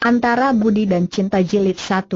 Antara Budi dan Cinta Jilid 1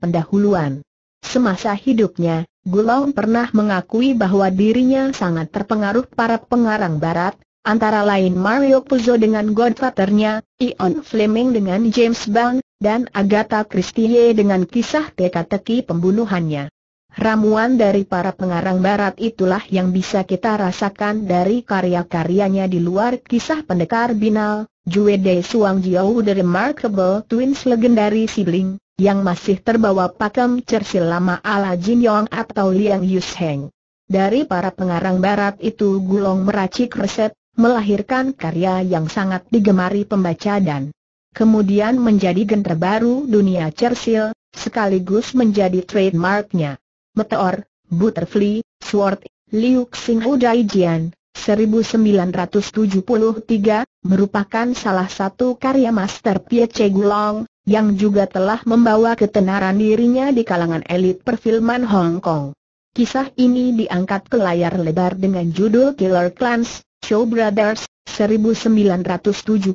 Pendahuluan Semasa hidupnya, Gulong pernah mengakui bahwa dirinya sangat terpengaruh para pengarang barat, antara lain Mario Puzo dengan Godfathernya, Ion Fleming dengan James Bond, dan Agatha Christie dengan kisah teka-teki pembunuhannya. Ramuan dari para pengarang barat itulah yang bisa kita rasakan dari karya-karyanya di luar kisah pendekar binal, Jue De Suang Jiao The Remarkable Twins Legendary Sibling, yang masih terbawa pakem cersil lama ala Jin Yong atau Liang Yusheng. Dari para pengarang barat itu Gulong meracik resep, melahirkan karya yang sangat digemari pembaca dan kemudian menjadi genre baru dunia cersil, sekaligus menjadi trademarknya. Meteor, Butterfly, Sword, Liu Xing Udai Jian, 1973, merupakan salah satu karya Master Pie Gulong, yang juga telah membawa ketenaran dirinya di kalangan elit perfilman Hong Kong. Kisah ini diangkat ke layar lebar dengan judul Killer Clans, Show Brothers, 1976,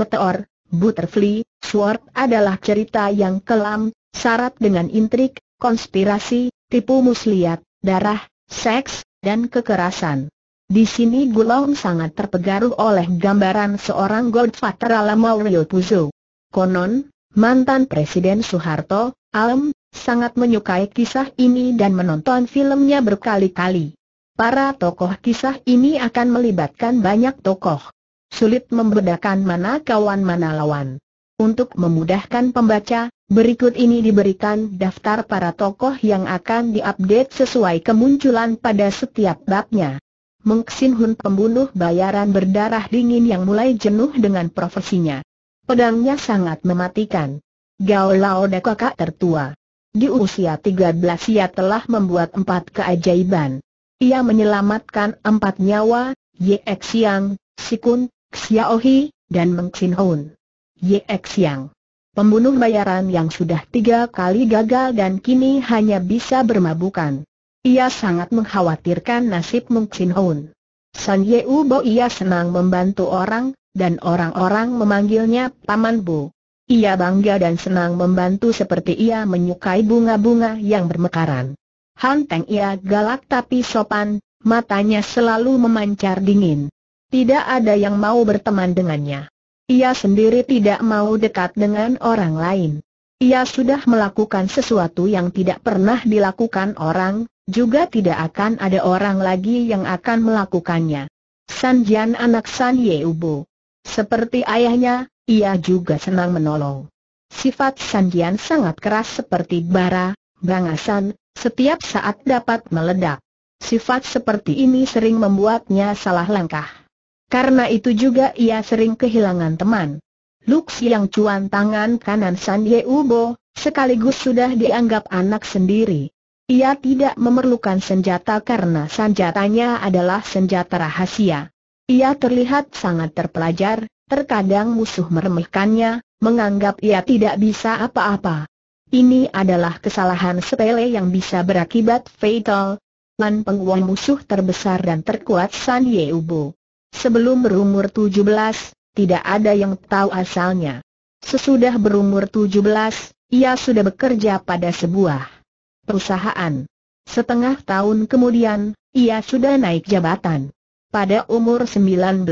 Meteor, Butterfly, Sword adalah cerita yang kelam, syarat dengan intrik, konspirasi, tipu muslihat, darah, seks, dan kekerasan. Di sini Gulong sangat terpengaruh oleh gambaran seorang Godfather ala Mario Puzo. Konon, mantan Presiden Soeharto, Alem, sangat menyukai kisah ini dan menonton filmnya berkali-kali. Para tokoh kisah ini akan melibatkan banyak tokoh. Sulit membedakan mana kawan mana lawan. Untuk memudahkan pembaca, berikut ini diberikan daftar para tokoh yang akan diupdate sesuai kemunculan pada setiap babnya. Meng Sin Hun pembunuh bayaran berdarah dingin yang mulai jenuh dengan profesinya. Pedangnya sangat mematikan. Gao Lao da kakak tertua. Di usia 13 ia telah membuat empat keajaiban. Ia menyelamatkan empat nyawa, Ye Xiang, Sikun, Xiaohi, dan Meng Xin Hun. Ye Xiang. Pembunuh bayaran yang sudah tiga kali gagal dan kini hanya bisa bermabukan. Ia sangat mengkhawatirkan nasib Meng Xin Hun. San Ye Bo ia senang membantu orang, dan orang-orang memanggilnya Paman Bu. Ia bangga dan senang membantu seperti ia menyukai bunga-bunga yang bermekaran. Hanteng ia galak tapi sopan, matanya selalu memancar dingin. Tidak ada yang mau berteman dengannya. Ia sendiri tidak mau dekat dengan orang lain. Ia sudah melakukan sesuatu yang tidak pernah dilakukan orang, juga tidak akan ada orang lagi yang akan melakukannya. Sanjian anak San Yeubo. Seperti ayahnya, ia juga senang menolong. Sifat Sanjian sangat keras seperti bara, bangasan, setiap saat dapat meledak. Sifat seperti ini sering membuatnya salah langkah. Karena itu juga ia sering kehilangan teman. Lux yang cuan tangan kanan San Ubo, sekaligus sudah dianggap anak sendiri. Ia tidak memerlukan senjata karena senjatanya adalah senjata rahasia. Ia terlihat sangat terpelajar, terkadang musuh meremehkannya, menganggap ia tidak bisa apa-apa. Ini adalah kesalahan sepele yang bisa berakibat fatal. Lan penguang musuh terbesar dan terkuat San Yeubo. Sebelum berumur 17, tidak ada yang tahu asalnya. Sesudah berumur 17, ia sudah bekerja pada sebuah perusahaan. Setengah tahun kemudian, ia sudah naik jabatan. Pada umur 19,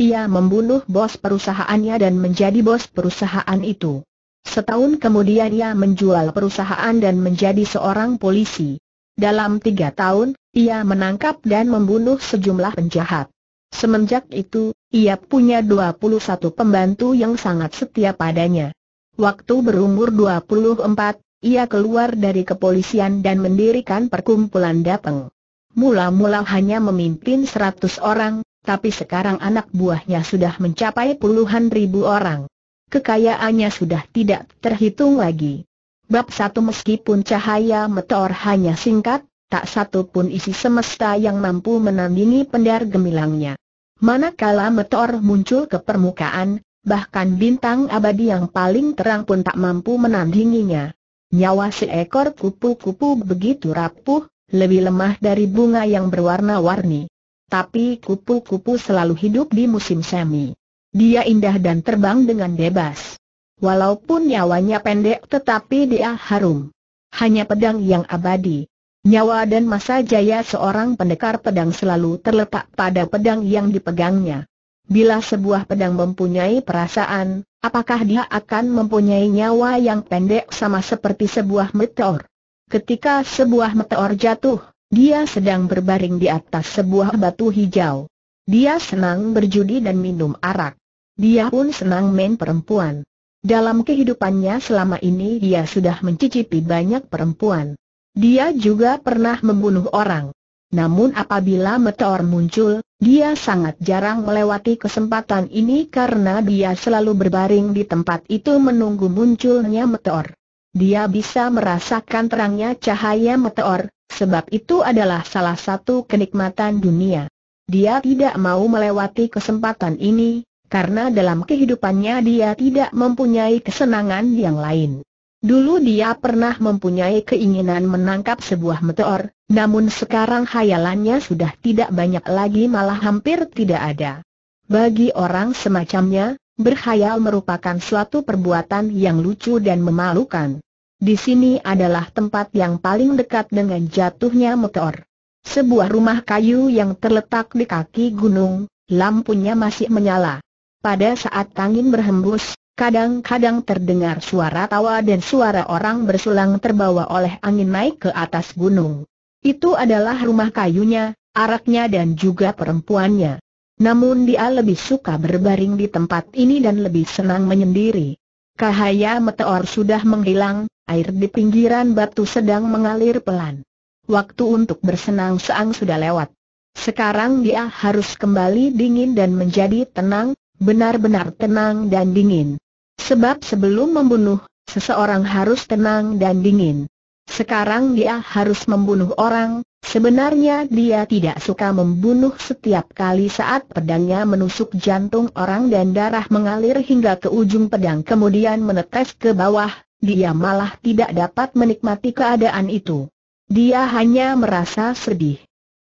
ia membunuh bos perusahaannya dan menjadi bos perusahaan itu. Setahun kemudian ia menjual perusahaan dan menjadi seorang polisi. Dalam tiga tahun, ia menangkap dan membunuh sejumlah penjahat. Semenjak itu, ia punya 21 pembantu yang sangat setia padanya. Waktu berumur 24, ia keluar dari kepolisian dan mendirikan perkumpulan Dapeng. Mula-mula hanya memimpin seratus orang, tapi sekarang anak buahnya sudah mencapai puluhan ribu orang. Kekayaannya sudah tidak terhitung lagi. Bab satu meskipun cahaya meteor hanya singkat, tak satu pun isi semesta yang mampu menandingi pendar gemilangnya. Manakala meteor muncul ke permukaan, bahkan bintang abadi yang paling terang pun tak mampu menandinginya. Nyawa seekor kupu-kupu begitu rapuh, lebih lemah dari bunga yang berwarna-warni. Tapi kupu-kupu selalu hidup di musim semi. Dia indah dan terbang dengan bebas. Walaupun nyawanya pendek tetapi dia harum. Hanya pedang yang abadi. Nyawa dan masa jaya seorang pendekar pedang selalu terletak pada pedang yang dipegangnya. Bila sebuah pedang mempunyai perasaan, apakah dia akan mempunyai nyawa yang pendek sama seperti sebuah meteor? Ketika sebuah meteor jatuh, dia sedang berbaring di atas sebuah batu hijau. Dia senang berjudi dan minum arak. Dia pun senang main perempuan. Dalam kehidupannya selama ini dia sudah mencicipi banyak perempuan. Dia juga pernah membunuh orang. Namun apabila meteor muncul, dia sangat jarang melewati kesempatan ini karena dia selalu berbaring di tempat itu menunggu munculnya meteor. Dia bisa merasakan terangnya cahaya meteor, sebab itu adalah salah satu kenikmatan dunia. Dia tidak mau melewati kesempatan ini, karena dalam kehidupannya dia tidak mempunyai kesenangan yang lain. Dulu dia pernah mempunyai keinginan menangkap sebuah meteor, namun sekarang hayalannya sudah tidak banyak lagi malah hampir tidak ada. Bagi orang semacamnya, berhayal merupakan suatu perbuatan yang lucu dan memalukan. Di sini adalah tempat yang paling dekat dengan jatuhnya meteor. Sebuah rumah kayu yang terletak di kaki gunung, lampunya masih menyala. Pada saat angin berhembus, Kadang-kadang terdengar suara tawa dan suara orang bersulang terbawa oleh angin naik ke atas gunung. Itu adalah rumah kayunya, araknya dan juga perempuannya. Namun dia lebih suka berbaring di tempat ini dan lebih senang menyendiri. Cahaya meteor sudah menghilang, air di pinggiran batu sedang mengalir pelan. Waktu untuk bersenang-senang sudah lewat. Sekarang dia harus kembali dingin dan menjadi tenang, benar-benar tenang dan dingin. Sebab sebelum membunuh, seseorang harus tenang dan dingin. Sekarang dia harus membunuh orang, sebenarnya dia tidak suka membunuh setiap kali saat pedangnya menusuk jantung orang dan darah mengalir hingga ke ujung pedang kemudian menetes ke bawah, dia malah tidak dapat menikmati keadaan itu. Dia hanya merasa sedih.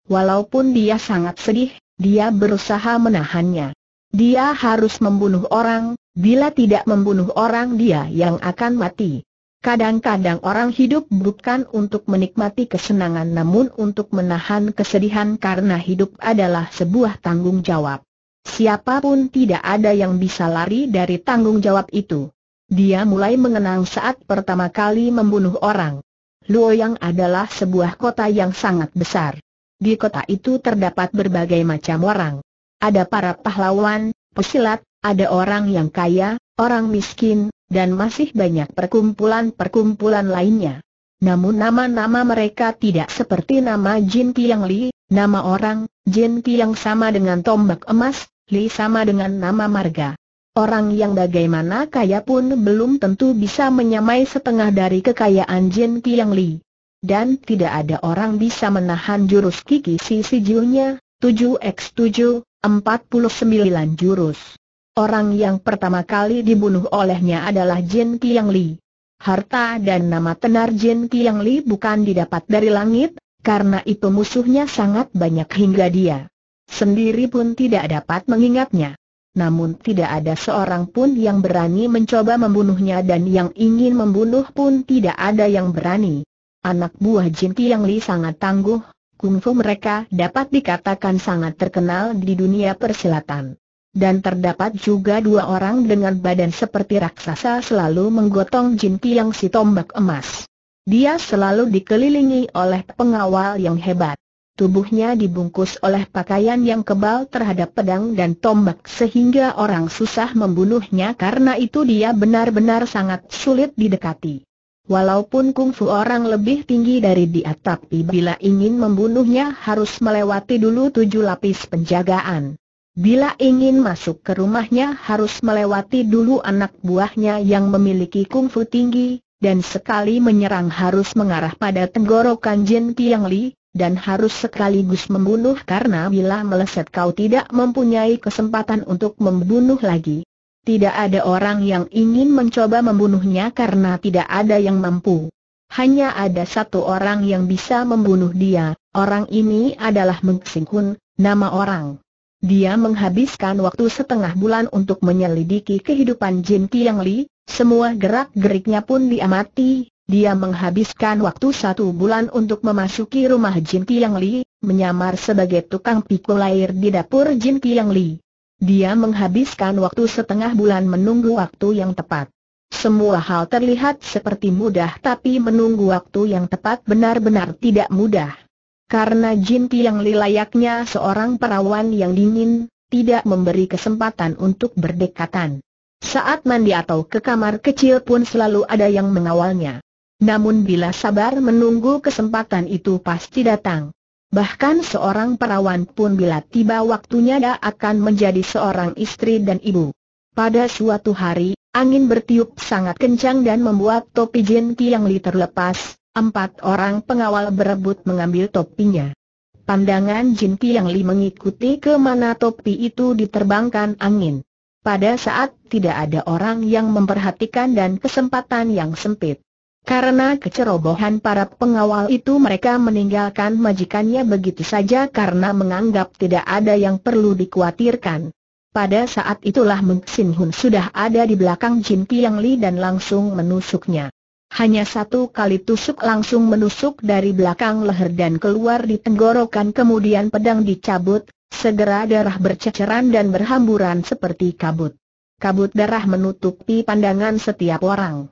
Walaupun dia sangat sedih, dia berusaha menahannya. Dia harus membunuh orang, bila tidak membunuh orang dia yang akan mati. Kadang-kadang orang hidup bukan untuk menikmati kesenangan namun untuk menahan kesedihan karena hidup adalah sebuah tanggung jawab. Siapa pun tidak ada yang bisa lari dari tanggung jawab itu. Dia mulai mengenang saat pertama kali membunuh orang. Luoyang adalah sebuah kota yang sangat besar. Di kota itu terdapat berbagai macam orang ada para pahlawan, pesilat, ada orang yang kaya, orang miskin, dan masih banyak perkumpulan-perkumpulan lainnya. Namun nama-nama mereka tidak seperti nama Jin Kiang Li, nama orang, Jin Kiang sama dengan tombak emas, Li sama dengan nama marga. Orang yang bagaimana kaya pun belum tentu bisa menyamai setengah dari kekayaan Jin Kiang Li. Dan tidak ada orang bisa menahan jurus kiki si sijilnya, 7x7, 49 jurus. Orang yang pertama kali dibunuh olehnya adalah Jin Kiang Li. Harta dan nama tenar Jin Kiang Li bukan didapat dari langit, karena itu musuhnya sangat banyak hingga dia sendiri pun tidak dapat mengingatnya. Namun tidak ada seorang pun yang berani mencoba membunuhnya dan yang ingin membunuh pun tidak ada yang berani. Anak buah Jin Kiang Li sangat tangguh, kungfu mereka dapat dikatakan sangat terkenal di dunia persilatan. Dan terdapat juga dua orang dengan badan seperti raksasa selalu menggotong Jin yang si tombak emas. Dia selalu dikelilingi oleh pengawal yang hebat. Tubuhnya dibungkus oleh pakaian yang kebal terhadap pedang dan tombak sehingga orang susah membunuhnya karena itu dia benar-benar sangat sulit didekati. Walaupun kungfu orang lebih tinggi dari dia tapi bila ingin membunuhnya harus melewati dulu tujuh lapis penjagaan. Bila ingin masuk ke rumahnya harus melewati dulu anak buahnya yang memiliki kungfu tinggi, dan sekali menyerang harus mengarah pada tenggorokan Jin Tiang Li, dan harus sekaligus membunuh karena bila meleset kau tidak mempunyai kesempatan untuk membunuh lagi. Tidak ada orang yang ingin mencoba membunuhnya karena tidak ada yang mampu. Hanya ada satu orang yang bisa membunuh dia, orang ini adalah Meng Sing nama orang. Dia menghabiskan waktu setengah bulan untuk menyelidiki kehidupan Jin Kiang Li, Semua gerak-geriknya pun diamati, dia menghabiskan waktu satu bulan untuk memasuki rumah Jin Kiang Li, menyamar sebagai tukang pikul air di dapur Jin Kiang Li. Dia menghabiskan waktu setengah bulan menunggu waktu yang tepat. Semua hal terlihat seperti mudah tapi menunggu waktu yang tepat benar-benar tidak mudah. Karena Jin Kiang Li layaknya seorang perawan yang dingin, tidak memberi kesempatan untuk berdekatan. Saat mandi atau ke kamar kecil pun selalu ada yang mengawalnya. Namun bila sabar menunggu kesempatan itu pasti datang. Bahkan seorang perawan pun bila tiba waktunya dia akan menjadi seorang istri dan ibu. Pada suatu hari, angin bertiup sangat kencang dan membuat topi Jin Kiang Li terlepas, empat orang pengawal berebut mengambil topinya. Pandangan Jin Kiang Li mengikuti ke mana topi itu diterbangkan angin. Pada saat tidak ada orang yang memperhatikan dan kesempatan yang sempit. Karena kecerobohan para pengawal itu mereka meninggalkan majikannya begitu saja karena menganggap tidak ada yang perlu dikhawatirkan. Pada saat itulah Meng Sin Hun sudah ada di belakang Jin Kiang Li dan langsung menusuknya. Hanya satu kali tusuk langsung menusuk dari belakang leher dan keluar di tenggorokan kemudian pedang dicabut, Segera darah berceceran dan berhamburan seperti kabut. Kabut darah menutupi pandangan setiap orang.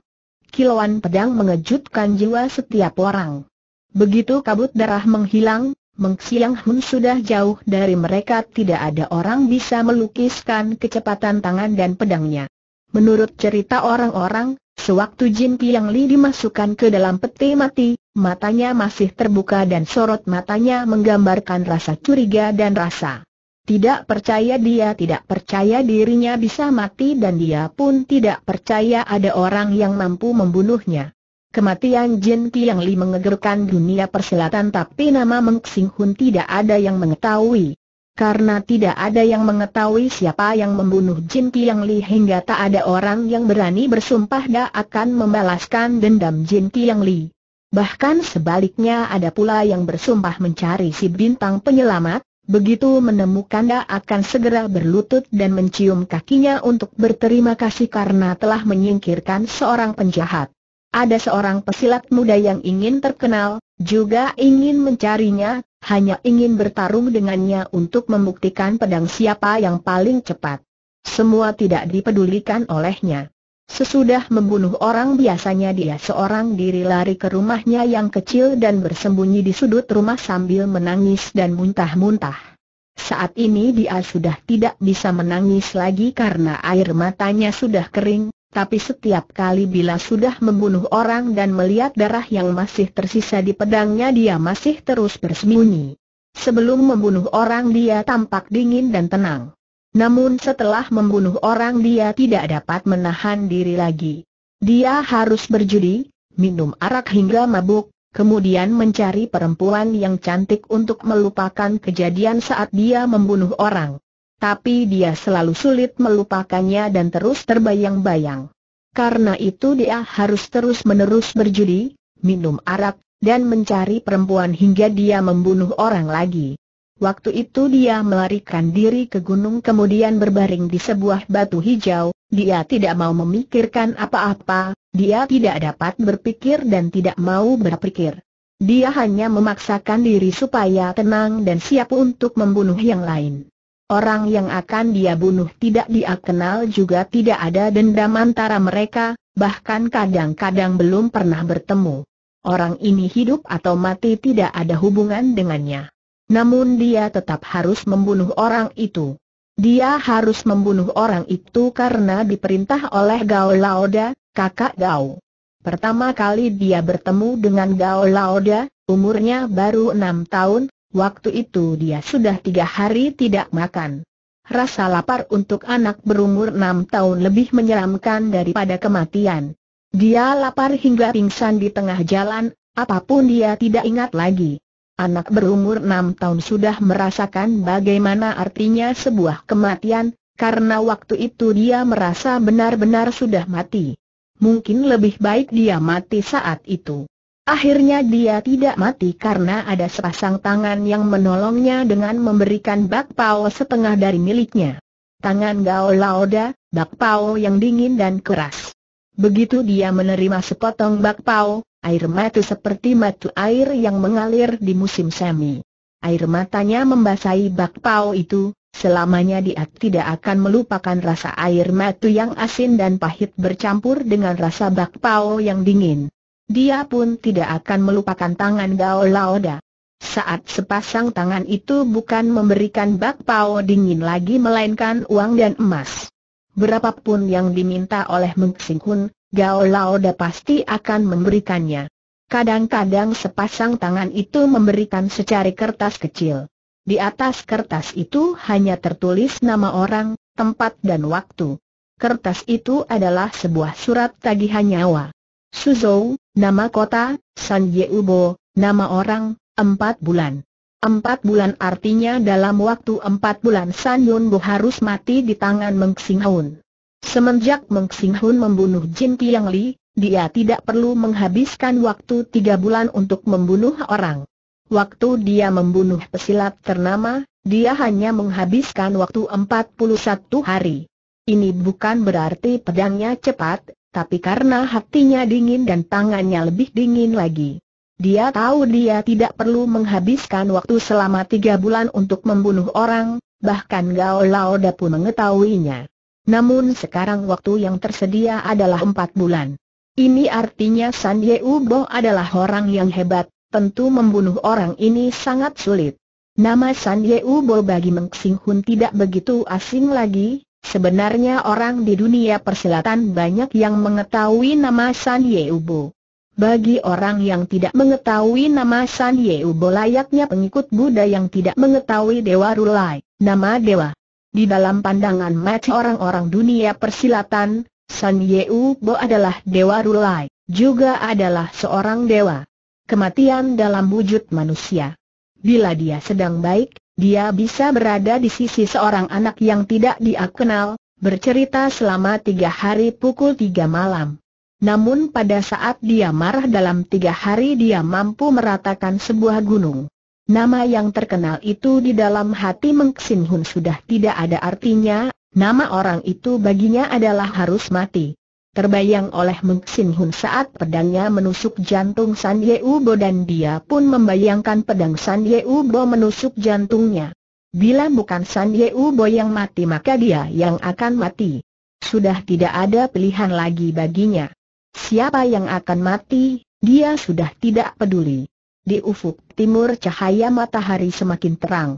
Kilauan pedang mengejutkan jiwa setiap orang. Begitu kabut darah menghilang, Meng Siang Hun sudah jauh dari mereka tidak ada orang bisa melukiskan kecepatan tangan dan pedangnya. Menurut cerita orang-orang, sewaktu Jin Kiang Li dimasukkan ke dalam peti mati, matanya masih terbuka dan sorot matanya menggambarkan rasa curiga dan rasa tidak percaya dia tidak percaya dirinya bisa mati dan dia pun tidak percaya ada orang yang mampu membunuhnya. Kematian Jin Kiang Li mengegerkan dunia persilatan tapi nama Meng Xing Hun tidak ada yang mengetahui. Karena tidak ada yang mengetahui siapa yang membunuh Jin Kiang Li hingga tak ada orang yang berani bersumpah dia akan membalaskan dendam Jin Kiang Li. Bahkan sebaliknya ada pula yang bersumpah mencari si bintang penyelamat, begitu menemukan dia akan segera berlutut dan mencium kakinya untuk berterima kasih karena telah menyingkirkan seorang penjahat. Ada seorang pesilat muda yang ingin terkenal, juga ingin mencarinya, hanya ingin bertarung dengannya untuk membuktikan pedang siapa yang paling cepat. Semua tidak dipedulikan olehnya. Sesudah membunuh orang biasanya dia seorang diri lari ke rumahnya yang kecil dan bersembunyi di sudut rumah sambil menangis dan muntah-muntah. Saat ini dia sudah tidak bisa menangis lagi karena air matanya sudah kering, tapi setiap kali bila sudah membunuh orang dan melihat darah yang masih tersisa di pedangnya dia masih terus bersembunyi. Sebelum membunuh orang dia tampak dingin dan tenang. Namun setelah membunuh orang dia tidak dapat menahan diri lagi. Dia harus berjudi, minum arak hingga mabuk, kemudian mencari perempuan yang cantik untuk melupakan kejadian saat dia membunuh orang. Tapi dia selalu sulit melupakannya dan terus terbayang-bayang. Karena itu dia harus terus-menerus berjudi, minum arak, dan mencari perempuan hingga dia membunuh orang lagi. Waktu itu dia melarikan diri ke gunung kemudian berbaring di sebuah batu hijau, dia tidak mau memikirkan apa-apa, dia tidak dapat berpikir dan tidak mau berpikir. Dia hanya memaksakan diri supaya tenang dan siap untuk membunuh yang lain. Orang yang akan dia bunuh tidak dia kenal juga tidak ada dendam antara mereka, bahkan kadang-kadang belum pernah bertemu. Orang ini hidup atau mati tidak ada hubungan dengannya. Namun dia tetap harus membunuh orang itu. Dia harus membunuh orang itu karena diperintah oleh Gao Laoda, kakak Gao. Pertama kali dia bertemu dengan Gao Laoda, umurnya baru enam tahun, waktu itu dia sudah tiga hari tidak makan. Rasa lapar untuk anak berumur enam tahun lebih menyeramkan daripada kematian. Dia lapar hingga pingsan di tengah jalan, apa pun dia tidak ingat lagi. Anak berumur enam tahun sudah merasakan bagaimana artinya sebuah kematian, karena waktu itu dia merasa benar-benar sudah mati. Mungkin lebih baik dia mati saat itu. Akhirnya dia tidak mati karena ada sepasang tangan yang menolongnya dengan memberikan bakpao setengah dari miliknya. Tangan Gao Laoda, bakpao yang dingin dan keras. Begitu dia menerima sepotong bakpao, air mata seperti matu air yang mengalir di musim semi. Air matanya membasahi bakpao itu, selamanya dia tidak akan melupakan rasa air matu yang asin dan pahit bercampur dengan rasa bakpao yang dingin. Dia pun tidak akan melupakan tangan Gao Laoda. Saat sepasang tangan itu bukan memberikan bakpao dingin lagi melainkan uang dan emas. Berapapun yang diminta oleh Meng Sing Hun, Gao Laoda pasti akan memberikannya. Kadang-kadang sepasang tangan itu memberikan secari kertas kecil. Di atas kertas itu hanya tertulis nama orang, tempat dan waktu. Kertas itu adalah sebuah surat tagihan nyawa. Suzhou, nama kota, San Yeubo, nama orang, Empat bulan. Empat bulan artinya dalam waktu empat bulan San Yun Bo harus mati di tangan Meng Xing Hun. Semenjak Meng Xing Hun membunuh Jin Kiang Li, dia tidak perlu menghabiskan waktu tiga bulan untuk membunuh orang. Waktu dia membunuh pesilat ternama, dia hanya menghabiskan waktu 41 hari. Ini bukan berarti pedangnya cepat, tapi karena hatinya dingin dan tangannya lebih dingin lagi. Dia tahu dia tidak perlu menghabiskan waktu selama tiga bulan untuk membunuh orang, bahkan Gao Laoda pun mengetahuinya. Namun sekarang waktu yang tersedia adalah empat bulan. Ini artinya San Yeu Bo adalah orang yang hebat, tentu membunuh orang ini sangat sulit. Nama San Yeu Bo bagi Meng Xing Hun tidak begitu asing lagi, sebenarnya orang di dunia persilatan banyak yang mengetahui nama San Yeu Bo. Bagi orang yang tidak mengetahui nama San Yeubo layaknya pengikut Buddha yang tidak mengetahui Dewa Rulai, nama Dewa. Di dalam pandangan mati orang-orang dunia persilatan, San Yeubo adalah Dewa Rulai, juga adalah seorang Dewa. Kematian dalam wujud manusia. Bila dia sedang baik, dia bisa berada di sisi seorang anak yang tidak dia kenal, bercerita selama tiga hari pukul tiga malam. Namun pada saat dia marah dalam tiga hari dia mampu meratakan sebuah gunung. Nama yang terkenal itu di dalam hati Meng Xin Hun sudah tidak ada artinya, nama orang itu baginya adalah harus mati. Terbayang oleh Meng Xin Hun saat pedangnya menusuk jantung San Yeubo dan dia pun membayangkan pedang San Yeubo menusuk jantungnya. Bila bukan San Yeubo yang mati maka dia yang akan mati. Sudah tidak ada pilihan lagi baginya. Siapa yang akan mati, dia sudah tidak peduli. Di ufuk timur cahaya matahari semakin terang.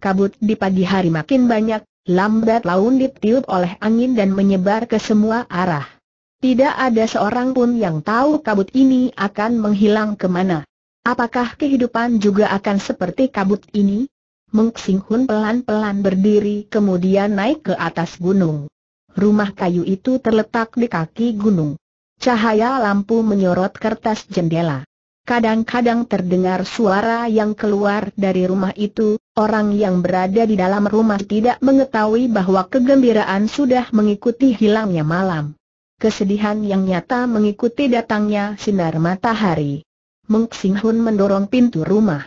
Kabut di pagi hari makin banyak, lambat laun ditiup oleh angin dan menyebar ke semua arah. Tidak ada seorang pun yang tahu kabut ini akan menghilang ke mana. Apakah kehidupan juga akan seperti kabut ini? Meng Xing Hun pelan-pelan berdiri kemudian naik ke atas gunung. Rumah kayu itu terletak di kaki gunung. Cahaya lampu menyorot kertas jendela. Kadang-kadang terdengar suara yang keluar dari rumah itu, orang yang berada di dalam rumah tidak mengetahui bahwa kegembiraan sudah mengikuti hilangnya malam. Kesedihan yang nyata mengikuti datangnya sinar matahari. Meng Hun mendorong pintu rumah.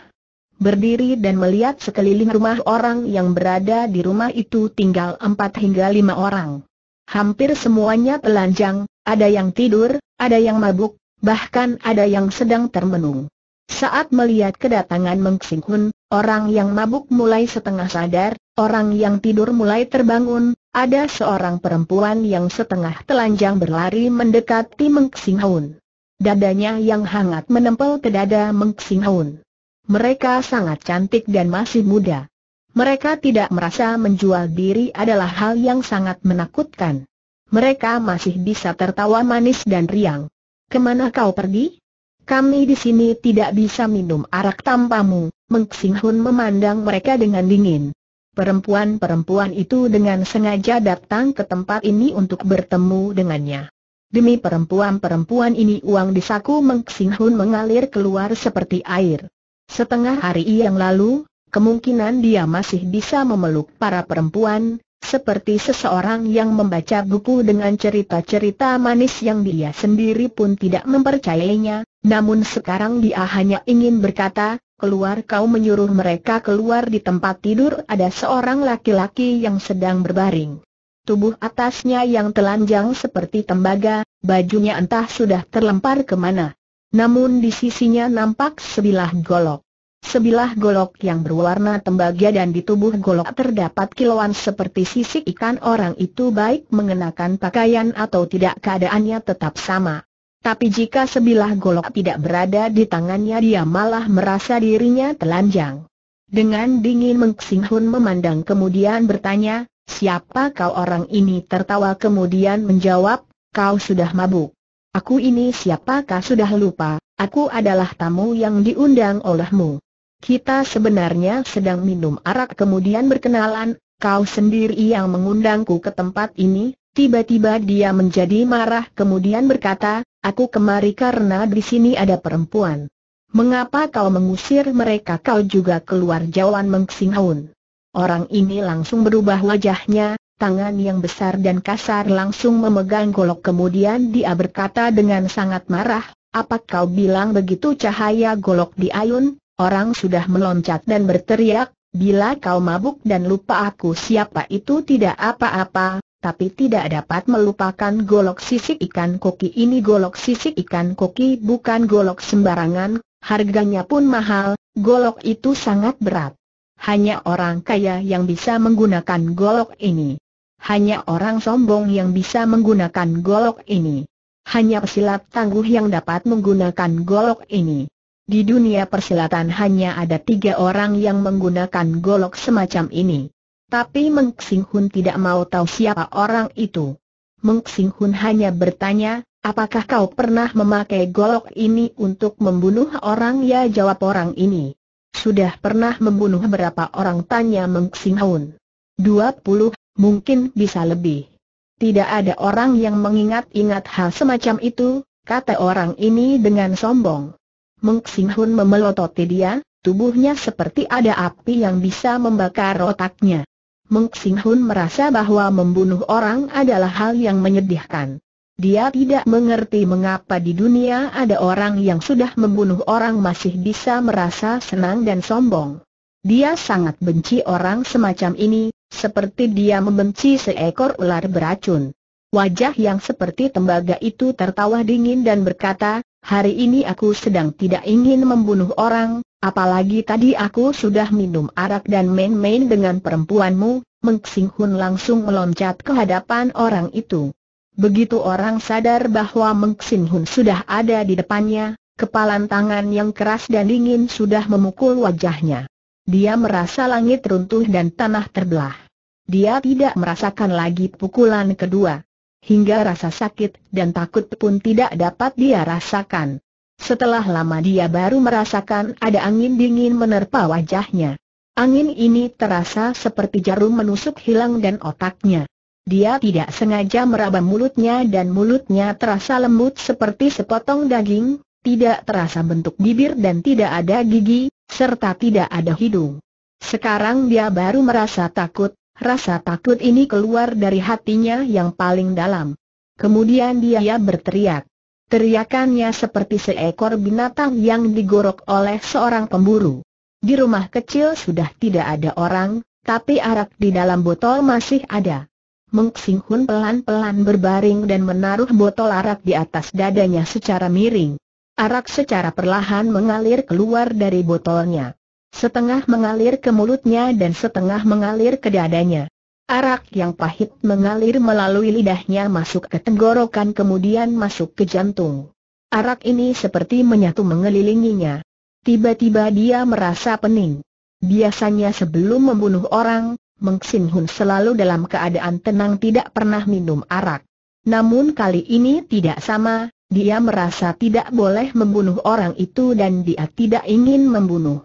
Berdiri dan melihat sekeliling rumah orang yang berada di rumah itu tinggal empat hingga lima orang. Hampir semuanya telanjang, ada yang tidur, ada yang mabuk, bahkan ada yang sedang termenung. Saat melihat kedatangan Meng Hun, orang yang mabuk mulai setengah sadar, orang yang tidur mulai terbangun, ada seorang perempuan yang setengah telanjang berlari mendekati Meng Hun. Dadanya yang hangat menempel ke dada Meng Hun. Mereka sangat cantik dan masih muda. Mereka tidak merasa menjual diri adalah hal yang sangat menakutkan mereka masih bisa tertawa manis dan riang. Ke mana kau pergi? Kami di sini tidak bisa minum arak tanpamu, Meng Hun memandang mereka dengan dingin. Perempuan-perempuan itu dengan sengaja datang ke tempat ini untuk bertemu dengannya. Demi perempuan-perempuan ini uang di saku Meng Hun mengalir keluar seperti air. Setengah hari yang lalu, kemungkinan dia masih bisa memeluk para perempuan, seperti seseorang yang membaca buku dengan cerita-cerita manis yang dia sendiri pun tidak mempercayainya, namun sekarang dia hanya ingin berkata, keluar kau menyuruh mereka keluar di tempat tidur ada seorang laki-laki yang sedang berbaring. Tubuh atasnya yang telanjang seperti tembaga, bajunya entah sudah terlempar ke mana. Namun di sisinya nampak sebilah golok. Sebilah golok yang berwarna tembaga dan di tubuh golok terdapat kilauan seperti sisik ikan orang itu baik mengenakan pakaian atau tidak keadaannya tetap sama. Tapi jika sebilah golok tidak berada di tangannya dia malah merasa dirinya telanjang. Dengan dingin Meng Hun memandang kemudian bertanya, Siapa kau orang ini tertawa kemudian menjawab, kau sudah mabuk. Aku ini siapakah sudah lupa, aku adalah tamu yang diundang olehmu. Kita sebenarnya sedang minum arak kemudian berkenalan, kau sendiri yang mengundangku ke tempat ini, tiba-tiba dia menjadi marah kemudian berkata, aku kemari karena di sini ada perempuan. Mengapa kau mengusir mereka kau juga keluar jawan Meng Sing Hun? Orang ini langsung berubah wajahnya, tangan yang besar dan kasar langsung memegang golok kemudian dia berkata dengan sangat marah, apa kau bilang begitu cahaya golok di ayun, orang sudah meloncat dan berteriak, bila kau mabuk dan lupa aku siapa itu tidak apa-apa, tapi tidak dapat melupakan golok sisik ikan koki ini golok sisik ikan koki bukan golok sembarangan, harganya pun mahal, golok itu sangat berat. Hanya orang kaya yang bisa menggunakan golok ini. Hanya orang sombong yang bisa menggunakan golok ini. Hanya pesilat tangguh yang dapat menggunakan golok ini. Di dunia persilatan hanya ada tiga orang yang menggunakan golok semacam ini. Tapi Meng Xing Hun tidak mau tahu siapa orang itu. Meng Xing Hun hanya bertanya, apakah kau pernah memakai golok ini untuk membunuh orang? Ya jawab orang ini. Sudah pernah membunuh berapa orang tanya Meng Xing Hun. Dua puluh, mungkin bisa lebih. Tidak ada orang yang mengingat-ingat hal semacam itu, kata orang ini dengan sombong. Meng Xing Hun memelototi dia, tubuhnya seperti ada api yang bisa membakar otaknya. Meng Xing Hun merasa bahwa membunuh orang adalah hal yang menyedihkan. Dia tidak mengerti mengapa di dunia ada orang yang sudah membunuh orang masih bisa merasa senang dan sombong. Dia sangat benci orang semacam ini, seperti dia membenci seekor ular beracun. Wajah yang seperti tembaga itu tertawa dingin dan berkata, hari ini aku sedang tidak ingin membunuh orang, apalagi tadi aku sudah minum arak dan main-main dengan perempuanmu, Meng Hun langsung meloncat ke hadapan orang itu. Begitu orang sadar bahwa Meng Hun sudah ada di depannya, kepalan tangan yang keras dan dingin sudah memukul wajahnya. Dia merasa langit runtuh dan tanah terbelah. Dia tidak merasakan lagi pukulan kedua. Hingga rasa sakit dan takut pun tidak dapat dia rasakan. Setelah lama dia baru merasakan ada angin dingin menerpa wajahnya. Angin ini terasa seperti jarum menusuk hilang dan otaknya. Dia tidak sengaja meraba mulutnya dan mulutnya terasa lembut seperti sepotong daging, tidak terasa bentuk bibir dan tidak ada gigi, serta tidak ada hidung. Sekarang dia baru merasa takut, rasa takut ini keluar dari hatinya yang paling dalam. Kemudian dia berteriak. Teriakannya seperti seekor binatang yang digorok oleh seorang pemburu. Di rumah kecil sudah tidak ada orang, tapi arak di dalam botol masih ada. Meng Hun pelan-pelan berbaring dan menaruh botol arak di atas dadanya secara miring. Arak secara perlahan mengalir keluar dari botolnya. Setengah mengalir ke mulutnya dan setengah mengalir ke dadanya. Arak yang pahit mengalir melalui lidahnya masuk ke tenggorokan kemudian masuk ke jantung. Arak ini seperti menyatu mengelilinginya. Tiba-tiba dia merasa pening. Biasanya sebelum membunuh orang, Meng Sin Hun selalu dalam keadaan tenang tidak pernah minum arak. Namun kali ini tidak sama, dia merasa tidak boleh membunuh orang itu dan dia tidak ingin membunuh.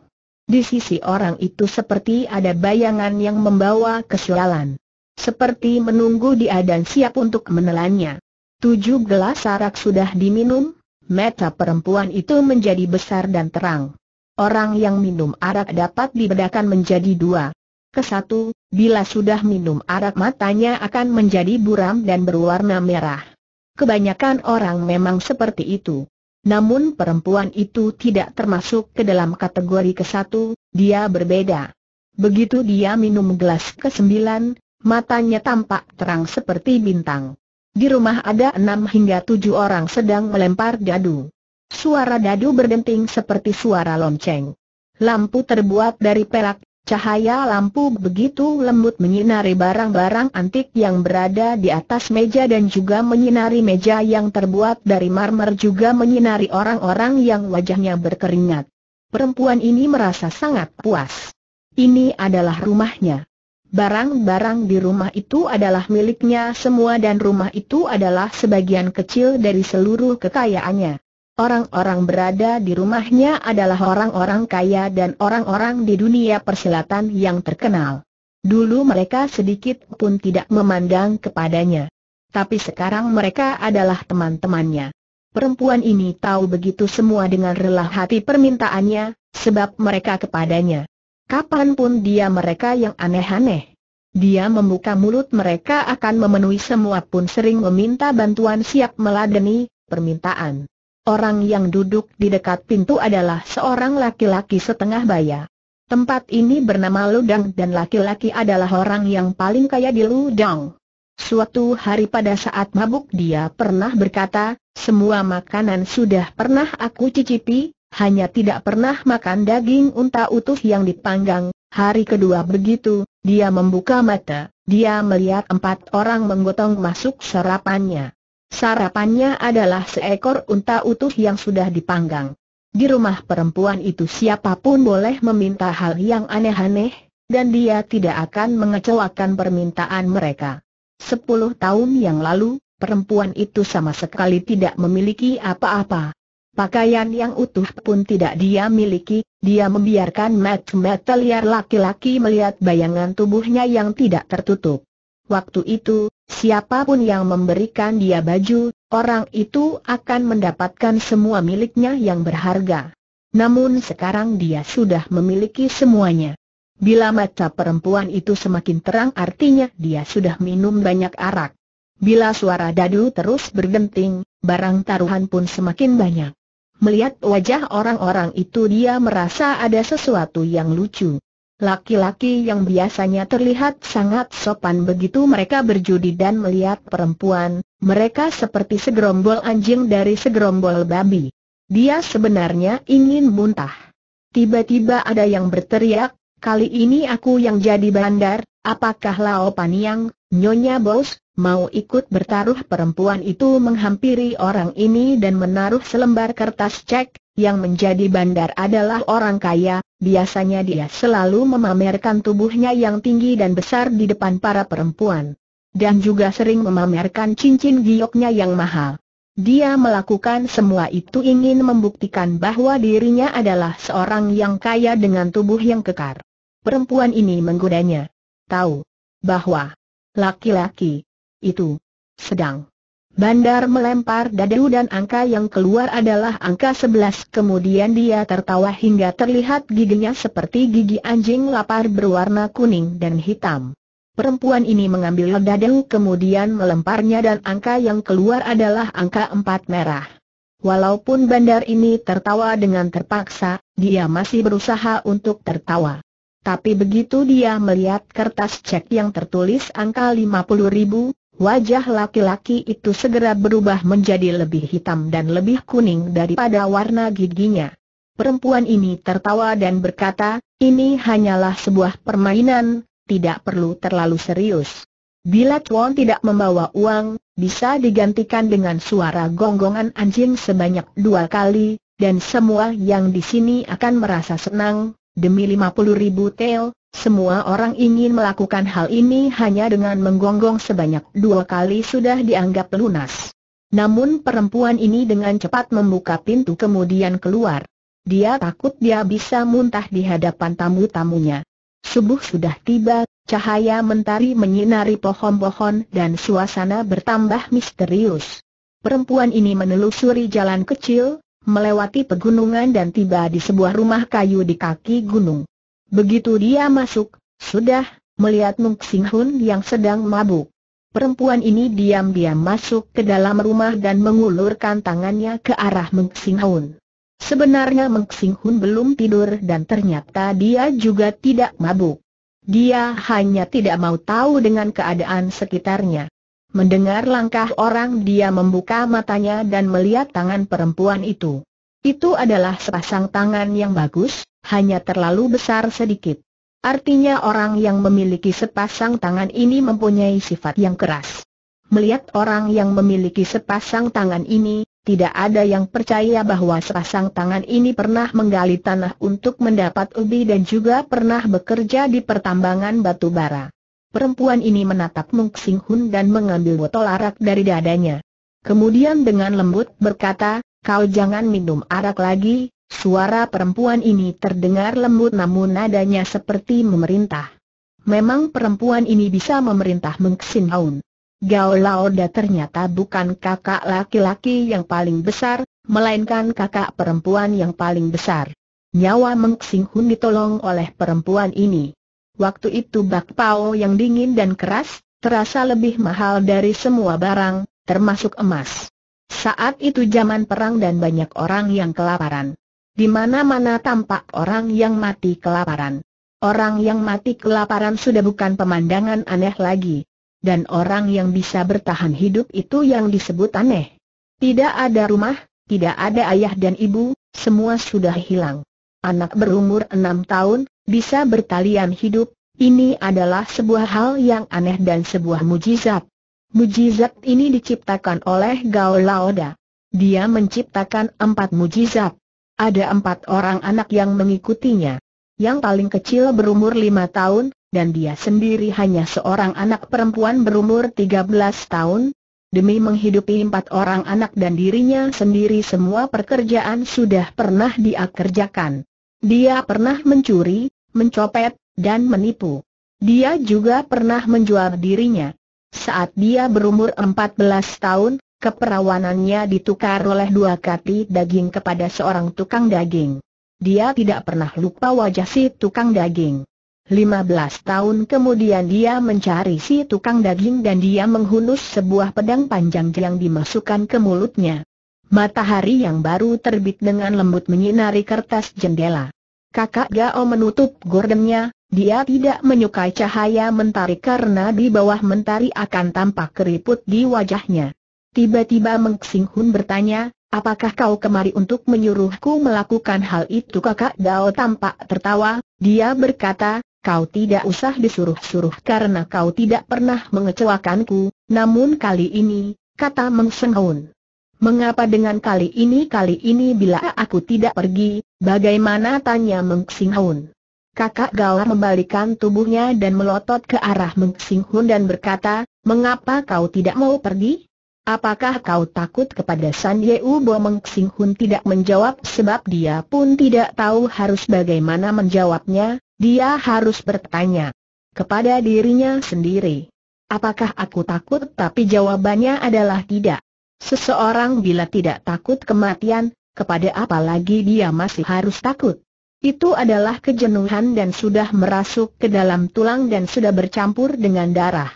Di sisi orang itu seperti ada bayangan yang membawa kesialan. Seperti menunggu dia dan siap untuk menelannya. Tujuh gelas arak sudah diminum, mata perempuan itu menjadi besar dan terang. Orang yang minum arak dapat dibedakan menjadi dua. Kesatu, bila sudah minum arak matanya akan menjadi buram dan berwarna merah. Kebanyakan orang memang seperti itu. Namun perempuan itu tidak termasuk ke dalam kategori kesatu, dia berbeda. Begitu dia minum gelas ke-9, Matanya tampak terang seperti bintang. Di rumah ada enam hingga tujuh orang sedang melempar dadu. Suara dadu berdenting seperti suara lonceng. Lampu terbuat dari perak, cahaya lampu begitu lembut menyinari barang-barang antik yang berada di atas meja dan juga menyinari meja yang terbuat dari marmer juga menyinari orang-orang yang wajahnya berkeringat. Perempuan ini merasa sangat puas. Ini adalah rumahnya. Barang-barang di rumah itu adalah miliknya semua dan rumah itu adalah sebagian kecil dari seluruh kekayaannya. Orang-orang berada di rumahnya adalah orang-orang kaya dan orang-orang di dunia persilatan yang terkenal. Dulu mereka sedikit pun tidak memandang kepadanya. Tapi sekarang mereka adalah teman-temannya. Perempuan ini tahu begitu semua dengan rela hati permintaannya, sebab mereka kepadanya. Kapan pun dia mereka yang aneh-aneh. Dia membuka mulut mereka akan memenuhi semua pun sering meminta bantuan siap meladeni permintaan. Orang yang duduk di dekat pintu adalah seorang laki-laki setengah baya. Tempat ini bernama Ludang dan laki-laki adalah orang yang paling kaya di Ludang. Suatu hari pada saat mabuk dia pernah berkata, semua makanan sudah pernah aku cicipi, hanya tidak pernah makan daging unta utuh yang dipanggang. Hari kedua begitu, dia membuka mata, dia melihat empat orang menggotong masuk sarapannya. Sarapannya adalah seekor unta utuh yang sudah dipanggang. Di rumah perempuan itu siapa pun boleh meminta hal yang aneh-aneh, dan dia tidak akan mengecewakan permintaan mereka. Sepuluh tahun yang lalu, perempuan itu sama sekali tidak memiliki apa-apa. Pakaian yang utuh pun tidak dia miliki, dia membiarkan mata-mata liar laki-laki melihat bayangan tubuhnya yang tidak tertutup. Waktu itu, siapa pun yang memberikan dia baju, orang itu akan mendapatkan semua miliknya yang berharga. Namun sekarang dia sudah memiliki semuanya. Bila mata perempuan itu semakin terang artinya dia sudah minum banyak arak. Bila suara dadu terus berdenting, barang taruhan pun semakin banyak. Melihat wajah orang-orang itu dia merasa ada sesuatu yang lucu. Laki-laki yang biasanya terlihat sangat sopan begitu mereka berjudi dan melihat perempuan, mereka seperti segerombol anjing dari segerombol babi. Dia sebenarnya ingin muntah. Tiba-tiba ada yang berteriak, kali ini aku yang jadi bandar, apakah Lao Paniang, Nyonya Bos, mau ikut bertaruh perempuan itu menghampiri orang ini dan menaruh selembar kertas cek, yang menjadi bandar adalah orang kaya, biasanya dia selalu memamerkan tubuhnya yang tinggi dan besar di depan para perempuan. Dan juga sering memamerkan cincin gioknya yang mahal. Dia melakukan semua itu ingin membuktikan bahwa dirinya adalah seorang yang kaya dengan tubuh yang kekar. Perempuan ini menggodanya. Tahu bahwa laki-laki itu sedang. Bandar melempar dadu dan angka yang keluar adalah angka 11 kemudian dia tertawa hingga terlihat giginya seperti gigi anjing lapar berwarna kuning dan hitam. Perempuan ini mengambil dadu kemudian melemparnya dan angka yang keluar adalah angka 4 merah. Walaupun bandar ini tertawa dengan terpaksa, dia masih berusaha untuk tertawa. Tapi begitu dia melihat kertas cek yang tertulis angka 50 ribu, Wajah laki-laki itu segera berubah menjadi lebih hitam dan lebih kuning daripada warna giginya. Perempuan ini tertawa dan berkata, ini hanyalah sebuah permainan, tidak perlu terlalu serius. Bila Tuan tidak membawa uang, bisa digantikan dengan suara gonggongan anjing sebanyak dua kali, dan semua yang di sini akan merasa senang, demi 50 ribu tel, semua orang ingin melakukan hal ini hanya dengan menggonggong sebanyak dua kali sudah dianggap lunas. Namun perempuan ini dengan cepat membuka pintu kemudian keluar. Dia takut dia bisa muntah di hadapan tamu-tamunya. Subuh sudah tiba, cahaya mentari menyinari pohon-pohon dan suasana bertambah misterius. Perempuan ini menelusuri jalan kecil, melewati pegunungan dan tiba di sebuah rumah kayu di kaki gunung. Begitu dia masuk, sudah, melihat Mung Sing Hun yang sedang mabuk. Perempuan ini diam-diam masuk ke dalam rumah dan mengulurkan tangannya ke arah Meng Sing Hun. Sebenarnya Meng Sing Hun belum tidur dan ternyata dia juga tidak mabuk. Dia hanya tidak mau tahu dengan keadaan sekitarnya. Mendengar langkah orang dia membuka matanya dan melihat tangan perempuan itu. Itu adalah sepasang tangan yang bagus, hanya terlalu besar sedikit. Artinya orang yang memiliki sepasang tangan ini mempunyai sifat yang keras. Melihat orang yang memiliki sepasang tangan ini, tidak ada yang percaya bahwa sepasang tangan ini pernah menggali tanah untuk mendapat ubi dan juga pernah bekerja di pertambangan batu bara. Perempuan ini menatap Mung Sing Hun dan mengambil botol arak dari dadanya. Kemudian dengan lembut berkata, kau jangan minum arak lagi, suara perempuan ini terdengar lembut namun nadanya seperti memerintah. Memang perempuan ini bisa memerintah Mung Sing Hun. Gao Laoda ternyata bukan kakak laki-laki yang paling besar, melainkan kakak perempuan yang paling besar. Nyawa Meng Hun ditolong oleh perempuan ini. Waktu itu bak pao yang dingin dan keras, terasa lebih mahal dari semua barang, termasuk emas. Saat itu zaman perang dan banyak orang yang kelaparan. Di mana-mana tampak orang yang mati kelaparan. Orang yang mati kelaparan sudah bukan pemandangan aneh lagi dan orang yang bisa bertahan hidup itu yang disebut aneh. Tidak ada rumah, tidak ada ayah dan ibu, semua sudah hilang. Anak berumur enam tahun, bisa bertalian hidup, ini adalah sebuah hal yang aneh dan sebuah mujizat. Mujizat ini diciptakan oleh Gao Laoda. Dia menciptakan empat mujizat. Ada empat orang anak yang mengikutinya. Yang paling kecil berumur lima tahun, dan dia sendiri hanya seorang anak perempuan berumur 13 tahun. Demi menghidupi empat orang anak dan dirinya sendiri semua pekerjaan sudah pernah dia kerjakan. Dia pernah mencuri, mencopet, dan menipu. Dia juga pernah menjual dirinya. Saat dia berumur 14 tahun, keperawanannya ditukar oleh dua kati daging kepada seorang tukang daging. Dia tidak pernah lupa wajah si tukang daging. 15 tahun kemudian dia mencari si tukang daging dan dia menghunus sebuah pedang panjang yang dimasukkan ke mulutnya. Matahari yang baru terbit dengan lembut menyinari kertas jendela. Kakak Gao menutup gordennya, dia tidak menyukai cahaya mentari karena di bawah mentari akan tampak keriput di wajahnya. Tiba-tiba Meng Xing Hun bertanya, apakah kau kemari untuk menyuruhku melakukan hal itu? Kakak Gao tampak tertawa, dia berkata, kau tidak usah disuruh-suruh karena kau tidak pernah mengecewakanku, namun kali ini, kata Meng Senghaun. Mengapa dengan kali ini kali ini bila aku tidak pergi, bagaimana tanya Meng Singhaun. Kakak Gao membalikan tubuhnya dan melotot ke arah Meng Singhaun dan berkata, mengapa kau tidak mau pergi? Apakah kau takut kepada San Yeu Bo Meng Singhaun tidak menjawab sebab dia pun tidak tahu harus bagaimana menjawabnya, dia harus bertanya kepada dirinya sendiri. Apakah aku takut? Tapi jawabannya adalah tidak. Seseorang bila tidak takut kematian, kepada apa lagi dia masih harus takut? Itu adalah kejenuhan dan sudah merasuk ke dalam tulang dan sudah bercampur dengan darah.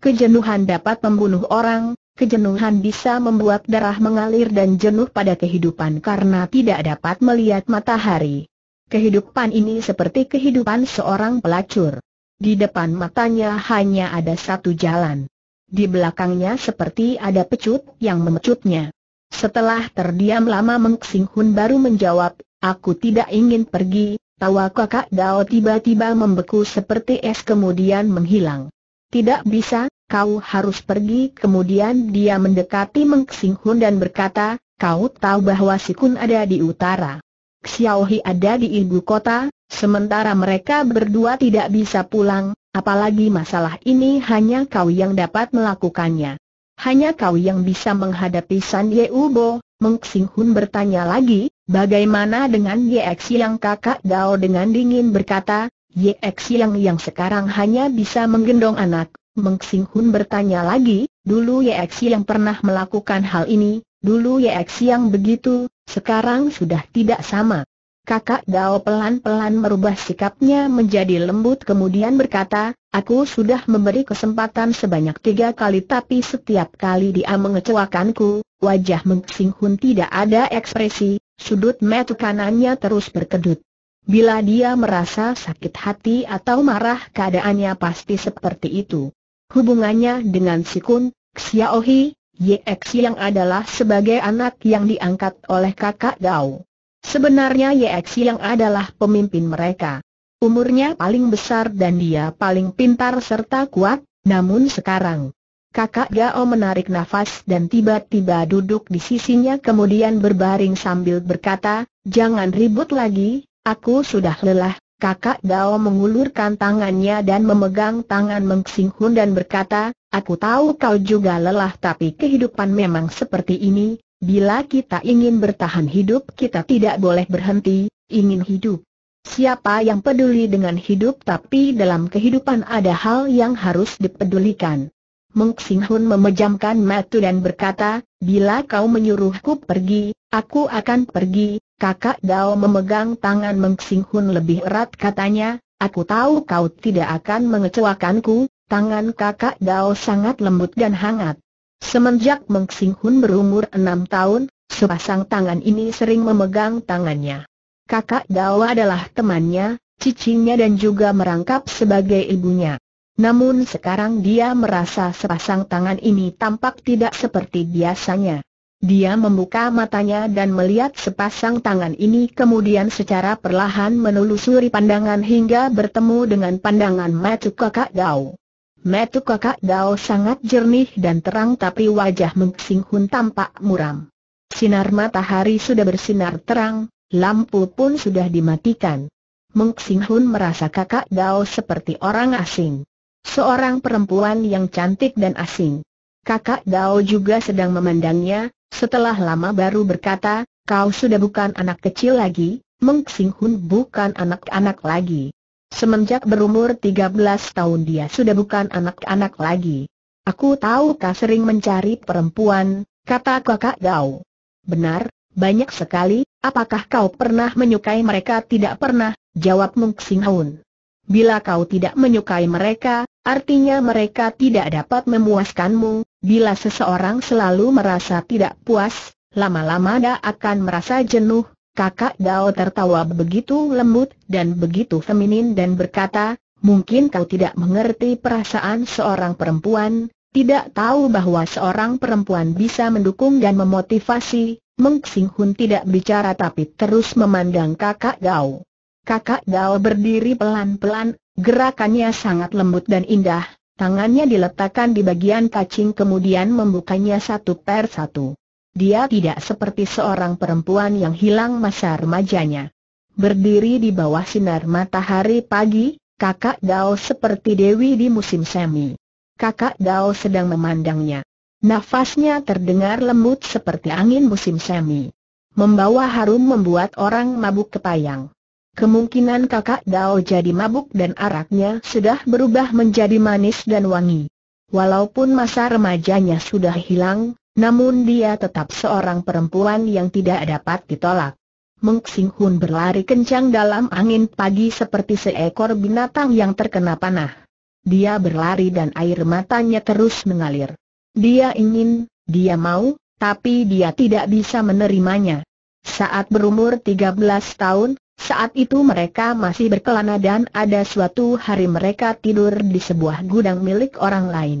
Kejenuhan dapat membunuh orang, kejenuhan bisa membuat darah mengalir dan jenuh pada kehidupan karena tidak dapat melihat matahari. Kehidupan ini seperti kehidupan seorang pelacur. Di depan matanya hanya ada satu jalan. Di belakangnya seperti ada pecut yang memecutnya. Setelah terdiam lama Meng Sing Hun baru menjawab, aku tidak ingin pergi, tawa kakak Dao tiba-tiba membeku seperti es kemudian menghilang. Tidak bisa, kau harus pergi kemudian dia mendekati Meng Sing Hun dan berkata, kau tahu bahwa Si Kun ada di utara. Xiaohi ada di ibu kota, sementara mereka berdua tidak bisa pulang, apalagi masalah ini hanya kau yang dapat melakukannya. Hanya kau yang bisa menghadapi San Ye Ubo, Meng Xing Hun bertanya lagi, bagaimana dengan Ye yang kakak Gao dengan dingin berkata, Ye yang yang sekarang hanya bisa menggendong anak, Meng Xing Hun bertanya lagi, dulu Ye yang pernah melakukan hal ini, dulu Ye yang begitu, sekarang sudah tidak sama. Kakak Gao pelan-pelan merubah sikapnya menjadi lembut kemudian berkata, aku sudah memberi kesempatan sebanyak tiga kali tapi setiap kali dia mengecewakanku, wajah Meng Sing Hun tidak ada ekspresi, sudut mata kanannya terus berkedut. Bila dia merasa sakit hati atau marah keadaannya pasti seperti itu. Hubungannya dengan si Kun, Xiaohi, Yex yang adalah sebagai anak yang diangkat oleh kakak Gao. Sebenarnya Yex yang adalah pemimpin mereka. Umurnya paling besar dan dia paling pintar serta kuat, namun sekarang Kakak Gao menarik nafas dan tiba-tiba duduk di sisinya kemudian berbaring sambil berkata, jangan ribut lagi, aku sudah lelah. Kakak Gao mengulurkan tangannya dan memegang tangan Meng Sing Hun dan berkata, aku tahu kau juga lelah tapi kehidupan memang seperti ini, bila kita ingin bertahan hidup kita tidak boleh berhenti, ingin hidup. Siapa yang peduli dengan hidup tapi dalam kehidupan ada hal yang harus dipedulikan. Meng Sing Hun memejamkan mata dan berkata, bila kau menyuruhku pergi, aku akan pergi. Kakak Gao memegang tangan Meng Sing Hun lebih erat katanya, aku tahu kau tidak akan mengecewakanku. Tangan kakak Gao sangat lembut dan hangat. Semenjak Meng Sing Hun berumur enam tahun, sepasang tangan ini sering memegang tangannya. Kakak Gao adalah temannya, cicinya dan juga merangkap sebagai ibunya. Namun sekarang dia merasa sepasang tangan ini tampak tidak seperti biasanya. Dia membuka matanya dan melihat sepasang tangan ini kemudian secara perlahan menelusuri pandangan hingga bertemu dengan pandangan mata kakak Gao. Mata kakak Gao sangat jernih dan terang tapi wajah Meng Hun tampak muram. Sinar matahari sudah bersinar terang, lampu pun sudah dimatikan. Meng Hun merasa kakak Gao seperti orang asing. Seorang perempuan yang cantik dan asing. Kakak Gao juga sedang memandangnya, setelah lama baru berkata, kau sudah bukan anak kecil lagi, Meng Sing Hun bukan anak-anak lagi. Semenjak berumur 13 tahun dia sudah bukan anak-anak lagi. Aku tahu kau sering mencari perempuan, kata kakak Gao. Benar, banyak sekali, apakah kau pernah menyukai mereka? Tidak pernah, jawab Meng Sing Hun. Bila kau tidak menyukai mereka, artinya mereka tidak dapat memuaskanmu. Bila seseorang selalu merasa tidak puas, lama-lama dia akan merasa jenuh. Kakak Gao tertawa begitu lembut dan begitu feminin dan berkata, mungkin kau tidak mengerti perasaan seorang perempuan, tidak tahu bahwa seorang perempuan bisa mendukung dan memotivasi. Meng Sing Hun tidak bicara tapi terus memandang kakak Gao. Kakak Gao berdiri pelan-pelan, gerakannya sangat lembut dan indah, tangannya diletakkan di bagian kacing kemudian membukanya satu per satu. Dia tidak seperti seorang perempuan yang hilang masa remajanya. Berdiri di bawah sinar matahari pagi, kakak Gao seperti Dewi di musim semi. Kakak Gao sedang memandangnya. Nafasnya terdengar lembut seperti angin musim semi. Membawa harum membuat orang mabuk kepayang. Kemungkinan kakak Dao jadi mabuk dan araknya sudah berubah menjadi manis dan wangi. Walaupun masa remajanya sudah hilang, namun dia tetap seorang perempuan yang tidak dapat ditolak. Meng Sing Hun berlari kencang dalam angin pagi seperti seekor binatang yang terkena panah. Dia berlari dan air matanya terus mengalir. Dia ingin, dia mau, tapi dia tidak bisa menerimanya. Saat berumur 13 tahun, saat itu mereka masih berkelana dan ada suatu hari mereka tidur di sebuah gudang milik orang lain.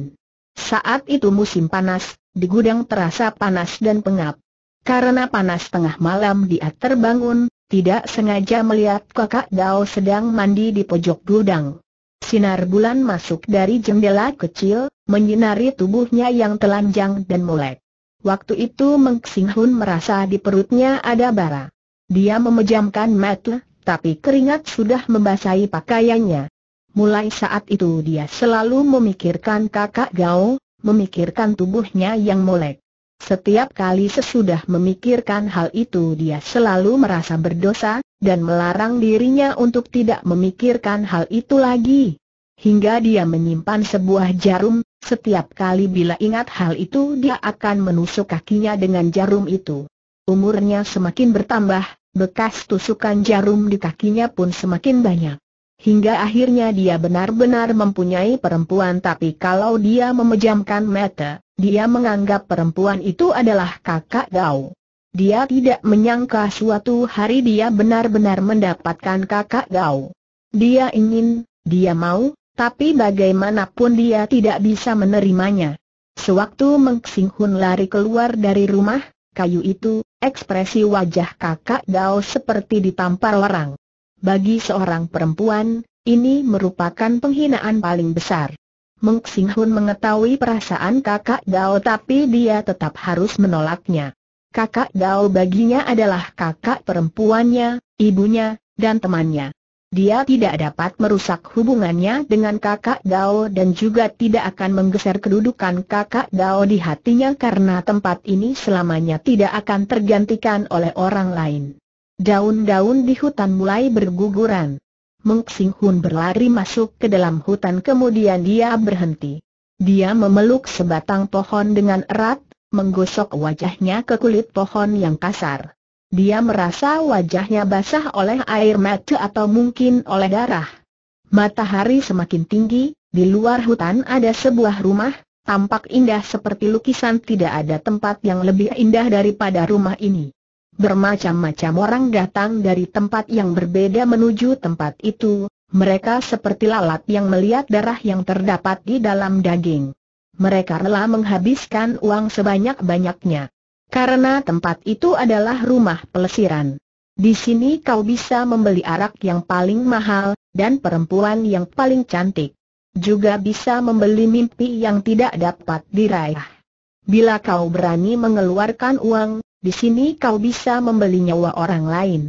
Saat itu musim panas, di gudang terasa panas dan pengap. Karena panas tengah malam dia terbangun, tidak sengaja melihat kakak Gao sedang mandi di pojok gudang. Sinar bulan masuk dari jendela kecil, menyinari tubuhnya yang telanjang dan molek. Waktu itu Meng Sing Hun merasa di perutnya ada bara. Dia memejamkan mata, tapi keringat sudah membasahi pakaiannya. Mulai saat itu dia selalu memikirkan kakak Gao, memikirkan tubuhnya yang molek. Setiap kali sesudah memikirkan hal itu dia selalu merasa berdosa, dan melarang dirinya untuk tidak memikirkan hal itu lagi. Hingga dia menyimpan sebuah jarum, setiap kali bila ingat hal itu dia akan menusuk kakinya dengan jarum itu. Umurnya semakin bertambah, bekas tusukan jarum di kakinya pun semakin banyak. Hingga akhirnya dia benar-benar mempunyai perempuan tapi kalau dia memejamkan mata, dia menganggap perempuan itu adalah kakak Gao. Dia tidak menyangka suatu hari dia benar-benar mendapatkan kakak Gao. Dia ingin, dia mau, tapi bagaimanapun dia tidak bisa menerimanya. Sewaktu Meng lari keluar dari rumah, kayu itu, ekspresi wajah kakak Gao seperti ditampar orang. Bagi seorang perempuan, ini merupakan penghinaan paling besar. Meng Sing Hun mengetahui perasaan kakak Gao tapi dia tetap harus menolaknya. Kakak Gao baginya adalah kakak perempuannya, ibunya, dan temannya. Dia tidak dapat merusak hubungannya dengan kakak Gao dan juga tidak akan menggeser kedudukan kakak Gao di hatinya karena tempat ini selamanya tidak akan tergantikan oleh orang lain. Daun-daun di hutan mulai berguguran. Meng Sing Hun berlari masuk ke dalam hutan kemudian dia berhenti. Dia memeluk sebatang pohon dengan erat, menggosok wajahnya ke kulit pohon yang kasar. Dia merasa wajahnya basah oleh air mata atau mungkin oleh darah. Matahari semakin tinggi, di luar hutan ada sebuah rumah, tampak indah seperti lukisan tidak ada tempat yang lebih indah daripada rumah ini. Bermacam-macam orang datang dari tempat yang berbeda menuju tempat itu, mereka seperti lalat yang melihat darah yang terdapat di dalam daging mereka rela menghabiskan uang sebanyak-banyaknya. Karena tempat itu adalah rumah pelesiran. Di sini kau bisa membeli arak yang paling mahal, dan perempuan yang paling cantik. Juga bisa membeli mimpi yang tidak dapat diraih. Bila kau berani mengeluarkan uang, di sini kau bisa membeli nyawa orang lain.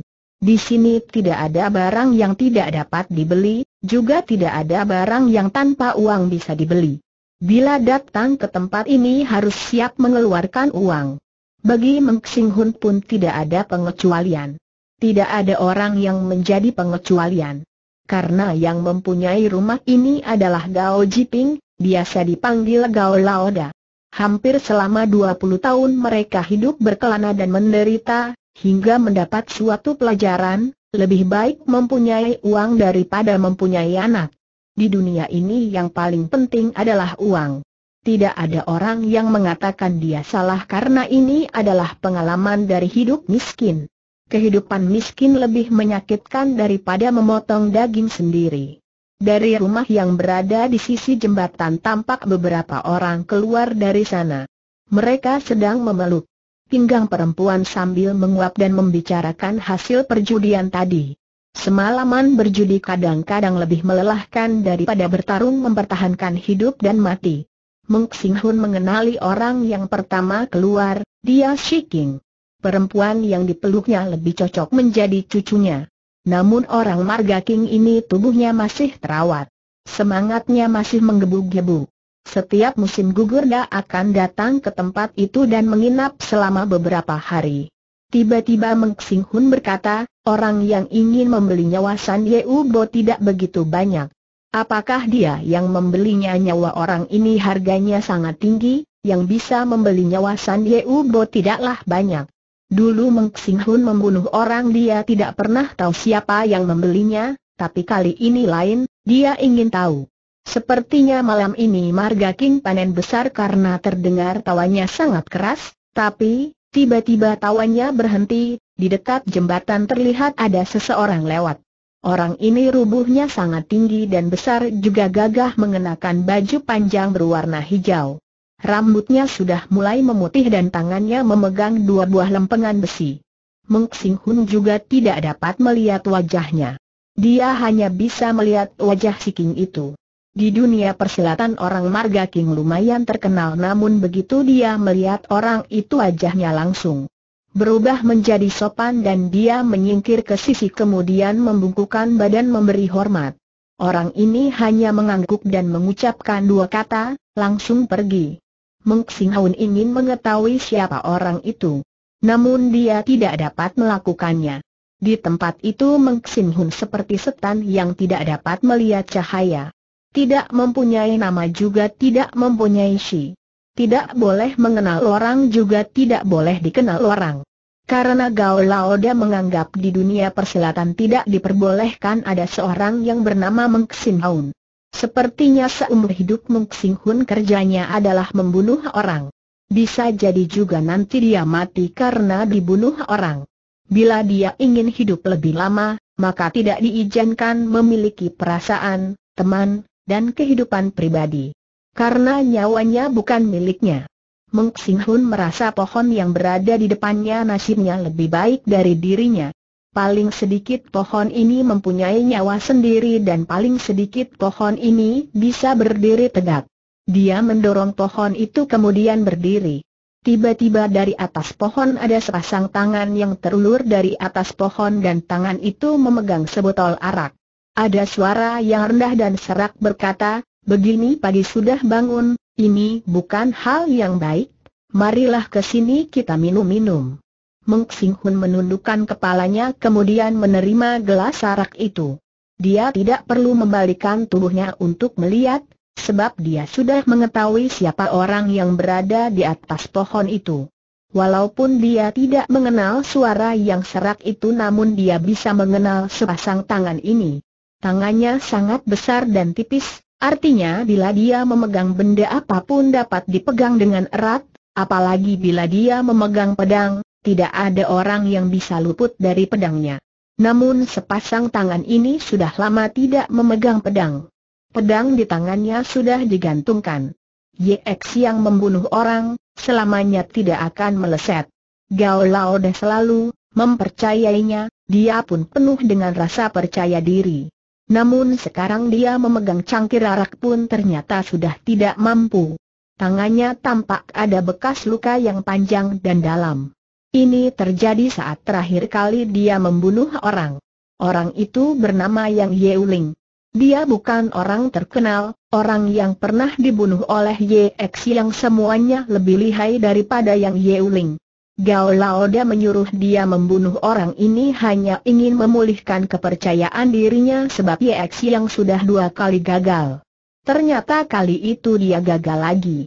Di sini tidak ada barang yang tidak dapat dibeli, juga tidak ada barang yang tanpa uang bisa dibeli. Bila datang ke tempat ini harus siap mengeluarkan uang. Bagi Meng Sing Hun pun tidak ada pengecualian. Tidak ada orang yang menjadi pengecualian. Karena yang mempunyai rumah ini adalah Gao Jiping, biasa dipanggil Gao Laoda. Hampir selama 20 tahun mereka hidup berkelana dan menderita, hingga mendapat suatu pelajaran, lebih baik mempunyai uang daripada mempunyai anak. Di dunia ini yang paling penting adalah uang. Tidak ada orang yang mengatakan dia salah karena ini adalah pengalaman dari hidup miskin. Kehidupan miskin lebih menyakitkan daripada memotong daging sendiri. Dari rumah yang berada di sisi jembatan tampak beberapa orang keluar dari sana. Mereka sedang memeluk pinggang perempuan sambil menguap dan membicarakan hasil perjudian tadi. Semalaman berjudi kadang-kadang lebih melelahkan daripada bertarung mempertahankan hidup dan mati. Meng Hun mengenali orang yang pertama keluar, dia Shiking. Perempuan yang dipeluknya lebih cocok menjadi cucunya. Namun orang Marga King ini tubuhnya masih terawat. Semangatnya masih menggebu-gebu. Setiap musim gugur dia akan datang ke tempat itu dan menginap selama beberapa hari. Tiba-tiba Meng Hun berkata, orang yang ingin membeli nyawa San Yeu tidak begitu banyak. Apakah dia yang membelinya nyawa orang ini harganya sangat tinggi, yang bisa membeli nyawa San Yeu Bo tidaklah banyak. Dulu Meng Sing Hun membunuh orang dia tidak pernah tahu siapa yang membelinya, tapi kali ini lain, dia ingin tahu. Sepertinya malam ini Marga King panen besar karena terdengar tawanya sangat keras, tapi, Tiba-tiba tawanya berhenti, di dekat jembatan terlihat ada seseorang lewat. Orang ini rubuhnya sangat tinggi dan besar juga gagah mengenakan baju panjang berwarna hijau. Rambutnya sudah mulai memutih dan tangannya memegang dua buah lempengan besi. Meng Sing Hun juga tidak dapat melihat wajahnya. Dia hanya bisa melihat wajah si King itu. Di dunia persilatan orang Marga King lumayan terkenal namun begitu dia melihat orang itu wajahnya langsung berubah menjadi sopan dan dia menyingkir ke sisi kemudian membungkukkan badan memberi hormat. Orang ini hanya mengangguk dan mengucapkan dua kata, langsung pergi. Meng Sing Haun ingin mengetahui siapa orang itu. Namun dia tidak dapat melakukannya. Di tempat itu Meng Sing Hun seperti setan yang tidak dapat melihat cahaya tidak mempunyai nama juga tidak mempunyai si. Tidak boleh mengenal orang juga tidak boleh dikenal orang. Karena Gao Laoda menganggap di dunia persilatan tidak diperbolehkan ada seorang yang bernama Meng Xin Haun. Sepertinya seumur hidup Meng Xin Hun kerjanya adalah membunuh orang. Bisa jadi juga nanti dia mati karena dibunuh orang. Bila dia ingin hidup lebih lama, maka tidak diizinkan memiliki perasaan, teman, dan kehidupan pribadi. Karena nyawanya bukan miliknya. Meng Sing Hun merasa pohon yang berada di depannya nasibnya lebih baik dari dirinya. Paling sedikit pohon ini mempunyai nyawa sendiri dan paling sedikit pohon ini bisa berdiri tegak. Dia mendorong pohon itu kemudian berdiri. Tiba-tiba dari atas pohon ada sepasang tangan yang terulur dari atas pohon dan tangan itu memegang sebotol arak. Ada suara yang rendah dan serak berkata, begini pagi sudah bangun, ini bukan hal yang baik, marilah ke sini kita minum-minum. Meng Sing Hun menundukkan kepalanya kemudian menerima gelas arak itu. Dia tidak perlu membalikan tubuhnya untuk melihat, sebab dia sudah mengetahui siapa orang yang berada di atas pohon itu. Walaupun dia tidak mengenal suara yang serak itu namun dia bisa mengenal sepasang tangan ini. Tangannya sangat besar dan tipis, artinya bila dia memegang benda apa pun dapat dipegang dengan erat, apalagi bila dia memegang pedang, tidak ada orang yang bisa luput dari pedangnya. Namun sepasang tangan ini sudah lama tidak memegang pedang. Pedang di tangannya sudah digantungkan. Yex yang membunuh orang, selamanya tidak akan meleset. Gao Lao selalu mempercayainya, dia pun penuh dengan rasa percaya diri. Namun sekarang dia memegang cangkir arak pun ternyata sudah tidak mampu. Tangannya tampak ada bekas luka yang panjang dan dalam. Ini terjadi saat terakhir kali dia membunuh orang. Orang itu bernama Yang Yeuling. Dia bukan orang terkenal, orang yang pernah dibunuh oleh YX yang semuanya lebih lihai daripada Yang Yeuling. Gao Laoda menyuruh dia membunuh orang ini hanya ingin memulihkan kepercayaan dirinya sebab YX yang sudah dua kali gagal. Ternyata kali itu dia gagal lagi.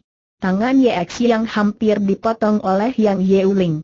Tangan YX yang hampir dipotong oleh Yang Yeuling.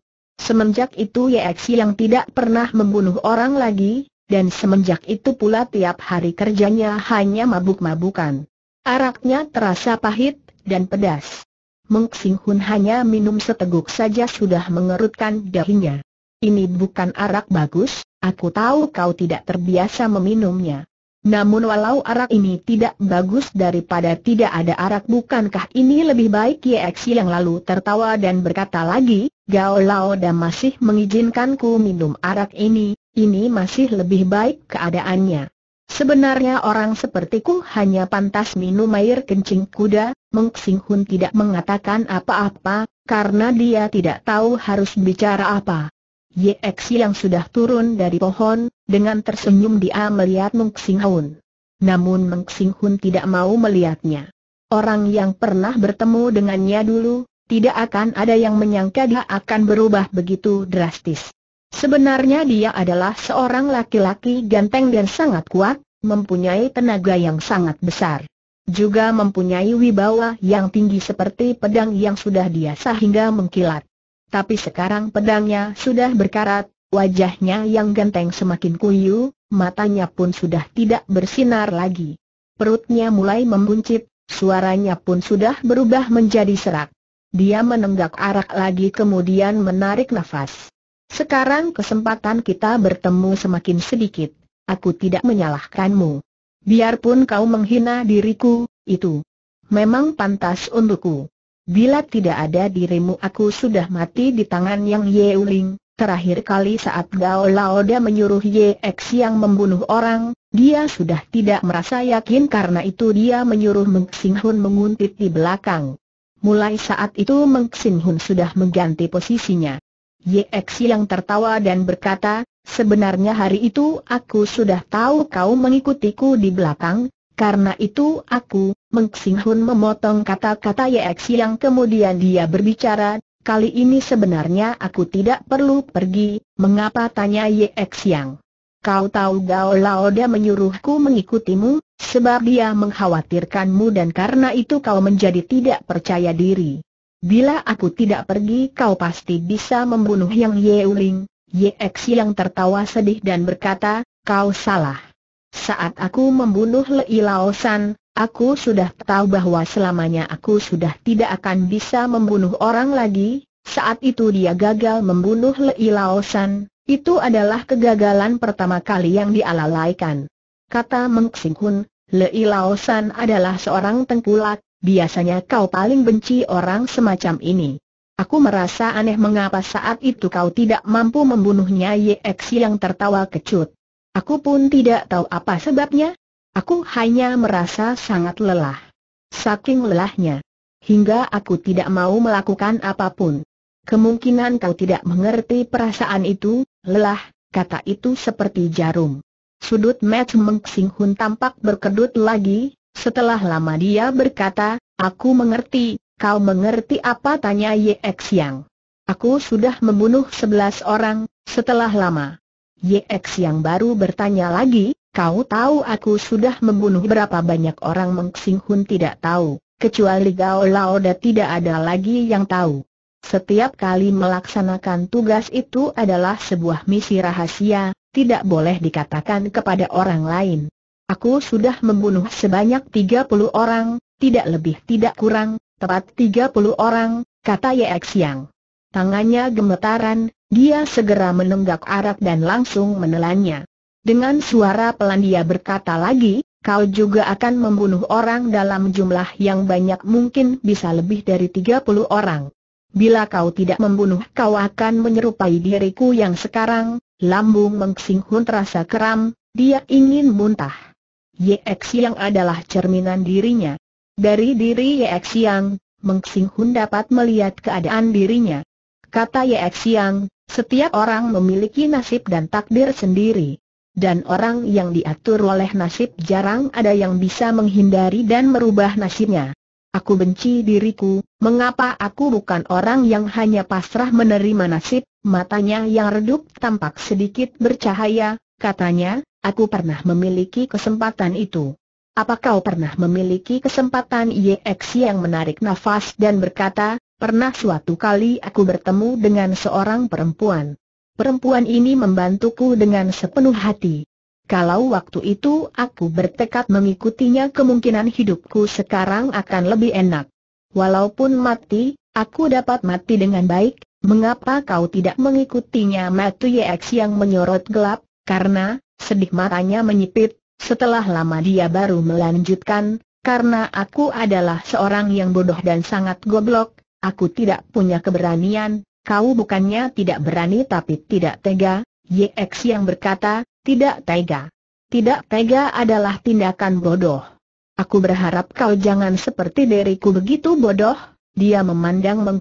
Semenjak itu Yex yang tidak pernah membunuh orang lagi, dan semenjak itu pula tiap hari kerjanya hanya mabuk-mabukan. Araknya terasa pahit dan pedas. Meng Sing Hun hanya minum seteguk saja sudah mengerutkan dahinya. Ini bukan arak bagus, aku tahu kau tidak terbiasa meminumnya. Namun walau arak ini tidak bagus daripada tidak ada arak bukankah ini lebih baik Yex yang lalu tertawa dan berkata lagi, Gao Lao dan masih mengizinkanku minum arak ini, ini masih lebih baik keadaannya. Sebenarnya orang sepertiku hanya pantas minum air kencing kuda, Meng Sing Hun tidak mengatakan apa-apa, karena dia tidak tahu harus bicara apa. Yex yang sudah turun dari pohon, dengan tersenyum dia melihat Meng Sing Hun. Namun Meng Sing Hun tidak mau melihatnya. Orang yang pernah bertemu dengannya dulu, tidak akan ada yang menyangka dia akan berubah begitu drastis. Sebenarnya dia adalah seorang laki-laki ganteng dan sangat kuat, mempunyai tenaga yang sangat besar. Juga mempunyai wibawa yang tinggi seperti pedang yang sudah dia hingga mengkilat. Tapi sekarang pedangnya sudah berkarat, wajahnya yang ganteng semakin kuyu, matanya pun sudah tidak bersinar lagi. Perutnya mulai membuncit, suaranya pun sudah berubah menjadi serak. Dia menenggak arak lagi kemudian menarik nafas. Sekarang kesempatan kita bertemu semakin sedikit. Aku tidak menyalahkanmu. Biarpun kau menghina diriku, itu memang pantas untukku. Bila tidak ada dirimu aku sudah mati di tangan Yang Yeuling. Terakhir kali saat Gao Laoda menyuruh Yex yang membunuh orang, dia sudah tidak merasa yakin karena itu dia menyuruh Meng Sing Hun menguntit di belakang. Mulai saat itu Meng Sing Hun sudah mengganti posisinya. Yex yang tertawa dan berkata, sebenarnya hari itu aku sudah tahu kau mengikutiku di belakang, karena itu aku, Meng Sing Hun memotong kata-kata Yex yang kemudian dia berbicara, kali ini sebenarnya aku tidak perlu pergi, mengapa tanya Yex yang? Kau tahu Gao Laoda menyuruhku mengikutimu, sebab dia mengkhawatirkanmu dan karena itu kau menjadi tidak percaya diri. Bila aku tidak pergi kau pasti bisa membunuh Yang Yeuling. Yex yang tertawa sedih dan berkata, kau salah. Saat aku membunuh Lei Laosan, Aku sudah tahu bahwa selamanya aku sudah tidak akan bisa membunuh orang lagi, saat itu dia gagal membunuh Lei Laosan, itu adalah kegagalan pertama kali yang dialalaikan. Kata Meng Xing Hun, Lei Laosan adalah seorang tengkulak, biasanya kau paling benci orang semacam ini. Aku merasa aneh mengapa saat itu kau tidak mampu membunuhnya Ye X yang tertawa kecut. Aku pun tidak tahu apa sebabnya, Aku hanya merasa sangat lelah. Saking lelahnya. Hingga aku tidak mau melakukan apa pun. Kemungkinan kau tidak mengerti perasaan itu, lelah, kata itu seperti jarum. Sudut Matt Meng Hun tampak berkedut lagi, setelah lama dia berkata, aku mengerti, kau mengerti apa tanya Ye X Yang. Aku sudah membunuh sebelas orang, setelah lama. Ye X Yang baru bertanya lagi, Kau tahu aku sudah membunuh berapa banyak orang Meng Hun tidak tahu, kecuali Gao Laoda tidak ada lagi yang tahu. Setiap kali melaksanakan tugas itu adalah sebuah misi rahasia, tidak boleh dikatakan kepada orang lain. Aku sudah membunuh sebanyak 30 orang, tidak lebih tidak kurang, tepat 30 orang, kata Ye Xiang. Tangannya gemetaran, dia segera menenggak arak dan langsung menelannya. Dengan suara pelan dia berkata lagi, kau juga akan membunuh orang dalam jumlah yang banyak mungkin bisa lebih dari 30 orang. Bila kau tidak membunuh kau akan menyerupai diriku yang sekarang, lambung Meng terasa keram, dia ingin muntah. YX yang adalah cerminan dirinya. Dari diri YX yang, Meng Hun dapat melihat keadaan dirinya. Kata YX yang, setiap orang memiliki nasib dan takdir sendiri dan orang yang diatur oleh nasib jarang ada yang bisa menghindari dan merubah nasibnya. Aku benci diriku, mengapa aku bukan orang yang hanya pasrah menerima nasib, matanya yang redup tampak sedikit bercahaya, katanya, aku pernah memiliki kesempatan itu. Apa kau pernah memiliki kesempatan YX yang menarik nafas dan berkata, pernah suatu kali aku bertemu dengan seorang perempuan. Perempuan ini membantuku dengan sepenuh hati. Kalau waktu itu aku bertekad mengikutinya kemungkinan hidupku sekarang akan lebih enak. Walaupun mati, aku dapat mati dengan baik, mengapa kau tidak mengikutinya Matu Yex yang menyorot gelap, karena, sedih matanya menyipit, setelah lama dia baru melanjutkan, karena aku adalah seorang yang bodoh dan sangat goblok, aku tidak punya keberanian, Kau bukannya tidak berani tapi tidak tega, YX yang berkata, tidak tega. Tidak tega adalah tindakan bodoh. Aku berharap kau jangan seperti diriku begitu bodoh, dia memandang Meng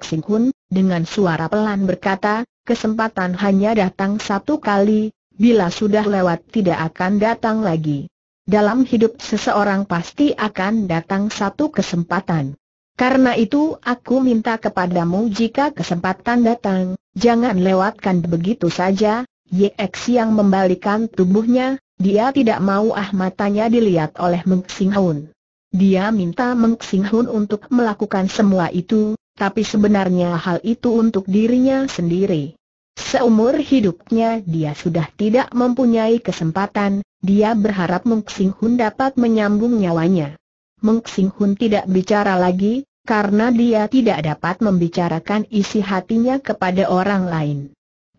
dengan suara pelan berkata, kesempatan hanya datang satu kali, bila sudah lewat tidak akan datang lagi. Dalam hidup seseorang pasti akan datang satu kesempatan. Karena itu aku minta kepadamu jika kesempatan datang, jangan lewatkan begitu saja, YX yang membalikan tubuhnya, dia tidak mau ah matanya dilihat oleh Meng Xing Hun. Dia minta Meng Xing Hun untuk melakukan semua itu, tapi sebenarnya hal itu untuk dirinya sendiri. Seumur hidupnya dia sudah tidak mempunyai kesempatan, dia berharap Meng Xing Hun dapat menyambung nyawanya. Meng Xing Hun tidak bicara lagi, karena dia tidak dapat membicarakan isi hatinya kepada orang lain.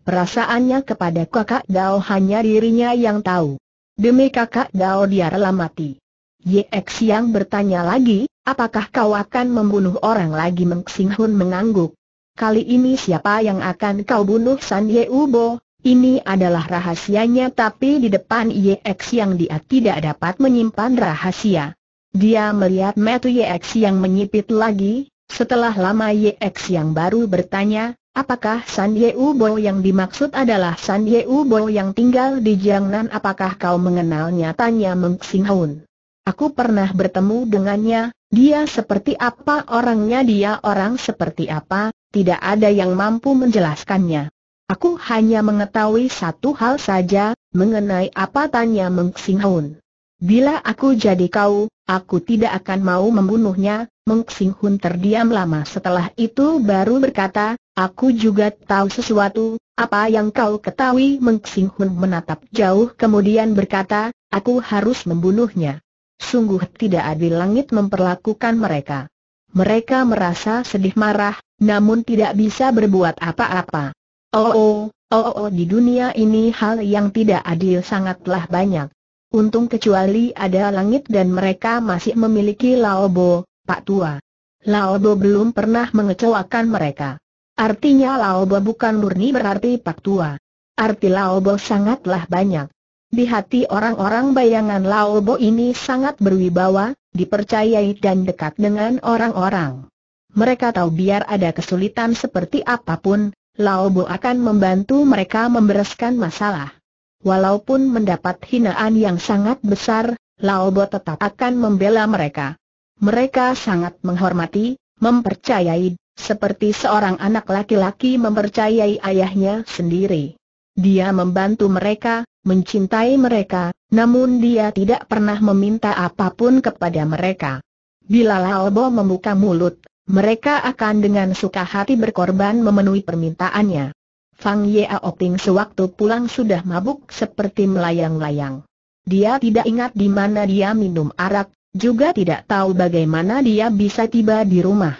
Perasaannya kepada kakak Gao hanya dirinya yang tahu. Demi kakak Gao dia rela mati. YX yang bertanya lagi, apakah kau akan membunuh orang lagi Meng Xing Hun mengangguk. Kali ini siapa yang akan kau bunuh San Ye Ubo? Ini adalah rahasianya tapi di depan YX yang dia tidak dapat menyimpan rahasia. Dia melihat Metu YX yang menyipit lagi, setelah lama YX yang baru bertanya, apakah San Ye Ubo yang dimaksud adalah San Ye Ubo yang tinggal di Jiangnan apakah kau mengenalnya? Tanya Meng Xing Hun. Aku pernah bertemu dengannya, dia seperti apa orangnya dia orang seperti apa, tidak ada yang mampu menjelaskannya. Aku hanya mengetahui satu hal saja, mengenai apa tanya Meng Xing Hun. Bila aku jadi kau, aku tidak akan mau membunuhnya. Meng Xing Hun terdiam lama setelah itu baru berkata, aku juga tahu sesuatu, apa yang kau ketahui? Meng Xing Hun menatap jauh kemudian berkata, aku harus membunuhnya. Sungguh tidak adil langit memperlakukan mereka. Mereka merasa sedih marah, namun tidak bisa berbuat apa-apa. Oh, oh, oh, oh, di dunia ini hal yang tidak adil sangatlah banyak. Untung kecuali ada langit dan mereka masih memiliki Laobo, Pak Tua. Laobo belum pernah mengecewakan mereka. Artinya Laobo bukan murni berarti Pak Tua. Arti Laobo sangatlah banyak. Di hati orang-orang bayangan Laobo ini sangat berwibawa, dipercayai dan dekat dengan orang-orang. Mereka tahu biar ada kesulitan seperti apa pun, Laobo akan membantu mereka membereskan masalah. Walaupun mendapat hinaan yang sangat besar, Laobo tetap akan membela mereka. Mereka sangat menghormati, mempercayai, seperti seorang anak laki-laki mempercayai ayahnya sendiri. Dia membantu mereka, mencintai mereka, namun dia tidak pernah meminta apa pun kepada mereka. Bila Laobo membuka mulut, mereka akan dengan suka hati berkorban memenuhi permintaannya. Fang Yao Ping sewaktu pulang sudah mabuk seperti melayang-layang. Dia tidak ingat di mana dia minum arak, juga tidak tahu bagaimana dia bisa tiba di rumah.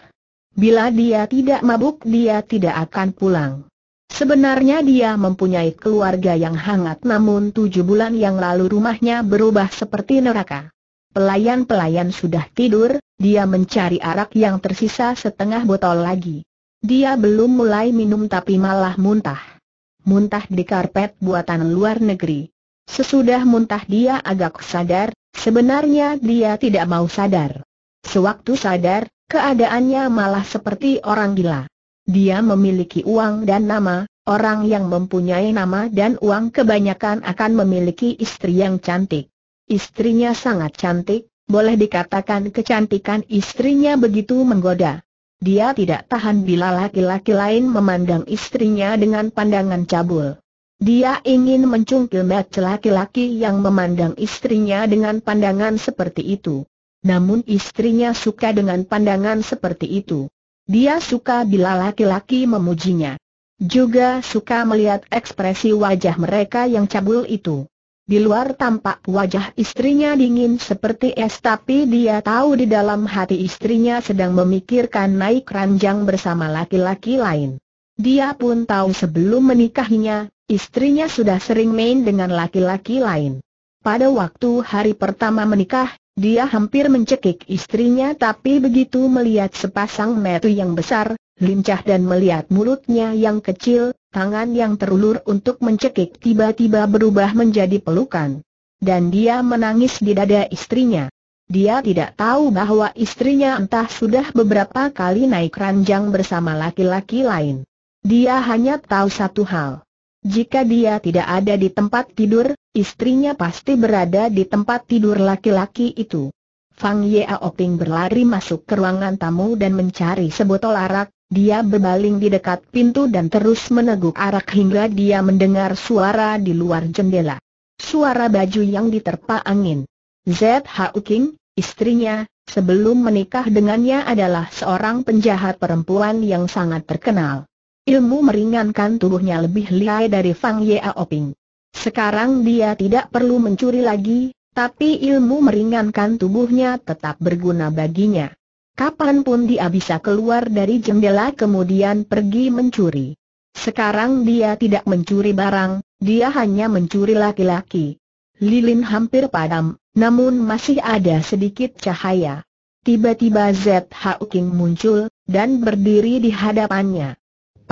Bila dia tidak mabuk dia tidak akan pulang. Sebenarnya dia mempunyai keluarga yang hangat namun tujuh bulan yang lalu rumahnya berubah seperti neraka. Pelayan-pelayan sudah tidur, dia mencari arak yang tersisa setengah botol lagi. Dia belum mulai minum tapi malah muntah. Muntah di karpet buatan luar negeri. Sesudah muntah dia agak sadar, sebenarnya dia tidak mau sadar. Sewaktu sadar, keadaannya malah seperti orang gila. Dia memiliki uang dan nama, orang yang mempunyai nama dan uang kebanyakan akan memiliki istri yang cantik. Istrinya sangat cantik, boleh dikatakan kecantikan istrinya begitu menggoda. Dia tidak tahan bila laki-laki lain memandang istrinya dengan pandangan cabul. Dia ingin mencungkil mata laki-laki yang memandang istrinya dengan pandangan seperti itu. Namun istrinya suka dengan pandangan seperti itu. Dia suka bila laki-laki memujinya. Juga suka melihat ekspresi wajah mereka yang cabul itu. Di luar tampak wajah istrinya dingin seperti es tapi dia tahu di dalam hati istrinya sedang memikirkan naik ranjang bersama laki-laki lain. Dia pun tahu sebelum menikahinya, istrinya sudah sering main dengan laki-laki lain. Pada waktu hari pertama menikah, dia hampir mencekik istrinya tapi begitu melihat sepasang metu yang besar, lincah dan melihat mulutnya yang kecil, tangan yang terulur untuk mencekik tiba-tiba berubah menjadi pelukan. Dan dia menangis di dada istrinya. Dia tidak tahu bahwa istrinya entah sudah beberapa kali naik ranjang bersama laki-laki lain. Dia hanya tahu satu hal. Jika dia tidak ada di tempat tidur, istrinya pasti berada di tempat tidur laki-laki itu. Fang Yao Ping berlari masuk ke ruangan tamu dan mencari sebotol arak, dia berbaling di dekat pintu dan terus meneguk arak hingga dia mendengar suara di luar jendela. Suara baju yang diterpa angin. Z.H. King, istrinya, sebelum menikah dengannya adalah seorang penjahat perempuan yang sangat terkenal. Ilmu meringankan tubuhnya lebih lihai dari Fang Yao Ping. Sekarang dia tidak perlu mencuri lagi, tapi ilmu meringankan tubuhnya tetap berguna baginya. Kapan pun dia bisa keluar dari jendela kemudian pergi mencuri. Sekarang dia tidak mencuri barang, dia hanya mencuri laki-laki. Lilin hampir padam, namun masih ada sedikit cahaya. Tiba-tiba Z.H. King muncul, dan berdiri di hadapannya.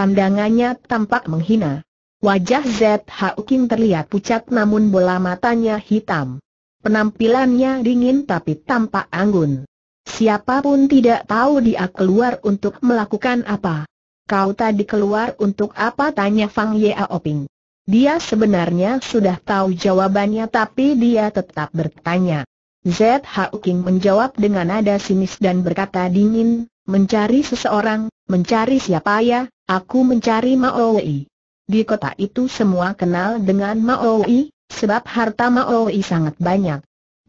Pandangannya tampak menghina. Wajah Z.H. King terlihat pucat namun bola matanya hitam. Penampilannya dingin tapi tampak anggun. Siapa pun tidak tahu dia keluar untuk melakukan apa. Kau tadi keluar untuk apa tanya Fang Yao Ping. Dia sebenarnya sudah tahu jawabannya tapi dia tetap bertanya. Z.H. King menjawab dengan nada sinis dan berkata dingin, mencari seseorang, mencari siapa ya, aku mencari Mao Wei. Di kota itu semua kenal dengan Mao Wei, sebab harta Mao Wei sangat banyak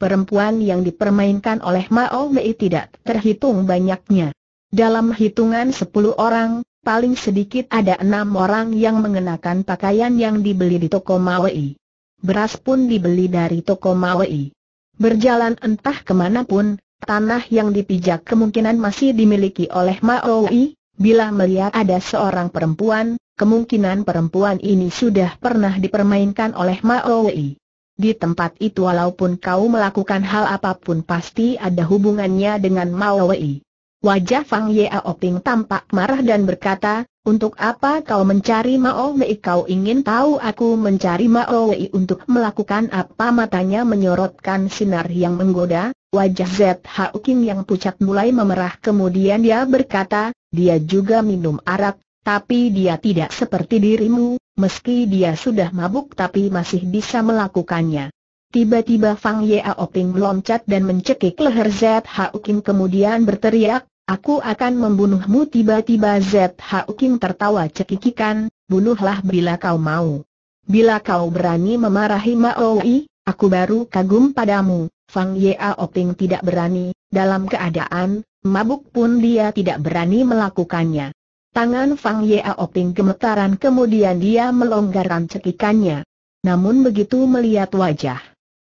perempuan yang dipermainkan oleh Mao Mei tidak terhitung banyaknya. Dalam hitungan sepuluh orang, paling sedikit ada enam orang yang mengenakan pakaian yang dibeli di toko Mao Mei. Beras pun dibeli dari toko Mao Mei. Berjalan entah ke mana pun, tanah yang dipijak kemungkinan masih dimiliki oleh Maui, bila melihat ada seorang perempuan, kemungkinan perempuan ini sudah pernah dipermainkan oleh Maui. Di tempat itu walaupun kau melakukan hal apa pun pasti ada hubungannya dengan Maui. Wajah Fang Yaoping tampak marah dan berkata, untuk apa kau mencari Mao Wei? Kau ingin tahu aku mencari Mao Wei untuk melakukan apa? Matanya menyorotkan sinar yang menggoda, wajah ZH King yang pucat mulai memerah kemudian dia berkata, dia juga minum arak, tapi dia tidak seperti dirimu, meski dia sudah mabuk tapi masih bisa melakukannya. Tiba-tiba Fang Yaoping meloncat dan mencekik leher ZH King kemudian berteriak, Aku akan membunuhmu tiba-tiba ZH King tertawa cekikikan, bunuhlah bila kau mau. Bila kau berani memarahi Maui, aku baru kagum padamu. Fang Yao Ping tidak berani, dalam keadaan, mabuk pun dia tidak berani melakukannya. Tangan Fang Yao Ping gemetaran kemudian dia melonggarkan cekikannya. Namun begitu melihat wajah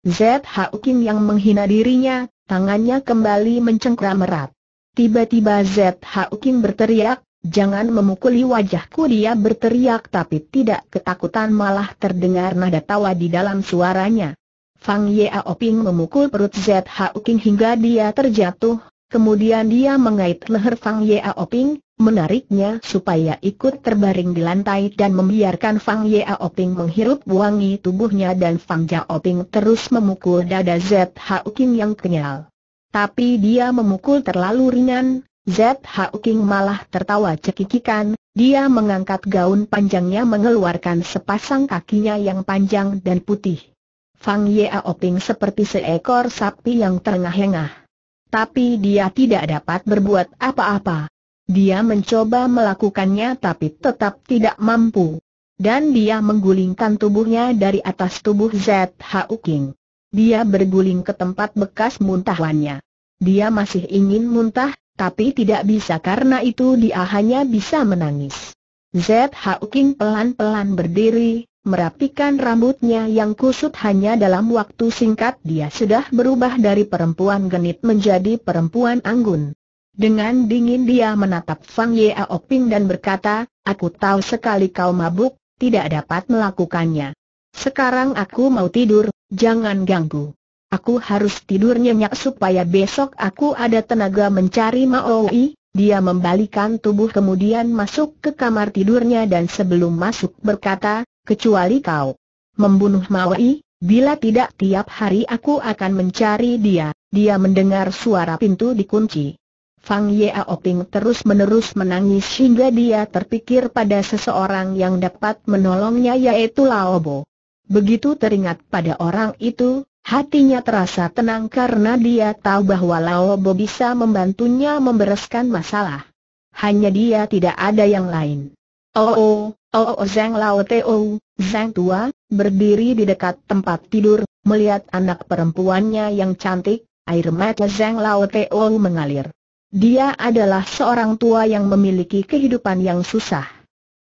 ZH King yang menghina dirinya, tangannya kembali mencengkram erat. Tiba-tiba ZH King berteriak, jangan memukuli wajahku dia berteriak tapi tidak ketakutan malah terdengar nada tawa di dalam suaranya. Fang Yao Ping memukul perut ZH King hingga dia terjatuh, kemudian dia mengait leher Fang Yao Ping, menariknya supaya ikut terbaring di lantai dan membiarkan Fang Yao Ping menghirup wangi tubuhnya dan Fang Yao Ping terus memukul dada ZH King yang kenyal. Tapi dia memukul terlalu ringan, ZH King malah tertawa cekikikan, dia mengangkat gaun panjangnya mengeluarkan sepasang kakinya yang panjang dan putih. Fang Yao Ping seperti seekor sapi yang terengah-engah. Tapi dia tidak dapat berbuat apa-apa. Dia mencoba melakukannya tapi tetap tidak mampu. Dan dia menggulingkan tubuhnya dari atas tubuh ZH King. Dia berguling ke tempat bekas muntahannya. Dia masih ingin muntah, tapi tidak bisa karena itu dia hanya bisa menangis. ZH King pelan-pelan berdiri, merapikan rambutnya yang kusut hanya dalam waktu singkat dia sudah berubah dari perempuan genit menjadi perempuan anggun. Dengan dingin dia menatap Fang Yao Ping dan berkata, aku tahu sekali kau mabuk, tidak dapat melakukannya. Sekarang aku mau tidur, jangan ganggu. Aku harus tidur nyenyak supaya besok aku ada tenaga mencari Maui. Dia membalikan tubuh kemudian masuk ke kamar tidurnya dan sebelum masuk berkata, kecuali kau membunuh Maui, bila tidak tiap hari aku akan mencari dia. Dia mendengar suara pintu dikunci. Fang Yao Ping terus-menerus menangis hingga dia terpikir pada seseorang yang dapat menolongnya yaitu Lao Bo. Begitu teringat pada orang itu, Hatinya terasa tenang karena dia tahu bahwa Lao Bo bisa membantunya membereskan masalah. Hanya dia tidak ada yang lain. Oh oh, oh, oh Zhang Lao Teo, Zhang tua, berdiri di dekat tempat tidur, melihat anak perempuannya yang cantik, air mata Zhang Lao Teo mengalir. Dia adalah seorang tua yang memiliki kehidupan yang susah.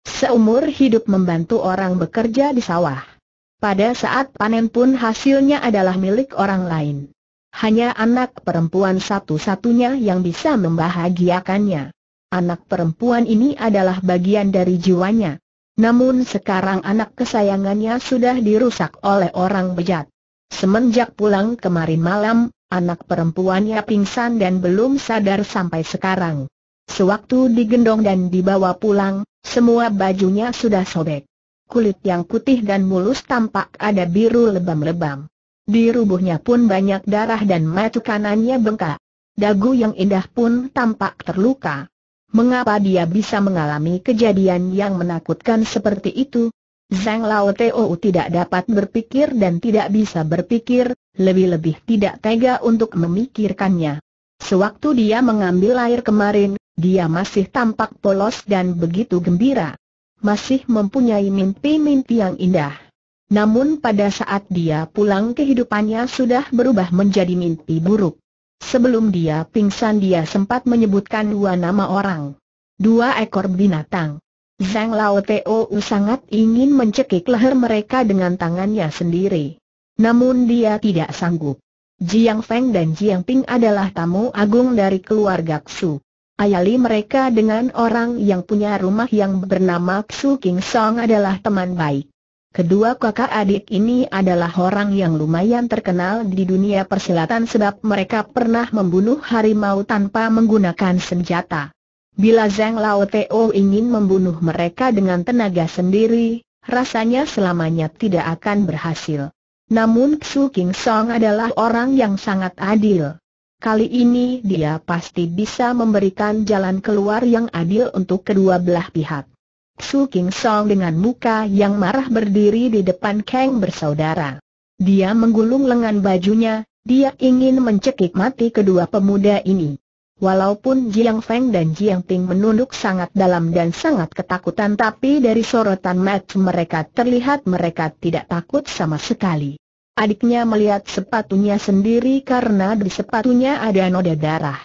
Seumur hidup membantu orang bekerja di sawah. Pada saat panen pun hasilnya adalah milik orang lain. Hanya anak perempuan satu-satunya yang bisa membahagiakannya. Anak perempuan ini adalah bagian dari jiwanya. Namun sekarang anak kesayangannya sudah dirusak oleh orang bejat. Semenjak pulang kemarin malam, anak perempuannya pingsan dan belum sadar sampai sekarang. Sewaktu digendong dan dibawa pulang, semua bajunya sudah sobek kulit yang putih dan mulus tampak ada biru lebam-lebam. Di rubuhnya pun banyak darah dan mata kanannya bengkak. Dagu yang indah pun tampak terluka. Mengapa dia bisa mengalami kejadian yang menakutkan seperti itu? Zhang Lao Teo tidak dapat berpikir dan tidak bisa berpikir, lebih-lebih tidak tega untuk memikirkannya. Sewaktu dia mengambil air kemarin, dia masih tampak polos dan begitu gembira masih mempunyai mimpi-mimpi yang indah. Namun pada saat dia pulang kehidupannya sudah berubah menjadi mimpi buruk. Sebelum dia pingsan dia sempat menyebutkan dua nama orang. Dua ekor binatang. Zhang Lao Teo sangat ingin mencekik leher mereka dengan tangannya sendiri. Namun dia tidak sanggup. Jiang Feng dan Jiang Ping adalah tamu agung dari keluarga Xu. Ayali mereka dengan orang yang punya rumah yang bernama Xu King Song adalah teman baik. Kedua kakak adik ini adalah orang yang lumayan terkenal di dunia persilatan sebab mereka pernah membunuh harimau tanpa menggunakan senjata. Bila Zhang Lao Teo ingin membunuh mereka dengan tenaga sendiri, rasanya selamanya tidak akan berhasil. Namun Xu King Song adalah orang yang sangat adil. Kali ini dia pasti bisa memberikan jalan keluar yang adil untuk kedua belah pihak. Xu King Song dengan muka yang marah berdiri di depan Kang bersaudara. Dia menggulung lengan bajunya, dia ingin mencekik mati kedua pemuda ini. Walaupun Jiang Feng dan Jiang Ping menunduk sangat dalam dan sangat ketakutan tapi dari sorotan mata mereka terlihat mereka tidak takut sama sekali. Adiknya melihat sepatunya sendiri karena di sepatunya ada noda darah.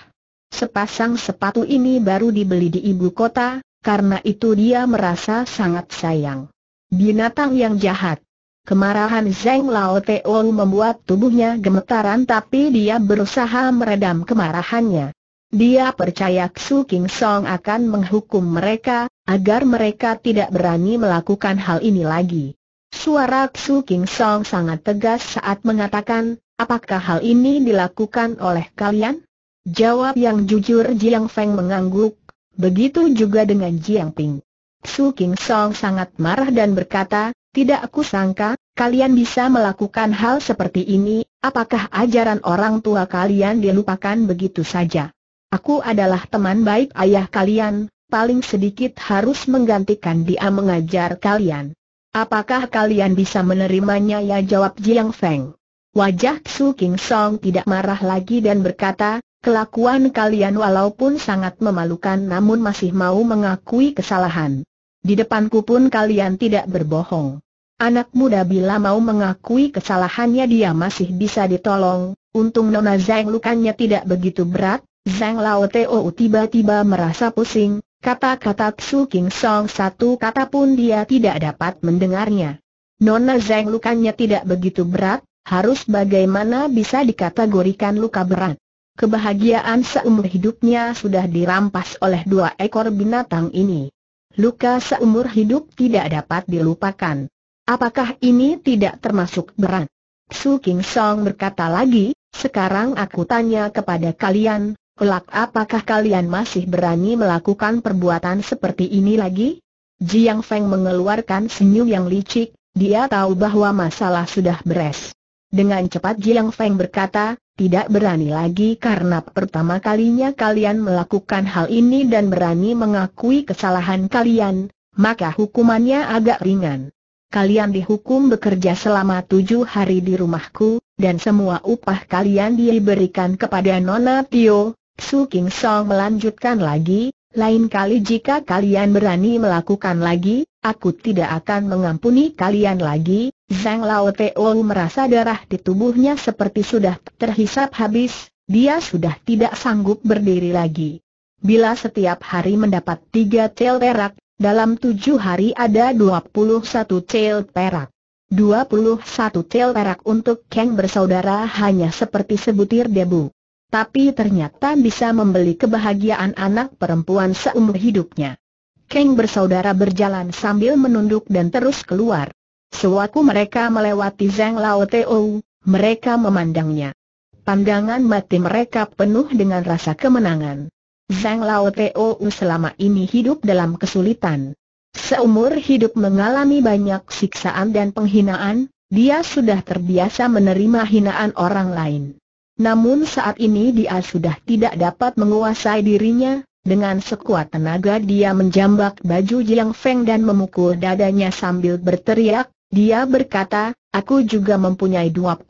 Sepasang sepatu ini baru dibeli di ibu kota, karena itu dia merasa sangat sayang. Binatang yang jahat. Kemarahan Zhang Lao Teo membuat tubuhnya gemetaran tapi dia berusaha meredam kemarahannya. Dia percaya Xu King Song akan menghukum mereka, agar mereka tidak berani melakukan hal ini lagi. Suara Xu King Song sangat tegas saat mengatakan, apakah hal ini dilakukan oleh kalian? Jawab yang jujur Jiang Feng mengangguk, begitu juga dengan Jiang Ping. Xu King Song sangat marah dan berkata, tidak aku sangka, kalian bisa melakukan hal seperti ini, apakah ajaran orang tua kalian dilupakan begitu saja? Aku adalah teman baik ayah kalian, paling sedikit harus menggantikan dia mengajar kalian. Apakah kalian bisa menerimanya ya jawab Jiang Feng. Wajah Su King Song tidak marah lagi dan berkata, kelakuan kalian walaupun sangat memalukan namun masih mau mengakui kesalahan. Di depanku pun kalian tidak berbohong. Anak muda bila mau mengakui kesalahannya dia masih bisa ditolong, untung Nona Zhang lukanya tidak begitu berat, Zhang Lao Teo tiba-tiba merasa pusing, Kata-kata Xu King Song satu kata pun dia tidak dapat mendengarnya. Nona Zhang lukanya tidak begitu berat, harus bagaimana bisa dikategorikan luka berat. Kebahagiaan seumur hidupnya sudah dirampas oleh dua ekor binatang ini. Luka seumur hidup tidak dapat dilupakan. Apakah ini tidak termasuk berat? Su King Song berkata lagi, sekarang aku tanya kepada kalian, Kelak apakah kalian masih berani melakukan perbuatan seperti ini lagi? Jiang Feng mengeluarkan senyum yang licik, dia tahu bahwa masalah sudah beres. Dengan cepat Jiang Feng berkata, tidak berani lagi karena pertama kalinya kalian melakukan hal ini dan berani mengakui kesalahan kalian, maka hukumannya agak ringan. Kalian dihukum bekerja selama tujuh hari di rumahku, dan semua upah kalian diberikan kepada Nona Tio, Su King Song melanjutkan lagi, lain kali jika kalian berani melakukan lagi, aku tidak akan mengampuni kalian lagi. Zhang Lao Teo merasa darah di tubuhnya seperti sudah terhisap habis, dia sudah tidak sanggup berdiri lagi. Bila setiap hari mendapat tiga tel perak, dalam tujuh hari ada 21 tel perak. 21 tel perak untuk Kang bersaudara hanya seperti sebutir debu tapi ternyata bisa membeli kebahagiaan anak perempuan seumur hidupnya. Kang bersaudara berjalan sambil menunduk dan terus keluar. Sewaktu mereka melewati Zhang Lao Teo, mereka memandangnya. Pandangan mati mereka penuh dengan rasa kemenangan. Zhang Lao Teo selama ini hidup dalam kesulitan. Seumur hidup mengalami banyak siksaan dan penghinaan, dia sudah terbiasa menerima hinaan orang lain. Namun saat ini dia sudah tidak dapat menguasai dirinya, dengan sekuat tenaga dia menjambak baju Jiang Feng dan memukul dadanya sambil berteriak, dia berkata, aku juga mempunyai 21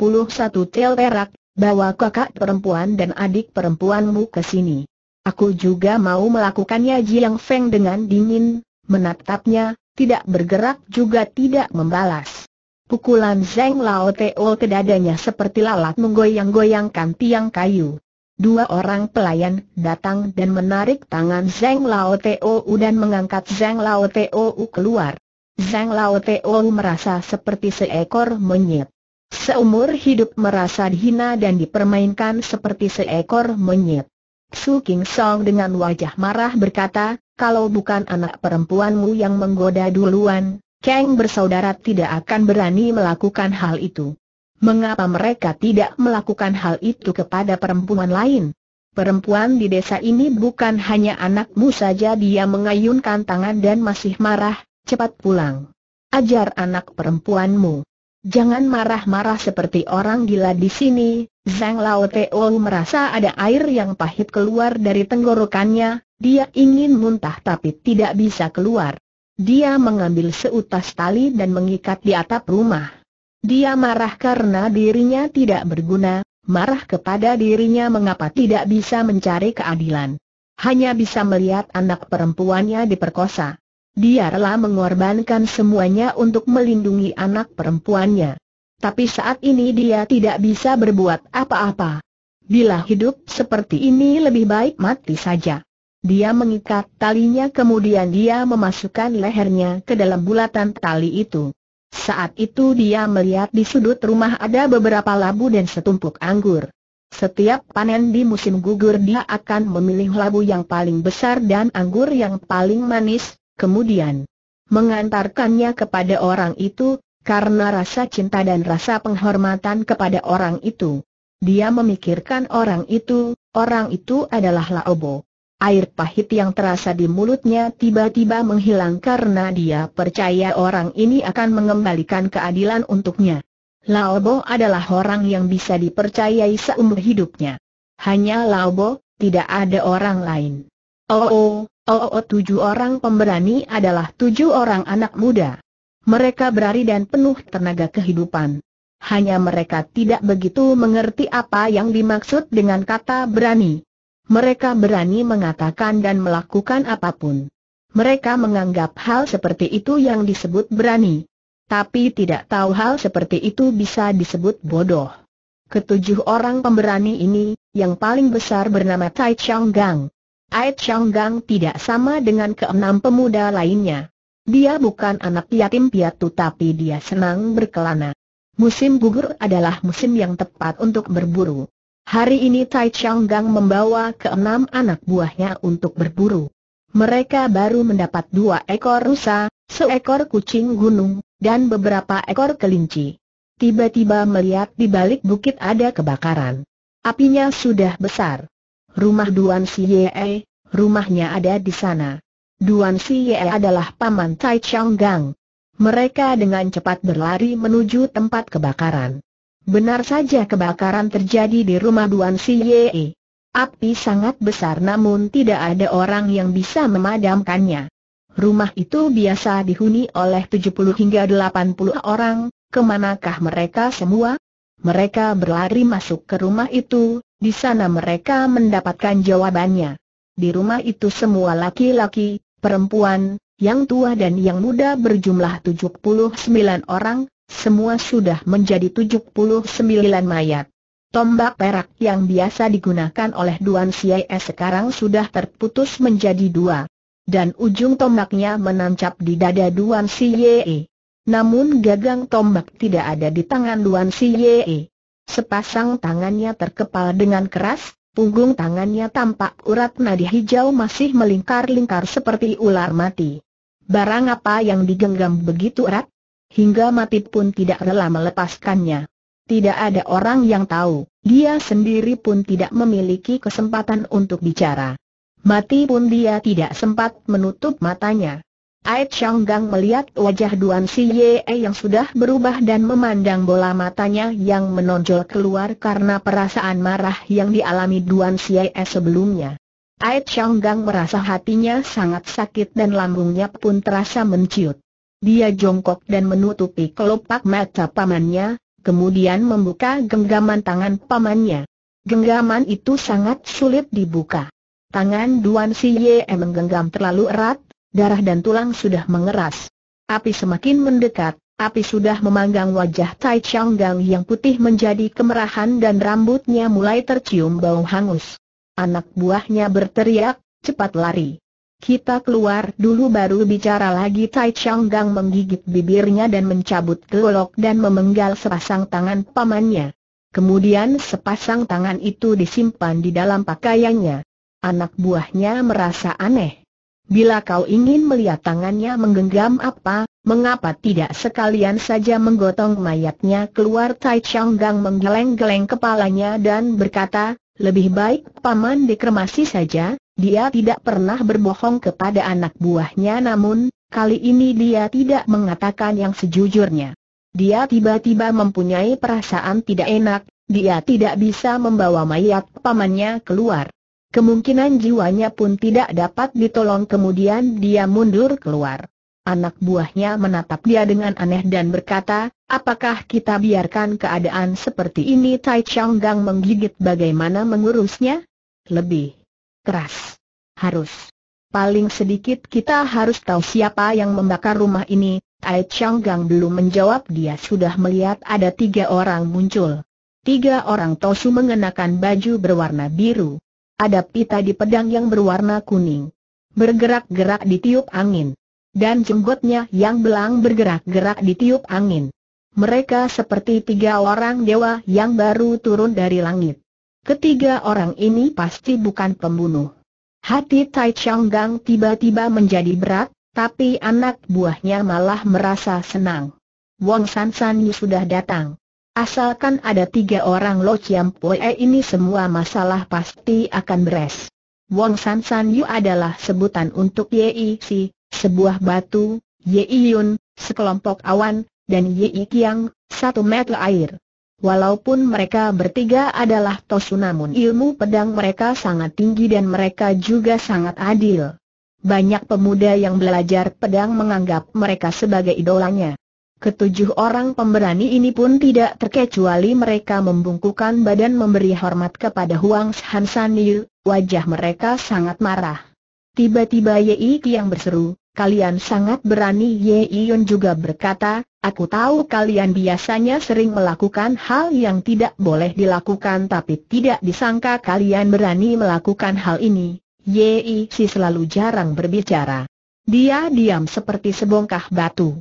tel perak, bawa kakak perempuan dan adik perempuanmu ke sini. Aku juga mau melakukannya Jiang Feng dengan dingin, menatapnya, tidak bergerak juga tidak membalas. Pukulan Zheng Lao Teo ke dadanya seperti lalat menggoyang-goyangkan tiang kayu. Dua orang pelayan datang dan menarik tangan Zheng Lao Teo dan mengangkat Zheng Lao Teo keluar. Zheng Lao Teo merasa seperti seekor monyet. Seumur hidup merasa dihina dan dipermainkan seperti seekor monyet. Su King Song dengan wajah marah berkata, kalau bukan anak perempuanmu yang menggoda duluan, Kang bersaudara tidak akan berani melakukan hal itu. Mengapa mereka tidak melakukan hal itu kepada perempuan lain? Perempuan di desa ini bukan hanya anakmu saja dia mengayunkan tangan dan masih marah, cepat pulang. Ajar anak perempuanmu. Jangan marah-marah seperti orang gila di sini, Zhang Lao Teo merasa ada air yang pahit keluar dari tenggorokannya, dia ingin muntah tapi tidak bisa keluar. Dia mengambil seutas tali dan mengikat di atap rumah. Dia marah karena dirinya tidak berguna, marah kepada dirinya mengapa tidak bisa mencari keadilan. Hanya bisa melihat anak perempuannya diperkosa. Dia rela mengorbankan semuanya untuk melindungi anak perempuannya. Tapi saat ini dia tidak bisa berbuat apa-apa. Bila hidup seperti ini lebih baik mati saja. Dia mengikat talinya kemudian dia memasukkan lehernya ke dalam bulatan tali itu. Saat itu dia melihat di sudut rumah ada beberapa labu dan setumpuk anggur. Setiap panen di musim gugur dia akan memilih labu yang paling besar dan anggur yang paling manis, kemudian mengantarkannya kepada orang itu, karena rasa cinta dan rasa penghormatan kepada orang itu. Dia memikirkan orang itu, orang itu adalah Laobo. Air pahit yang terasa di mulutnya tiba-tiba menghilang karena dia percaya orang ini akan mengembalikan keadilan untuknya. Laobo adalah orang yang bisa dipercayai seumur hidupnya. Hanya Laobo, tidak ada orang lain. Oh, oh, oh, oh, tujuh orang pemberani adalah tujuh orang anak muda. Mereka berani dan penuh tenaga kehidupan. Hanya mereka tidak begitu mengerti apa yang dimaksud dengan kata berani. Mereka berani mengatakan dan melakukan apa pun. Mereka menganggap hal seperti itu yang disebut berani. Tapi tidak tahu hal seperti itu bisa disebut bodoh. Ketujuh orang pemberani ini, yang paling besar bernama Tai Chang Gang. Tai Chang Gang tidak sama dengan keenam pemuda lainnya. Dia bukan anak yatim piatu tapi dia senang berkelana. Musim gugur adalah musim yang tepat untuk berburu. Hari ini Tai Chang Gang membawa keenam anak buahnya untuk berburu. Mereka baru mendapat dua ekor rusa, seekor kucing gunung, dan beberapa ekor kelinci. Tiba-tiba melihat di balik bukit ada kebakaran. Apinya sudah besar. Rumah Duan Siye, rumahnya ada di sana. Duan Siye adalah paman Tai Chang Gang. Mereka dengan cepat berlari menuju tempat kebakaran. Benar saja kebakaran terjadi di rumah Duan Siye. Api sangat besar namun tidak ada orang yang bisa memadamkannya. Rumah itu biasa dihuni oleh 70 hingga 80 orang, ke manakah mereka semua? Mereka berlari masuk ke rumah itu, di sana mereka mendapatkan jawabannya. Di rumah itu semua laki-laki, perempuan, yang tua dan yang muda berjumlah 79 orang, semua sudah menjadi 79 mayat. Tombak perak yang biasa digunakan oleh Duan CIS sekarang sudah terputus menjadi dua. Dan ujung tombaknya menancap di dada Duan CIE. Namun gagang tombak tidak ada di tangan Duan CIE. Sepasang tangannya terkepal dengan keras, punggung tangannya tampak urat nadi hijau masih melingkar-lingkar seperti ular mati. Barang apa yang digenggam begitu erat? Hingga mati pun tidak rela melepaskannya. Tidak ada orang yang tahu, dia sendiri pun tidak memiliki kesempatan untuk bicara. Mati pun dia tidak sempat menutup matanya. Ait Gang melihat wajah Duan Siye yang sudah berubah dan memandang bola matanya yang menonjol keluar karena perasaan marah yang dialami Duan Siye sebelumnya. Ait Gang merasa hatinya sangat sakit dan lambungnya pun terasa menciut. Dia jongkok dan menutupi kelopak mata pamannya, kemudian membuka genggaman tangan pamannya. Genggaman itu sangat sulit dibuka. Tangan Duan Siye menggenggam terlalu erat, darah dan tulang sudah mengeras. Api semakin mendekat, api sudah memanggang wajah Tai Chang Gang yang putih menjadi kemerahan dan rambutnya mulai tercium bau hangus. Anak buahnya berteriak, cepat lari. Kita keluar dulu baru bicara lagi Tai Chang Gang menggigit bibirnya dan mencabut golok dan memenggal sepasang tangan pamannya. Kemudian sepasang tangan itu disimpan di dalam pakaiannya. Anak buahnya merasa aneh. Bila kau ingin melihat tangannya menggenggam apa, mengapa tidak sekalian saja menggotong mayatnya keluar Tai Chang Gang menggeleng-geleng kepalanya dan berkata, lebih baik paman dikremasi saja, dia tidak pernah berbohong kepada anak buahnya namun, kali ini dia tidak mengatakan yang sejujurnya. Dia tiba-tiba mempunyai perasaan tidak enak, dia tidak bisa membawa mayat pamannya keluar. Kemungkinan jiwanya pun tidak dapat ditolong kemudian dia mundur keluar. Anak buahnya menatap dia dengan aneh dan berkata, apakah kita biarkan keadaan seperti ini Tai Chang Gang menggigit bagaimana mengurusnya? Lebih keras. Harus. Paling sedikit kita harus tahu siapa yang membakar rumah ini. Tai Chang Gang belum menjawab dia sudah melihat ada tiga orang muncul. Tiga orang tosu mengenakan baju berwarna biru ada pita di pedang yang berwarna kuning. Bergerak-gerak ditiup angin. Dan jenggotnya yang belang bergerak-gerak ditiup angin. Mereka seperti tiga orang dewa yang baru turun dari langit. Ketiga orang ini pasti bukan pembunuh. Hati Tai Chang Gang tiba-tiba menjadi berat, tapi anak buahnya malah merasa senang. Wong San San Yu sudah datang. Asalkan ada tiga orang Lo Chiam Pue ini semua masalah pasti akan beres. Wong San San Yu adalah sebutan untuk Yei Si, sebuah batu, Yei Yun, sekelompok awan, dan Yei Kiang, satu meter air. Walaupun mereka bertiga adalah Tosu namun ilmu pedang mereka sangat tinggi dan mereka juga sangat adil. Banyak pemuda yang belajar pedang menganggap mereka sebagai idolanya. Ketujuh orang pemberani ini pun tidak terkecuali mereka membungkukan badan memberi hormat kepada Huang Han San Yu, wajah mereka sangat marah. Tiba-tiba Ye yang berseru, kalian sangat berani Ye Yun juga berkata, aku tahu kalian biasanya sering melakukan hal yang tidak boleh dilakukan tapi tidak disangka kalian berani melakukan hal ini. Ye Si selalu jarang berbicara. Dia diam seperti sebongkah batu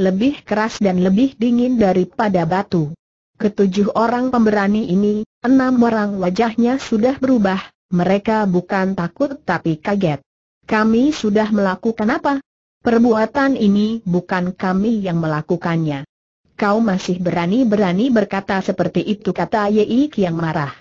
lebih keras dan lebih dingin daripada batu. Ketujuh orang pemberani ini, enam orang wajahnya sudah berubah, mereka bukan takut tapi kaget. Kami sudah melakukan apa? Perbuatan ini bukan kami yang melakukannya. Kau masih berani-berani berkata seperti itu kata Ye yang marah.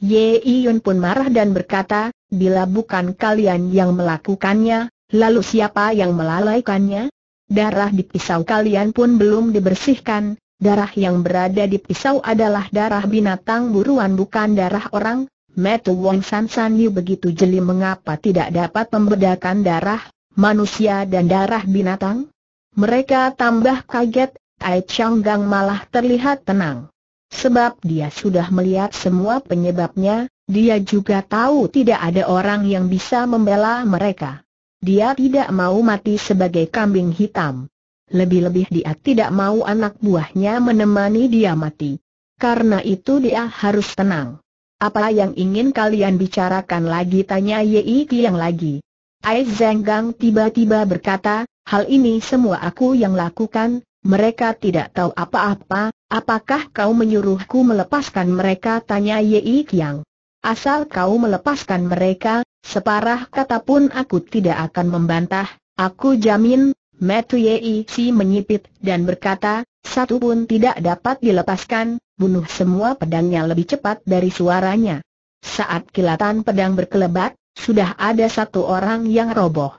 Ye Yun pun marah dan berkata, bila bukan kalian yang melakukannya, lalu siapa yang melalaikannya? darah di pisau kalian pun belum dibersihkan, darah yang berada di pisau adalah darah binatang buruan bukan darah orang, Metu Wong San San Yu begitu jeli mengapa tidak dapat membedakan darah, manusia dan darah binatang? Mereka tambah kaget, Tai Chang Gang malah terlihat tenang. Sebab dia sudah melihat semua penyebabnya, dia juga tahu tidak ada orang yang bisa membela mereka. Dia tidak mau mati sebagai kambing hitam. Lebih-lebih dia tidak mau anak buahnya menemani dia mati. Karena itu dia harus tenang. Apa yang ingin kalian bicarakan lagi tanya Yei yang lagi. Ai Zenggang tiba-tiba berkata, hal ini semua aku yang lakukan, mereka tidak tahu apa-apa, apakah kau menyuruhku melepaskan mereka tanya Yei Kiang. Asal kau melepaskan mereka, separah kata pun aku tidak akan membantah, aku jamin, Metu Yei Si menyipit dan berkata, satu pun tidak dapat dilepaskan, bunuh semua pedangnya lebih cepat dari suaranya. Saat kilatan pedang berkelebat, sudah ada satu orang yang roboh.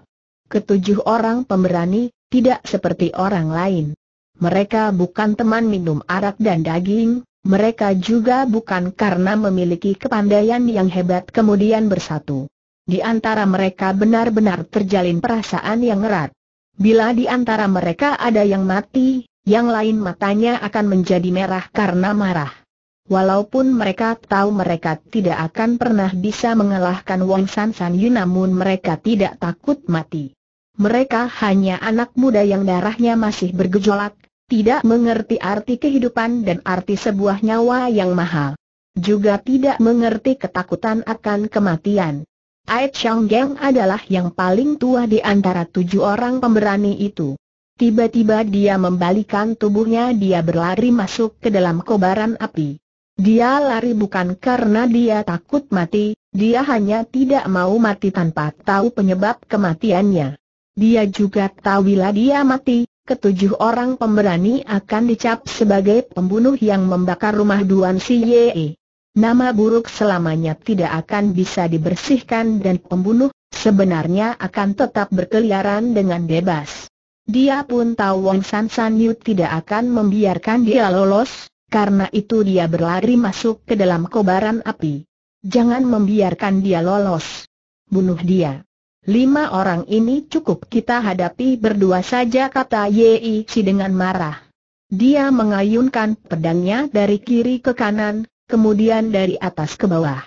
Ketujuh orang pemberani, tidak seperti orang lain. Mereka bukan teman minum arak dan daging, mereka juga bukan karena memiliki kepandaian yang hebat kemudian bersatu. Di antara mereka benar-benar terjalin perasaan yang erat. Bila di antara mereka ada yang mati, yang lain matanya akan menjadi merah karena marah. Walaupun mereka tahu mereka tidak akan pernah bisa mengalahkan Wong San San Yu namun mereka tidak takut mati. Mereka hanya anak muda yang darahnya masih bergejolak, tidak mengerti arti kehidupan dan arti sebuah nyawa yang mahal. Juga tidak mengerti ketakutan akan kematian. Ai Chang Geng adalah yang paling tua di antara tujuh orang pemberani itu. Tiba-tiba dia membalikan tubuhnya dia berlari masuk ke dalam kobaran api. Dia lari bukan karena dia takut mati, dia hanya tidak mau mati tanpa tahu penyebab kematiannya. Dia juga tahu bila dia mati, ketujuh orang pemberani akan dicap sebagai pembunuh yang membakar rumah Duan Si Ye. Nama buruk selamanya tidak akan bisa dibersihkan dan pembunuh sebenarnya akan tetap berkeliaran dengan bebas. Dia pun tahu Wong San San Yu tidak akan membiarkan dia lolos, karena itu dia berlari masuk ke dalam kobaran api. Jangan membiarkan dia lolos. Bunuh dia. Lima orang ini cukup kita hadapi berdua saja kata Yei Si dengan marah. Dia mengayunkan pedangnya dari kiri ke kanan, kemudian dari atas ke bawah.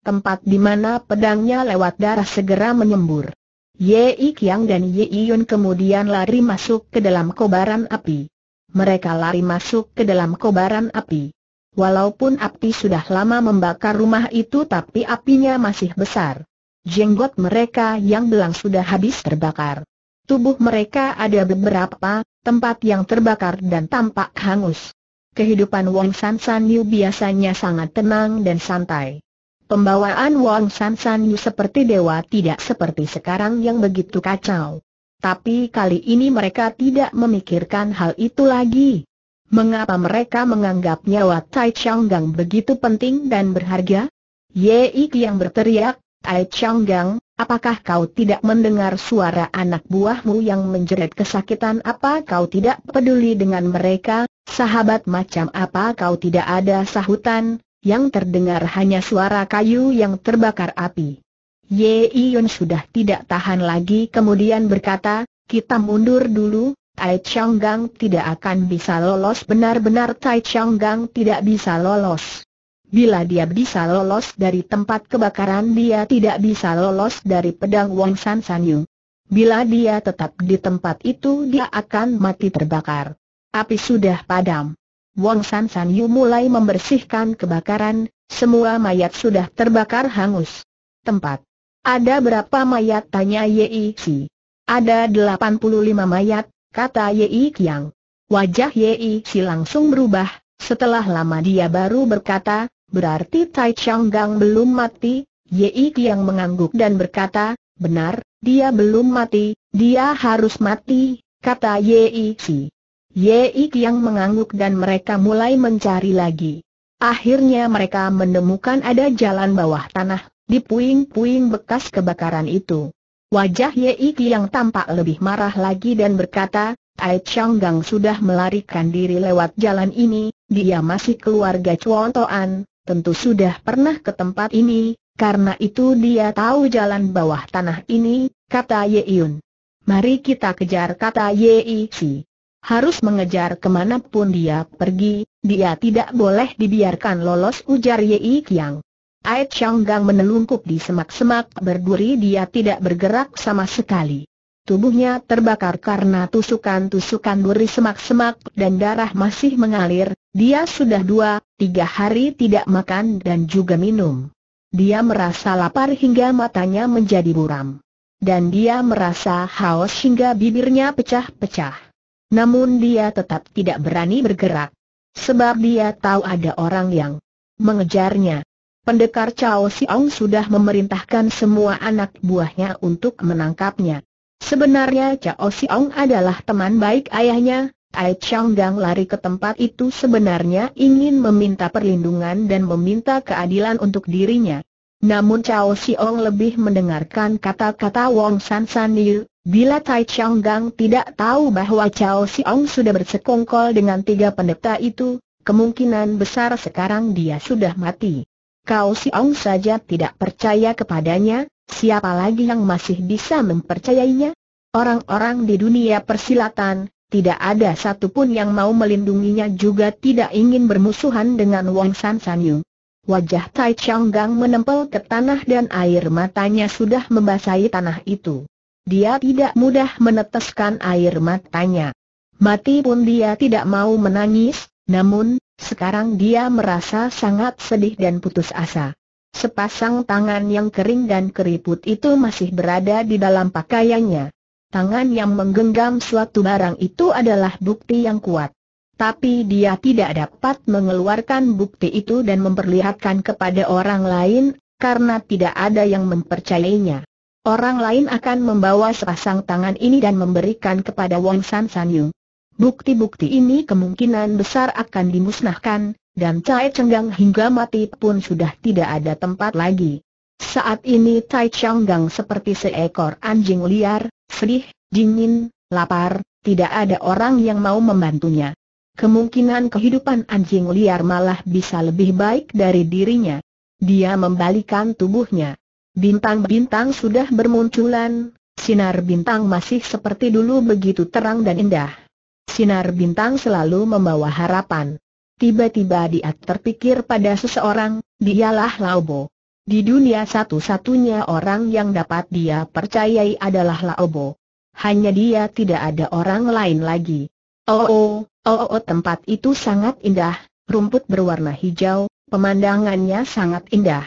Tempat di mana pedangnya lewat darah segera menyembur. Yei Kiang dan Yei Yun kemudian lari masuk ke dalam kobaran api. Mereka lari masuk ke dalam kobaran api. Walaupun api sudah lama membakar rumah itu tapi apinya masih besar. Jenggot mereka yang belang sudah habis terbakar. Tubuh mereka ada beberapa tempat yang terbakar dan tampak hangus. Kehidupan Wong San San Yu biasanya sangat tenang dan santai. Pembawaan Wong San San Yu seperti dewa tidak seperti sekarang yang begitu kacau. Tapi kali ini mereka tidak memikirkan hal itu lagi. Mengapa mereka menganggap nyawa Tai Chang Gang begitu penting dan berharga? Ye Ik yang berteriak, Ai Chang Gang, apakah kau tidak mendengar suara anak buahmu yang menjerit kesakitan apa kau tidak peduli dengan mereka, sahabat macam apa kau tidak ada sahutan, yang terdengar hanya suara kayu yang terbakar api. Ye Iyun sudah tidak tahan lagi kemudian berkata, kita mundur dulu, Tai Chang Gang tidak akan bisa lolos benar-benar Tai Chang Gang tidak bisa lolos. Bila dia bisa lolos dari tempat kebakaran dia tidak bisa lolos dari pedang Wong San San Yu. Bila dia tetap di tempat itu dia akan mati terbakar. Api sudah padam. Wong San San Yu mulai membersihkan kebakaran, semua mayat sudah terbakar hangus. Tempat. Ada berapa mayat tanya Yei Si. Ada 85 mayat, kata Yei Kiang. Wajah Yei Si langsung berubah, setelah lama dia baru berkata, Berarti Tai Chang Gang belum mati, Ye yang mengangguk dan berkata, benar, dia belum mati, dia harus mati, kata Ye Si. Ye yang mengangguk dan mereka mulai mencari lagi. Akhirnya mereka menemukan ada jalan bawah tanah, di puing-puing bekas kebakaran itu. Wajah Ye yang tampak lebih marah lagi dan berkata, Tai Chang Gang sudah melarikan diri lewat jalan ini, dia masih keluarga Chuan Toan, tentu sudah pernah ke tempat ini, karena itu dia tahu jalan bawah tanah ini, kata Ye Yun. Mari kita kejar kata Ye Si. Harus mengejar ke mana pun dia pergi, dia tidak boleh dibiarkan lolos ujar Ye Kiang. Ai Chang Gang menelungkup di semak-semak berduri dia tidak bergerak sama sekali. Tubuhnya terbakar karena tusukan-tusukan duri semak-semak dan darah masih mengalir, dia sudah dua, tiga hari tidak makan dan juga minum. Dia merasa lapar hingga matanya menjadi buram. Dan dia merasa haus hingga bibirnya pecah-pecah. Namun dia tetap tidak berani bergerak. Sebab dia tahu ada orang yang mengejarnya. Pendekar Chao Siong sudah memerintahkan semua anak buahnya untuk menangkapnya. Sebenarnya Chao Siong adalah teman baik ayahnya, Ai Chang Gang lari ke tempat itu sebenarnya ingin meminta perlindungan dan meminta keadilan untuk dirinya. Namun Chao Siong lebih mendengarkan kata-kata Wong San San Yu, bila Tai Chang Gang tidak tahu bahwa Chao Siong sudah bersekongkol dengan tiga pendeta itu, kemungkinan besar sekarang dia sudah mati. Kau Siong saja tidak percaya kepadanya, siapa lagi yang masih bisa mempercayainya? Orang-orang di dunia persilatan, tidak ada satupun yang mau melindunginya juga tidak ingin bermusuhan dengan Wong San San Yu. Wajah Tai Chang Gang menempel ke tanah dan air matanya sudah membasahi tanah itu. Dia tidak mudah meneteskan air matanya. Mati pun dia tidak mau menangis, namun, sekarang dia merasa sangat sedih dan putus asa. Sepasang tangan yang kering dan keriput itu masih berada di dalam pakaiannya. Tangan yang menggenggam suatu barang itu adalah bukti yang kuat. Tapi dia tidak dapat mengeluarkan bukti itu dan memperlihatkan kepada orang lain, karena tidak ada yang mempercayainya. Orang lain akan membawa sepasang tangan ini dan memberikan kepada Wong San Sanyu. Bukti-bukti ini kemungkinan besar akan dimusnahkan, dan Cai Cenggang hingga mati pun sudah tidak ada tempat lagi. Saat ini Cai Cenggang seperti seekor anjing liar, sedih, dingin, lapar, tidak ada orang yang mau membantunya. Kemungkinan kehidupan anjing liar malah bisa lebih baik dari dirinya. Dia membalikan tubuhnya. Bintang-bintang sudah bermunculan, sinar bintang masih seperti dulu begitu terang dan indah. Sinar bintang selalu membawa harapan. Tiba-tiba dia terpikir pada seseorang, dialah Laobo. Di dunia satu-satunya orang yang dapat dia percayai adalah Laobo. Hanya dia tidak ada orang lain lagi. Oh, oh, oh, oh tempat itu sangat indah, rumput berwarna hijau, pemandangannya sangat indah.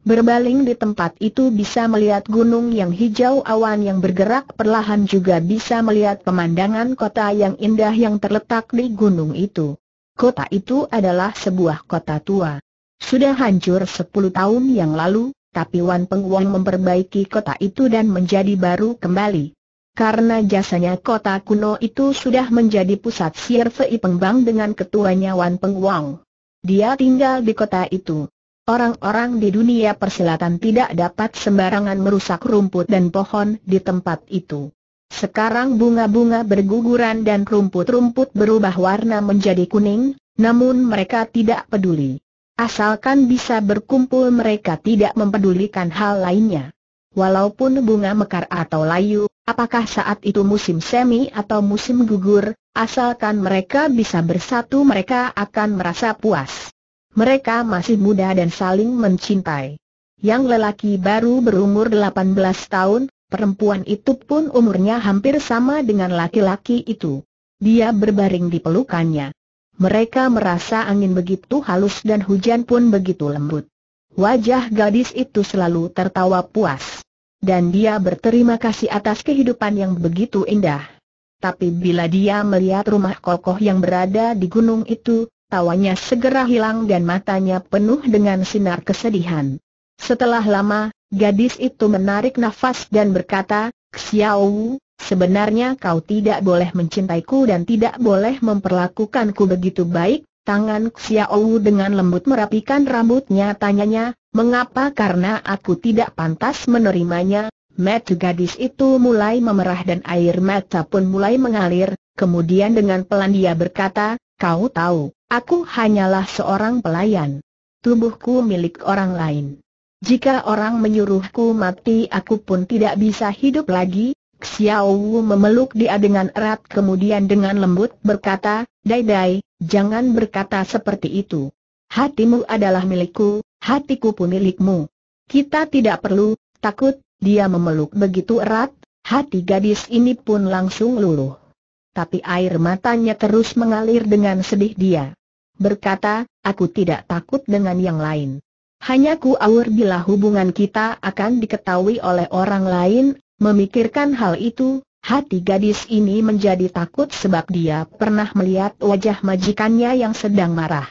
Berbaling di tempat itu bisa melihat gunung yang hijau awan yang bergerak perlahan juga bisa melihat pemandangan kota yang indah yang terletak di gunung itu. Kota itu adalah sebuah kota tua. Sudah hancur 10 tahun yang lalu, tapi Wan Pengwong memperbaiki kota itu dan menjadi baru kembali. Karena jasanya kota kuno itu sudah menjadi pusat Sir Fei Pengbang dengan ketuanya Wan Pengwong. Dia tinggal di kota itu. Orang-orang di dunia persilatan tidak dapat sembarangan merusak rumput dan pohon di tempat itu. Sekarang bunga-bunga berguguran dan rumput-rumput berubah warna menjadi kuning, namun mereka tidak peduli. Asalkan bisa berkumpul mereka tidak mempedulikan hal lainnya. Walaupun bunga mekar atau layu, apakah saat itu musim semi atau musim gugur, asalkan mereka bisa bersatu mereka akan merasa puas. Mereka masih muda dan saling mencintai. Yang lelaki baru berumur 18 tahun, Perempuan itu pun umurnya hampir sama dengan laki-laki itu. Dia berbaring di pelukannya. Mereka merasa angin begitu halus dan hujan pun begitu lembut. Wajah gadis itu selalu tertawa puas. Dan dia berterima kasih atas kehidupan yang begitu indah. Tapi bila dia melihat rumah kokoh yang berada di gunung itu, tawanya segera hilang dan matanya penuh dengan sinar kesedihan. Setelah lama, Gadis itu menarik nafas dan berkata, Xiao sebenarnya kau tidak boleh mencintaiku dan tidak boleh memperlakukanku begitu baik. Tangan Xiao dengan lembut merapikan rambutnya tanyanya, mengapa karena aku tidak pantas menerimanya? Mata gadis itu mulai memerah dan air mata pun mulai mengalir, kemudian dengan pelan dia berkata, kau tahu, aku hanyalah seorang pelayan. Tubuhku milik orang lain. Jika orang menyuruhku mati aku pun tidak bisa hidup lagi, Xiao Wu memeluk dia dengan erat kemudian dengan lembut berkata, Dai Dai, jangan berkata seperti itu. Hatimu adalah milikku, hatiku pun milikmu. Kita tidak perlu, takut, dia memeluk begitu erat, hati gadis ini pun langsung luluh. Tapi air matanya terus mengalir dengan sedih dia. Berkata, aku tidak takut dengan yang lain. Hanya ku aur bila hubungan kita akan diketahui oleh orang lain, memikirkan hal itu, hati gadis ini menjadi takut sebab dia pernah melihat wajah majikannya yang sedang marah.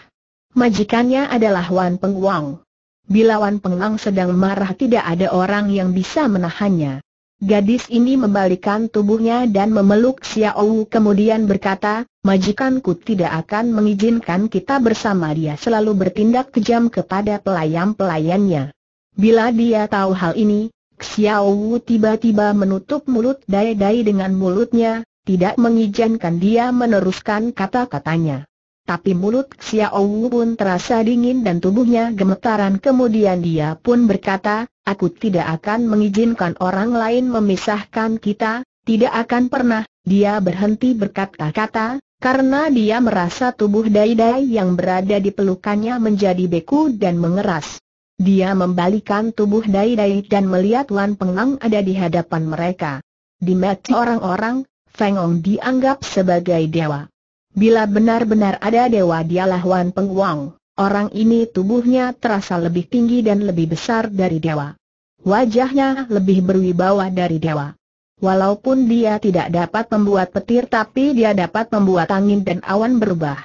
Majikannya adalah Wan Pengwang. Bila Wan Pengwang sedang marah tidak ada orang yang bisa menahannya. Gadis ini membalikan tubuhnya dan memeluk Xiao kemudian berkata, majikanku tidak akan mengizinkan kita bersama dia selalu bertindak kejam kepada pelayan-pelayannya. Bila dia tahu hal ini, Xiao tiba-tiba menutup mulut Dai-Dai dengan mulutnya, tidak mengizinkan dia meneruskan kata-katanya. Tapi mulut Xiao pun terasa dingin dan tubuhnya gemetaran kemudian dia pun berkata, Aku tidak akan mengizinkan orang lain memisahkan kita, tidak akan pernah, dia berhenti berkata-kata, karena dia merasa tubuh Dai-Dai yang berada di pelukannya menjadi beku dan mengeras. Dia membalikan tubuh Dai-Dai dan melihat Wan Pengang ada di hadapan mereka. Di mata orang-orang, Feng Ong dianggap sebagai dewa. Bila benar-benar ada dewa dialah Wan Pengwang. Orang ini tubuhnya terasa lebih tinggi dan lebih besar dari dewa. Wajahnya lebih berwibawa dari dewa. Walaupun dia tidak dapat membuat petir tapi dia dapat membuat angin dan awan berubah.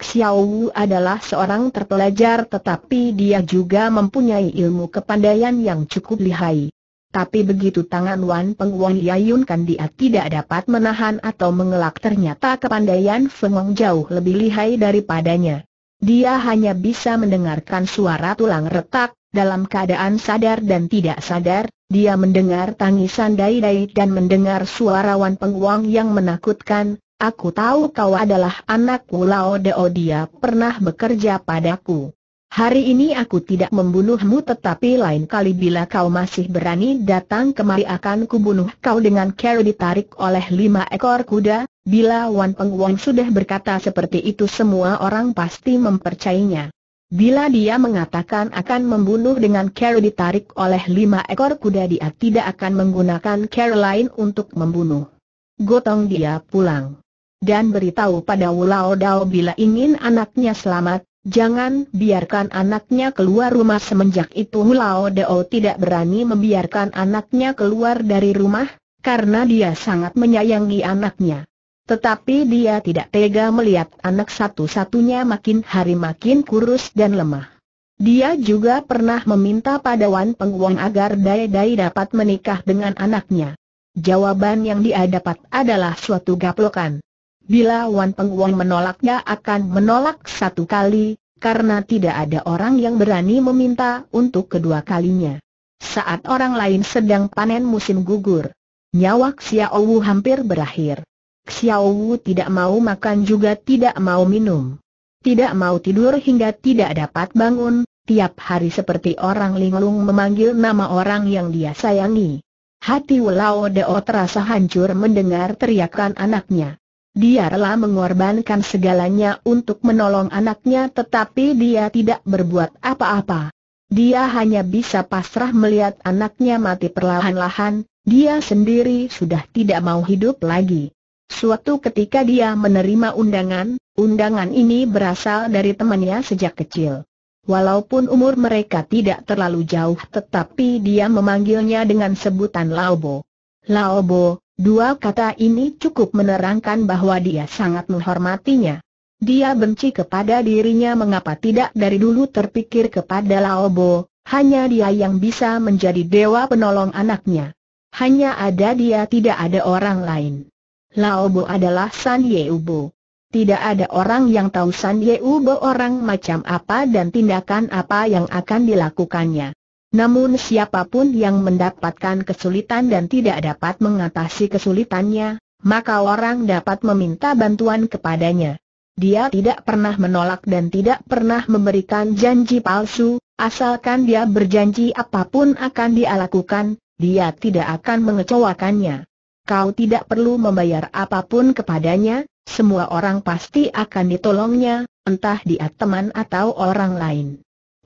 Xiao Wu adalah seorang terpelajar tetapi dia juga mempunyai ilmu kepandaian yang cukup lihai. Tapi begitu tangan Wan Pengwong diayunkan dia tidak dapat menahan atau mengelak ternyata kepandaian Fengong jauh lebih lihai daripadanya. Dia hanya bisa mendengarkan suara tulang retak, dalam keadaan sadar dan tidak sadar, dia mendengar tangisan Dai-Dai dan mendengar suara Wan Pengwang yang menakutkan, Aku tahu kau adalah anak Lao Deo dia pernah bekerja padaku. Hari ini aku tidak membunuhmu tetapi lain kali bila kau masih berani datang kemari akan kubunuh kau dengan cara ditarik oleh lima ekor kuda, bila Wan Pengwong sudah berkata seperti itu semua orang pasti mempercayainya. Bila dia mengatakan akan membunuh dengan cara ditarik oleh lima ekor kuda dia tidak akan menggunakan cara lain untuk membunuh. Gotong dia pulang dan beritahu pada Wulao Dao bila ingin anaknya selamat, jangan biarkan anaknya keluar rumah semenjak itu Wulao Dao tidak berani membiarkan anaknya keluar dari rumah, karena dia sangat menyayangi anaknya. Tetapi dia tidak tega melihat anak satu-satunya makin hari makin kurus dan lemah. Dia juga pernah meminta pada Wan Pengwong agar Dai-Dai dapat menikah dengan anaknya. Jawaban yang dia dapat adalah suatu gaplokan. Bila Wan Pengwong menolaknya akan menolak satu kali, karena tidak ada orang yang berani meminta untuk kedua kalinya. Saat orang lain sedang panen musim gugur, nyawa Xiao Wu hampir berakhir. Xiao Wu tidak mau makan juga tidak mau minum. Tidak mau tidur hingga tidak dapat bangun, tiap hari seperti orang linglung memanggil nama orang yang dia sayangi. Hati Walao Deo terasa hancur mendengar teriakan anaknya. Dia rela mengorbankan segalanya untuk menolong anaknya tetapi dia tidak berbuat apa-apa. Dia hanya bisa pasrah melihat anaknya mati perlahan-lahan, dia sendiri sudah tidak mau hidup lagi. Suatu ketika dia menerima undangan, undangan ini berasal dari temannya sejak kecil. Walaupun umur mereka tidak terlalu jauh tetapi dia memanggilnya dengan sebutan Laobo. Laobo, Dua kata ini cukup menerangkan bahwa dia sangat menghormatinya. Dia benci kepada dirinya mengapa tidak dari dulu terpikir kepada Laobo, hanya dia yang bisa menjadi dewa penolong anaknya. Hanya ada dia tidak ada orang lain. Laobo adalah San Yeubo. Tidak ada orang yang tahu San Yeubo orang macam apa dan tindakan apa yang akan dilakukannya. Namun siapa pun yang mendapatkan kesulitan dan tidak dapat mengatasi kesulitannya, maka orang dapat meminta bantuan kepadanya. Dia tidak pernah menolak dan tidak pernah memberikan janji palsu, asalkan dia berjanji apa pun akan dia lakukan, dia tidak akan mengecewakannya. Kau tidak perlu membayar apa pun kepadanya, semua orang pasti akan ditolongnya, entah dia teman atau orang lain.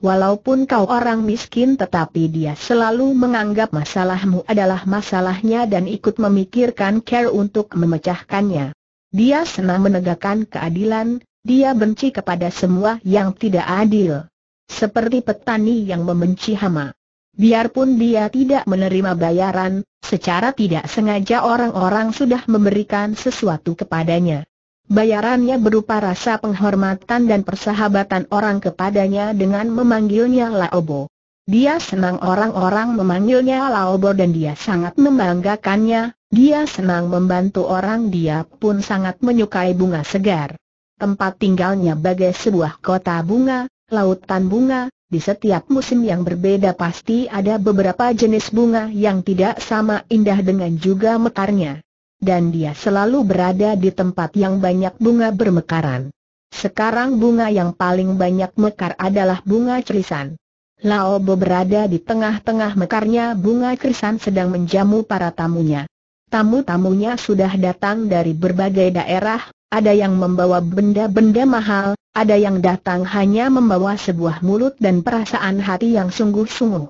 Walaupun kau orang miskin tetapi dia selalu menganggap masalahmu adalah masalahnya dan ikut memikirkan care untuk memecahkannya. Dia senang menegakkan keadilan, dia benci kepada semua yang tidak adil. Seperti petani yang membenci hama. Biarpun dia tidak menerima bayaran, secara tidak sengaja orang-orang sudah memberikan sesuatu kepadanya. Bayarannya berupa rasa penghormatan dan persahabatan orang kepadanya dengan memanggilnya Laobo. Dia senang orang-orang memanggilnya Laobo dan dia sangat membanggakannya, dia senang membantu orang dia pun sangat menyukai bunga segar. Tempat tinggalnya bagai sebuah kota bunga, lautan bunga, di setiap musim yang berbeda pasti ada beberapa jenis bunga yang tidak sama indah dengan juga mekarnya dan dia selalu berada di tempat yang banyak bunga bermekaran. Sekarang bunga yang paling banyak mekar adalah bunga cerisan. Laobo berada di tengah-tengah mekarnya bunga cerisan sedang menjamu para tamunya. Tamu-tamunya sudah datang dari berbagai daerah, ada yang membawa benda-benda mahal, ada yang datang hanya membawa sebuah mulut dan perasaan hati yang sungguh-sungguh.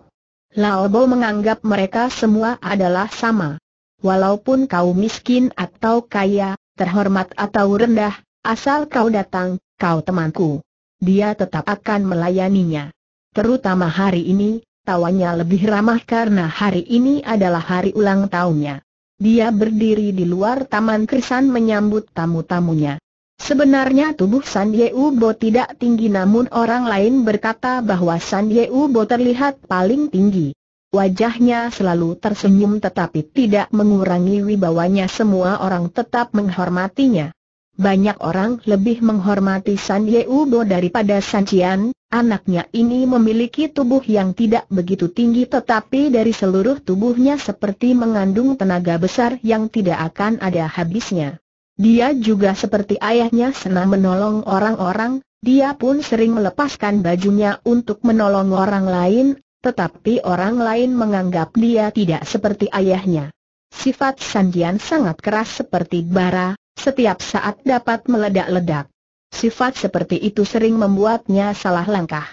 Laobo menganggap mereka semua adalah sama. Walaupun kau miskin atau kaya, terhormat atau rendah, asal kau datang, kau temanku. dia tetap akan melayaninya. Terutama hari ini, tawanya lebih ramah karena hari ini adalah hari ulang tahunnya. Dia berdiri di luar taman krisan menyambut tamu-tamunya. Sebenarnya tubuh San Yeubo tidak tinggi namun orang lain berkata bahwa San Yeubo terlihat paling tinggi. Wajahnya selalu tersenyum tetapi tidak mengurangi wibawanya semua orang tetap menghormatinya. Banyak orang lebih menghormati San Yeubo daripada San Jian, anaknya ini memiliki tubuh yang tidak begitu tinggi tetapi dari seluruh tubuhnya seperti mengandung tenaga besar yang tidak akan ada habisnya. Dia juga seperti ayahnya senang menolong orang-orang, dia pun sering melepaskan bajunya untuk menolong orang lain, tetapi orang lain menganggap dia tidak seperti ayahnya. Sifat Sanjian sangat keras seperti bara, setiap saat dapat meledak-ledak. Sifat seperti itu sering membuatnya salah langkah.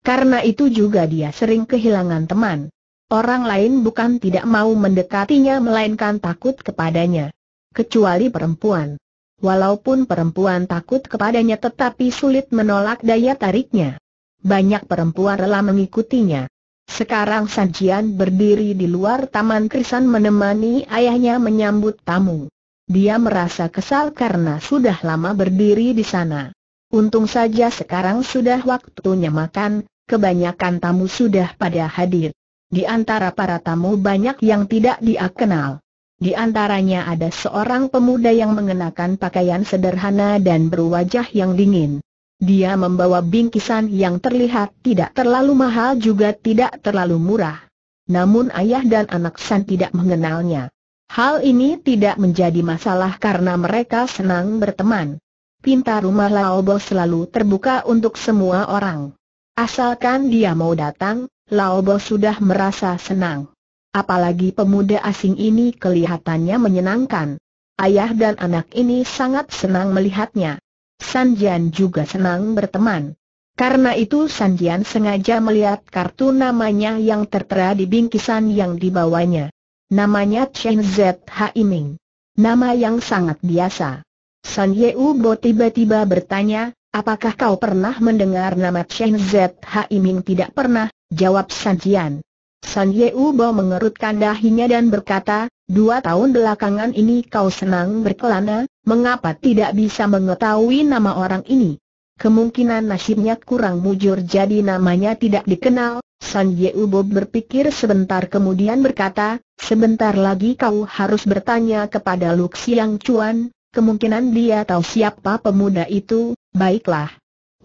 Karena itu juga dia sering kehilangan teman. Orang lain bukan tidak mau mendekatinya melainkan takut kepadanya. Kecuali perempuan. Walaupun perempuan takut kepadanya tetapi sulit menolak daya tariknya. Banyak perempuan rela mengikutinya. Sekarang Sanjian berdiri di luar taman krisan menemani ayahnya menyambut tamu. Dia merasa kesal karena sudah lama berdiri di sana. Untung saja sekarang sudah waktunya makan, kebanyakan tamu sudah pada hadir. Di antara para tamu banyak yang tidak dia kenal. Di antaranya ada seorang pemuda yang mengenakan pakaian sederhana dan berwajah yang dingin. Dia membawa bingkisan yang terlihat tidak terlalu mahal juga tidak terlalu murah. Namun ayah dan anak San tidak mengenalnya. Hal ini tidak menjadi masalah karena mereka senang berteman. Pintar rumah Laobo selalu terbuka untuk semua orang. Asalkan dia mau datang, Laobo sudah merasa senang. Apalagi pemuda asing ini kelihatannya menyenangkan. Ayah dan anak ini sangat senang melihatnya. Sanjian juga senang berteman. Karena itu Sanjian sengaja melihat kartu namanya yang tertera di bingkisan yang dibawanya. Namanya Chen Z Iming. Nama yang sangat biasa. San Bo tiba-tiba bertanya, apakah kau pernah mendengar nama Chen Z Iming? Tidak pernah, jawab San Jian. San Bo mengerutkan dahinya dan berkata, dua tahun belakangan ini kau senang berkelana, mengapa tidak bisa mengetahui nama orang ini? Kemungkinan nasibnya kurang mujur jadi namanya tidak dikenal, San Yeubo berpikir sebentar kemudian berkata, sebentar lagi kau harus bertanya kepada Luk Siang Chuan, kemungkinan dia tahu siapa pemuda itu, baiklah.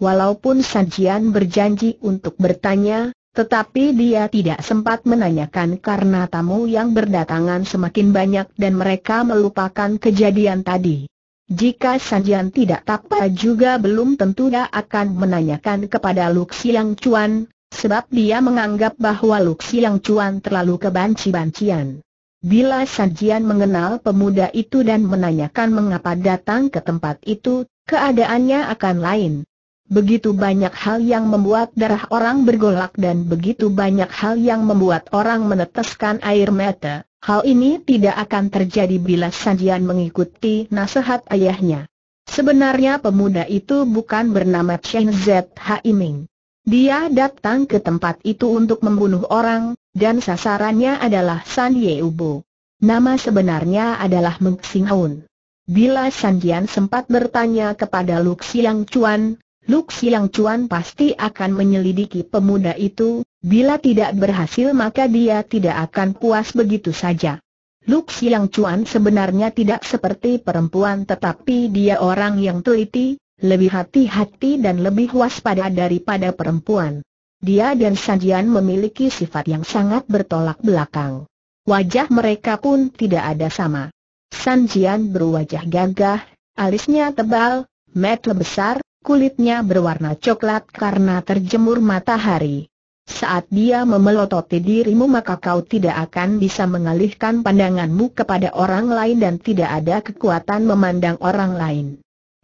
Walaupun Sanjian berjanji untuk bertanya, tetapi dia tidak sempat menanyakan karena tamu yang berdatangan semakin banyak dan mereka melupakan kejadian tadi. Jika Sanjian tidak tapa juga belum tentu dia akan menanyakan kepada Luk Siang Chuan, sebab dia menganggap bahwa Luk Siang Chuan terlalu kebanci-bancian. Bila Sanjian mengenal pemuda itu dan menanyakan mengapa datang ke tempat itu, keadaannya akan lain. Begitu banyak hal yang membuat darah orang bergolak dan begitu banyak hal yang membuat orang meneteskan air mata. Hal ini tidak akan terjadi bila Sanjian mengikuti nasihat ayahnya. Sebenarnya pemuda itu bukan bernama Chen Z Iming. Dia datang ke tempat itu untuk membunuh orang, dan sasarannya adalah San Yeubo. Nama sebenarnya adalah Meng Sing Hun. Bila San Jian sempat bertanya kepada Luk Siang Chuan, Luk Siang Chuan pasti akan menyelidiki pemuda itu, bila tidak berhasil maka dia tidak akan puas begitu saja. Luk Siang Chuan sebenarnya tidak seperti perempuan tetapi dia orang yang teliti, lebih hati-hati dan lebih waspada daripada perempuan. Dia dan Sanjian memiliki sifat yang sangat bertolak belakang. Wajah mereka pun tidak ada sama. Sanjian berwajah gagah, alisnya tebal, mata besar, kulitnya berwarna coklat karena terjemur matahari. Saat dia memelototi dirimu maka kau tidak akan bisa mengalihkan pandanganmu kepada orang lain dan tidak ada kekuatan memandang orang lain.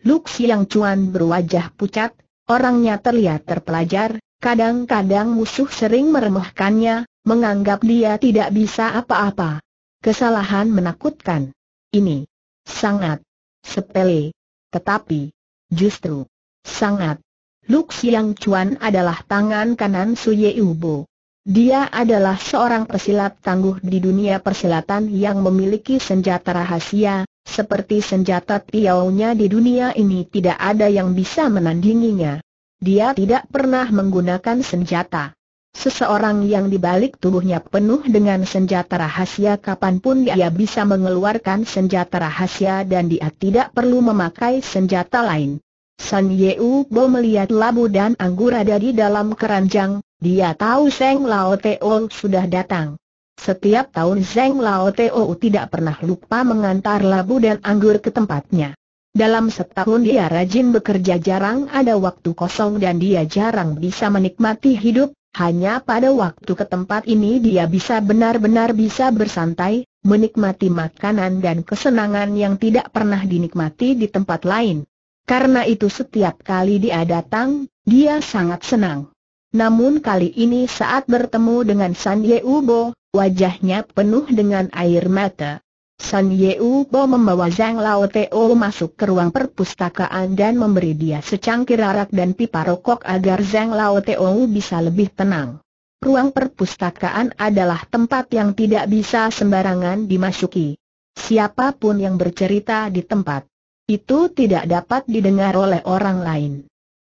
Luk Siang Chuan berwajah pucat, orangnya terlihat terpelajar, kadang-kadang musuh sering meremehkannya, menganggap dia tidak bisa apa-apa. Kesalahan menakutkan. Ini sangat sepele, tetapi justru sangat Luk Siang Chuan adalah tangan kanan Su Ubo. Dia adalah seorang pesilat tangguh di dunia persilatan yang memiliki senjata rahasia, seperti senjata tiaunya di dunia ini tidak ada yang bisa menandinginya. Dia tidak pernah menggunakan senjata. Seseorang yang dibalik tubuhnya penuh dengan senjata rahasia kapan pun dia bisa mengeluarkan senjata rahasia dan dia tidak perlu memakai senjata lain. San Yeu Bo melihat labu dan anggur ada di dalam keranjang, dia tahu Zeng Lao Teo sudah datang. Setiap tahun Zeng Lao Teo tidak pernah lupa mengantar labu dan anggur ke tempatnya. Dalam setahun dia rajin bekerja jarang ada waktu kosong dan dia jarang bisa menikmati hidup, hanya pada waktu ke tempat ini dia bisa benar-benar bisa bersantai, menikmati makanan dan kesenangan yang tidak pernah dinikmati di tempat lain. Karena itu setiap kali dia datang, dia sangat senang. Namun kali ini saat bertemu dengan San Ubo, wajahnya penuh dengan air mata. San Ubo membawa Zhang Lao Teo masuk ke ruang perpustakaan dan memberi dia secangkir arak dan pipa rokok agar Zhang Lao Teo bisa lebih tenang. Ruang perpustakaan adalah tempat yang tidak bisa sembarangan dimasuki. Siapa pun yang bercerita di tempat itu tidak dapat didengar oleh orang lain.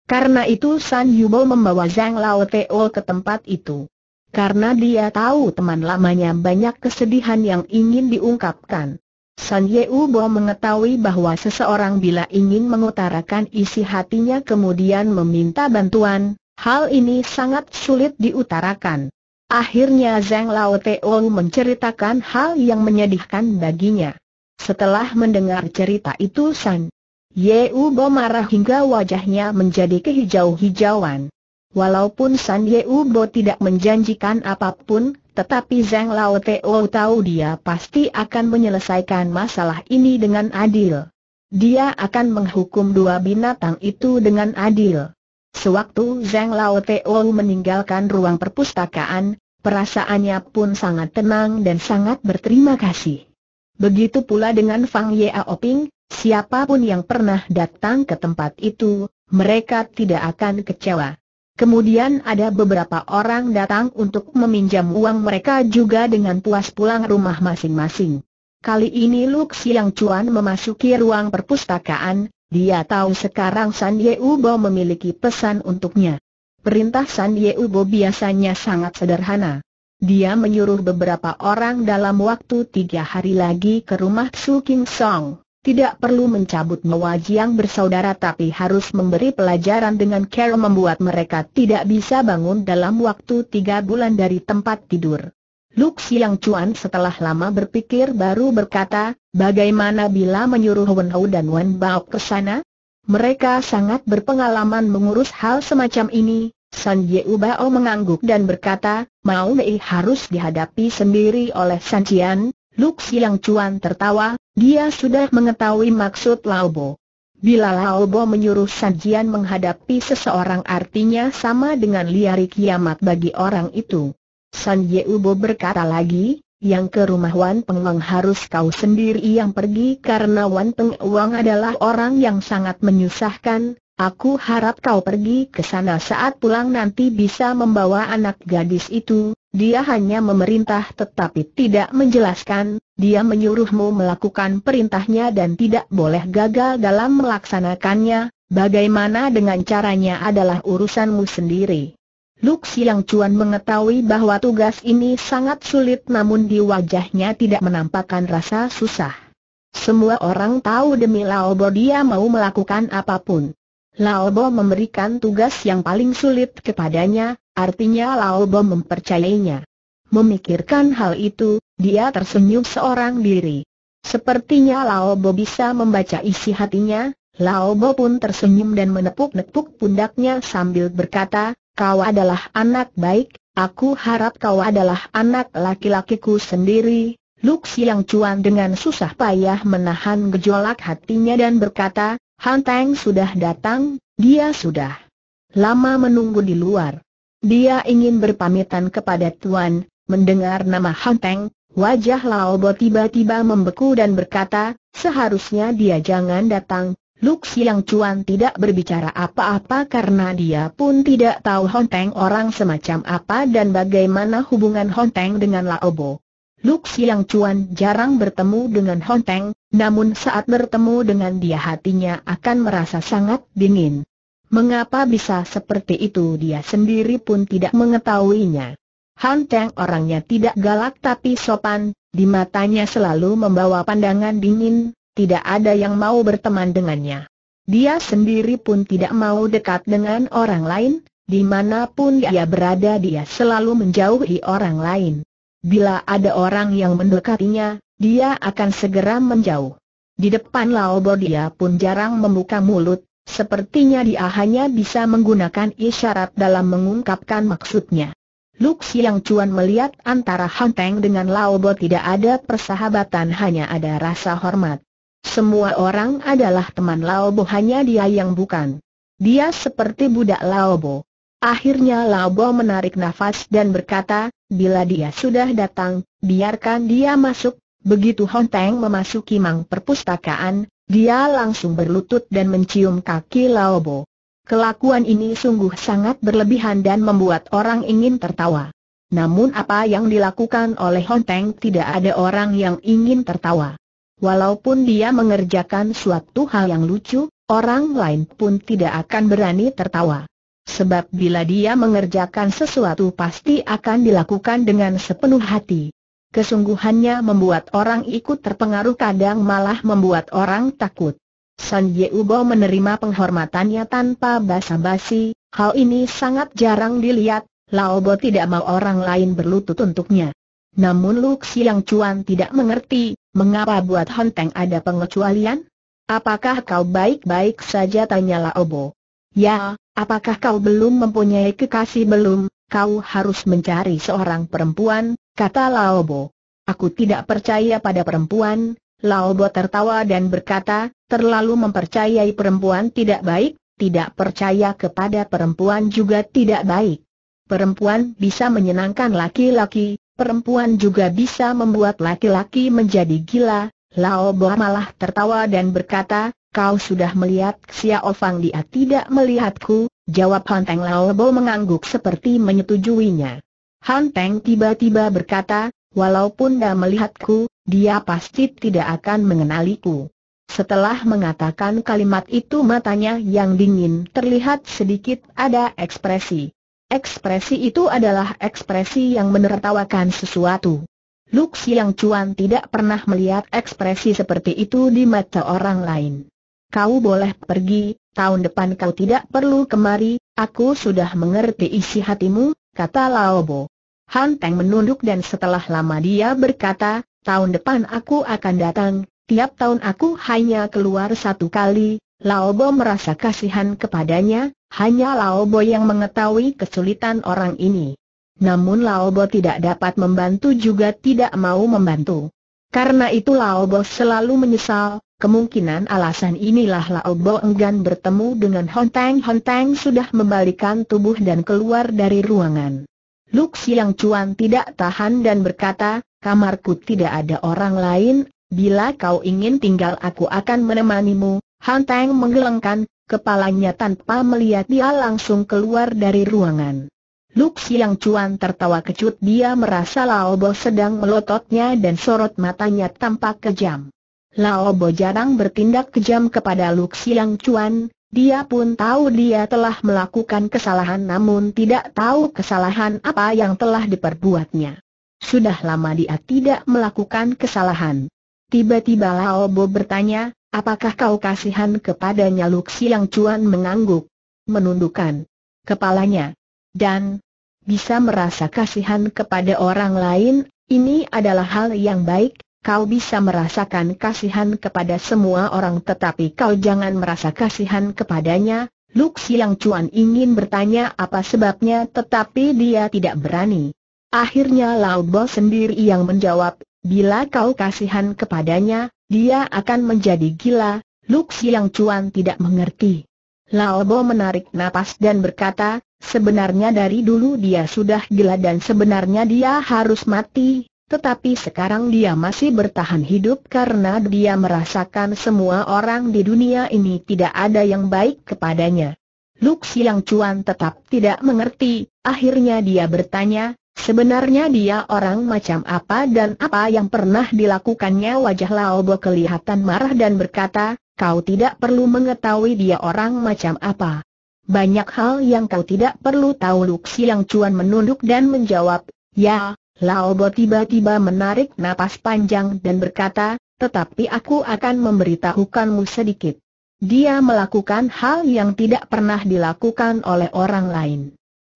Karena itu San Yubo membawa Zhang Lao Teo ke tempat itu. Karena dia tahu teman lamanya banyak kesedihan yang ingin diungkapkan. San Yubo mengetahui bahwa seseorang bila ingin mengutarakan isi hatinya kemudian meminta bantuan, hal ini sangat sulit diutarakan. Akhirnya Zhang Lao Teo menceritakan hal yang menyedihkan baginya. Setelah mendengar cerita itu San Yeu Bo marah hingga wajahnya menjadi kehijau-hijauan. Walaupun San Yeu Bo tidak menjanjikan apa pun, tetapi Zhang Lao Teo tahu dia pasti akan menyelesaikan masalah ini dengan adil. Dia akan menghukum dua binatang itu dengan adil. Sewaktu Zhang Lao Teo meninggalkan ruang perpustakaan, perasaannya pun sangat tenang dan sangat berterima kasih. Begitu pula dengan Fang Yaoping, siapa pun yang pernah datang ke tempat itu, mereka tidak akan kecewa. Kemudian ada beberapa orang datang untuk meminjam uang mereka juga dengan puas pulang rumah masing-masing. Kali ini Luk Siang Chuan memasuki ruang perpustakaan, dia tahu sekarang San Ye Ubo memiliki pesan untuknya. Perintah San Ye Ubo biasanya sangat sederhana. Dia menyuruh beberapa orang dalam waktu tiga hari lagi ke rumah Su King Song. Tidak perlu mencabut yang bersaudara tapi harus memberi pelajaran dengan cara membuat mereka tidak bisa bangun dalam waktu tiga bulan dari tempat tidur. Luk Siang Chuan setelah lama berpikir baru berkata, bagaimana bila menyuruh Wen Hou dan Wen Bao ke sana? Mereka sangat berpengalaman mengurus hal semacam ini, San Yeu mengangguk dan berkata, Mau Mei harus dihadapi sendiri oleh San Jian, Luk Siang Chuan tertawa, dia sudah mengetahui maksud Lao Bo. Bila Lao Bo menyuruh San Jian menghadapi seseorang artinya sama dengan liari kiamat bagi orang itu. San Yeu berkata lagi, yang ke rumah Wan Pengwang harus kau sendiri yang pergi karena Wan Pengwang adalah orang yang sangat menyusahkan, Aku harap kau pergi ke sana saat pulang nanti bisa membawa anak gadis itu. Dia hanya memerintah tetapi tidak menjelaskan, dia menyuruhmu melakukan perintahnya dan tidak boleh gagal dalam melaksanakannya, bagaimana dengan caranya adalah urusanmu sendiri. Luk Siang Chuan mengetahui bahwa tugas ini sangat sulit namun di wajahnya tidak menampakkan rasa susah. Semua orang tahu demi Lao Bo dia mau melakukan apa pun. Lao Bo memberikan tugas yang paling sulit kepadanya, artinya Lao Bo mempercayainya. Memikirkan hal itu, dia tersenyum seorang diri. Sepertinya Lao Bo bisa membaca isi hatinya, Lao Bo pun tersenyum dan menepuk-nepuk pundaknya sambil berkata, kau adalah anak baik, aku harap kau adalah anak laki-lakiku sendiri. Luk Siang Cuan dengan susah payah menahan gejolak hatinya dan berkata, Han Teng sudah datang, dia sudah lama menunggu di luar. Dia ingin berpamitan kepada Tuan, mendengar nama Han Teng, wajah Lao Bo tiba-tiba membeku dan berkata, seharusnya dia jangan datang, Luk Siang Chuan tidak berbicara apa-apa karena dia pun tidak tahu Honteng orang semacam apa dan bagaimana hubungan Honteng dengan Laobo. Luk Siang Chuan jarang bertemu dengan Honteng, namun saat bertemu dengan dia hatinya akan merasa sangat dingin. Mengapa bisa seperti itu dia sendiri pun tidak mengetahuinya. Honteng orangnya tidak galak tapi sopan, di matanya selalu membawa pandangan dingin, tidak ada yang mau berteman dengannya. Dia sendiri pun tidak mau dekat dengan orang lain, di mana pun ia berada dia selalu menjauhi orang lain. Bila ada orang yang mendekatinya, dia akan segera menjauh. Di depan Laobo dia pun jarang membuka mulut, sepertinya dia hanya bisa menggunakan isyarat dalam mengungkapkan maksudnya. Luk Siang Chuan melihat antara Hanteng dengan Laobo tidak ada persahabatan hanya ada rasa hormat. Semua orang adalah teman Laobo hanya dia yang bukan. Dia seperti budak Laobo. Akhirnya Laobo menarik nafas dan berkata, bila dia sudah datang, biarkan dia masuk. Begitu Honteng memasuki mang perpustakaan, dia langsung berlutut dan mencium kaki Laobo. Kelakuan ini sungguh sangat berlebihan dan membuat orang ingin tertawa. Namun apa yang dilakukan oleh Honteng tidak ada orang yang ingin tertawa. Walaupun dia mengerjakan suatu hal yang lucu, orang lain pun tidak akan berani tertawa. Sebab bila dia mengerjakan sesuatu pasti akan dilakukan dengan sepenuh hati. Kesungguhannya membuat orang ikut terpengaruh kadang malah membuat orang takut. San Ye Ubo menerima penghormatannya tanpa basa-basi, hal ini sangat jarang dilihat, Lao Bo tidak mau orang lain berlutut untuknya. Namun Luk Siang Chuan tidak mengerti, mengapa buat Honteng ada pengecualian? Apakah kau baik-baik saja tanya Laobo. Ya, apakah kau belum mempunyai kekasih belum, kau harus mencari seorang perempuan, kata Laobo. Aku tidak percaya pada perempuan, Laobo tertawa dan berkata, terlalu mempercayai perempuan tidak baik, tidak percaya kepada perempuan juga tidak baik. Perempuan bisa menyenangkan laki-laki, Perempuan juga bisa membuat laki-laki menjadi gila. Lao Bo malah tertawa dan berkata, kau sudah melihat Xiao Fang dia tidak melihatku, jawab Han Teng Lao Bo mengangguk seperti menyetujuinya. Han Teng tiba-tiba berkata, walaupun dia melihatku, dia pasti tidak akan mengenaliku. Setelah mengatakan kalimat itu matanya yang dingin terlihat sedikit ada ekspresi. Ekspresi itu adalah ekspresi yang menertawakan sesuatu. Luk Siang Chuan tidak pernah melihat ekspresi seperti itu di mata orang lain. Kau boleh pergi, tahun depan kau tidak perlu kemari, aku sudah mengerti isi hatimu, kata Laobo. Han Teng menunduk dan setelah lama dia berkata, tahun depan aku akan datang, tiap tahun aku hanya keluar satu kali, Laobo merasa kasihan kepadanya, hanya Laobo yang mengetahui kesulitan orang ini. Namun Laobo tidak dapat membantu juga tidak mau membantu. Karena itu Laobo selalu menyesal, kemungkinan alasan inilah Laobo enggan bertemu dengan Honteng. Honteng sudah membalikan tubuh dan keluar dari ruangan. Luk Siang Chuan tidak tahan dan berkata, kamarku tidak ada orang lain, bila kau ingin tinggal aku akan menemanimu. Honteng menggelengkan, kepalanya tanpa melihat dia langsung keluar dari ruangan. Luk Siang Chuan tertawa kecut dia merasa Lao Bo sedang melototnya dan sorot matanya tampak kejam. Lao Bo jarang bertindak kejam kepada Luk Siang Chuan, dia pun tahu dia telah melakukan kesalahan namun tidak tahu kesalahan apa yang telah diperbuatnya. Sudah lama dia tidak melakukan kesalahan. Tiba-tiba Lao Bo bertanya, Apakah kau kasihan kepadanya Luk Siang Chuan mengangguk, menundukkan kepalanya, dan bisa merasa kasihan kepada orang lain, ini adalah hal yang baik, kau bisa merasakan kasihan kepada semua orang tetapi kau jangan merasa kasihan kepadanya, Luk Siang Chuan ingin bertanya apa sebabnya tetapi dia tidak berani. Akhirnya Lao Bo sendiri yang menjawab, bila kau kasihan kepadanya, dia akan menjadi gila, Luk Siang Chuan tidak mengerti. Lao Bo menarik napas dan berkata, sebenarnya dari dulu dia sudah gila dan sebenarnya dia harus mati, tetapi sekarang dia masih bertahan hidup karena dia merasakan semua orang di dunia ini tidak ada yang baik kepadanya. Luk Siang Chuan tetap tidak mengerti, akhirnya dia bertanya, sebenarnya dia orang macam apa dan apa yang pernah dilakukannya wajah Laobo kelihatan marah dan berkata, kau tidak perlu mengetahui dia orang macam apa. Banyak hal yang kau tidak perlu tahu Luk Siang Chuan menunduk dan menjawab, ya, Lao Bo tiba-tiba menarik napas panjang dan berkata, tetapi aku akan memberitahukanmu sedikit. Dia melakukan hal yang tidak pernah dilakukan oleh orang lain.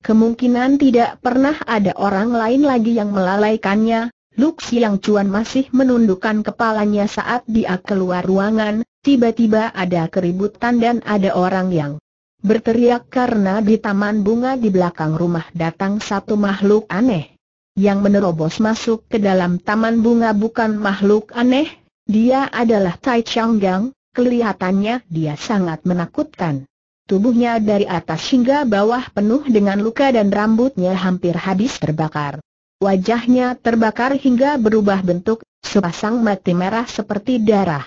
Kemungkinan tidak pernah ada orang lain lagi yang melalaikannya. Luk Siang Chuan masih menundukkan kepalanya saat dia keluar ruangan, tiba-tiba ada keributan dan ada orang yang berteriak karena di taman bunga di belakang rumah datang satu makhluk aneh. Yang menerobos masuk ke dalam taman bunga bukan makhluk aneh, dia adalah Tai Changgang, kelihatannya dia sangat menakutkan. Tubuhnya dari atas hingga bawah penuh dengan luka dan rambutnya hampir habis terbakar. Wajahnya terbakar hingga berubah bentuk, sepasang mati merah seperti darah.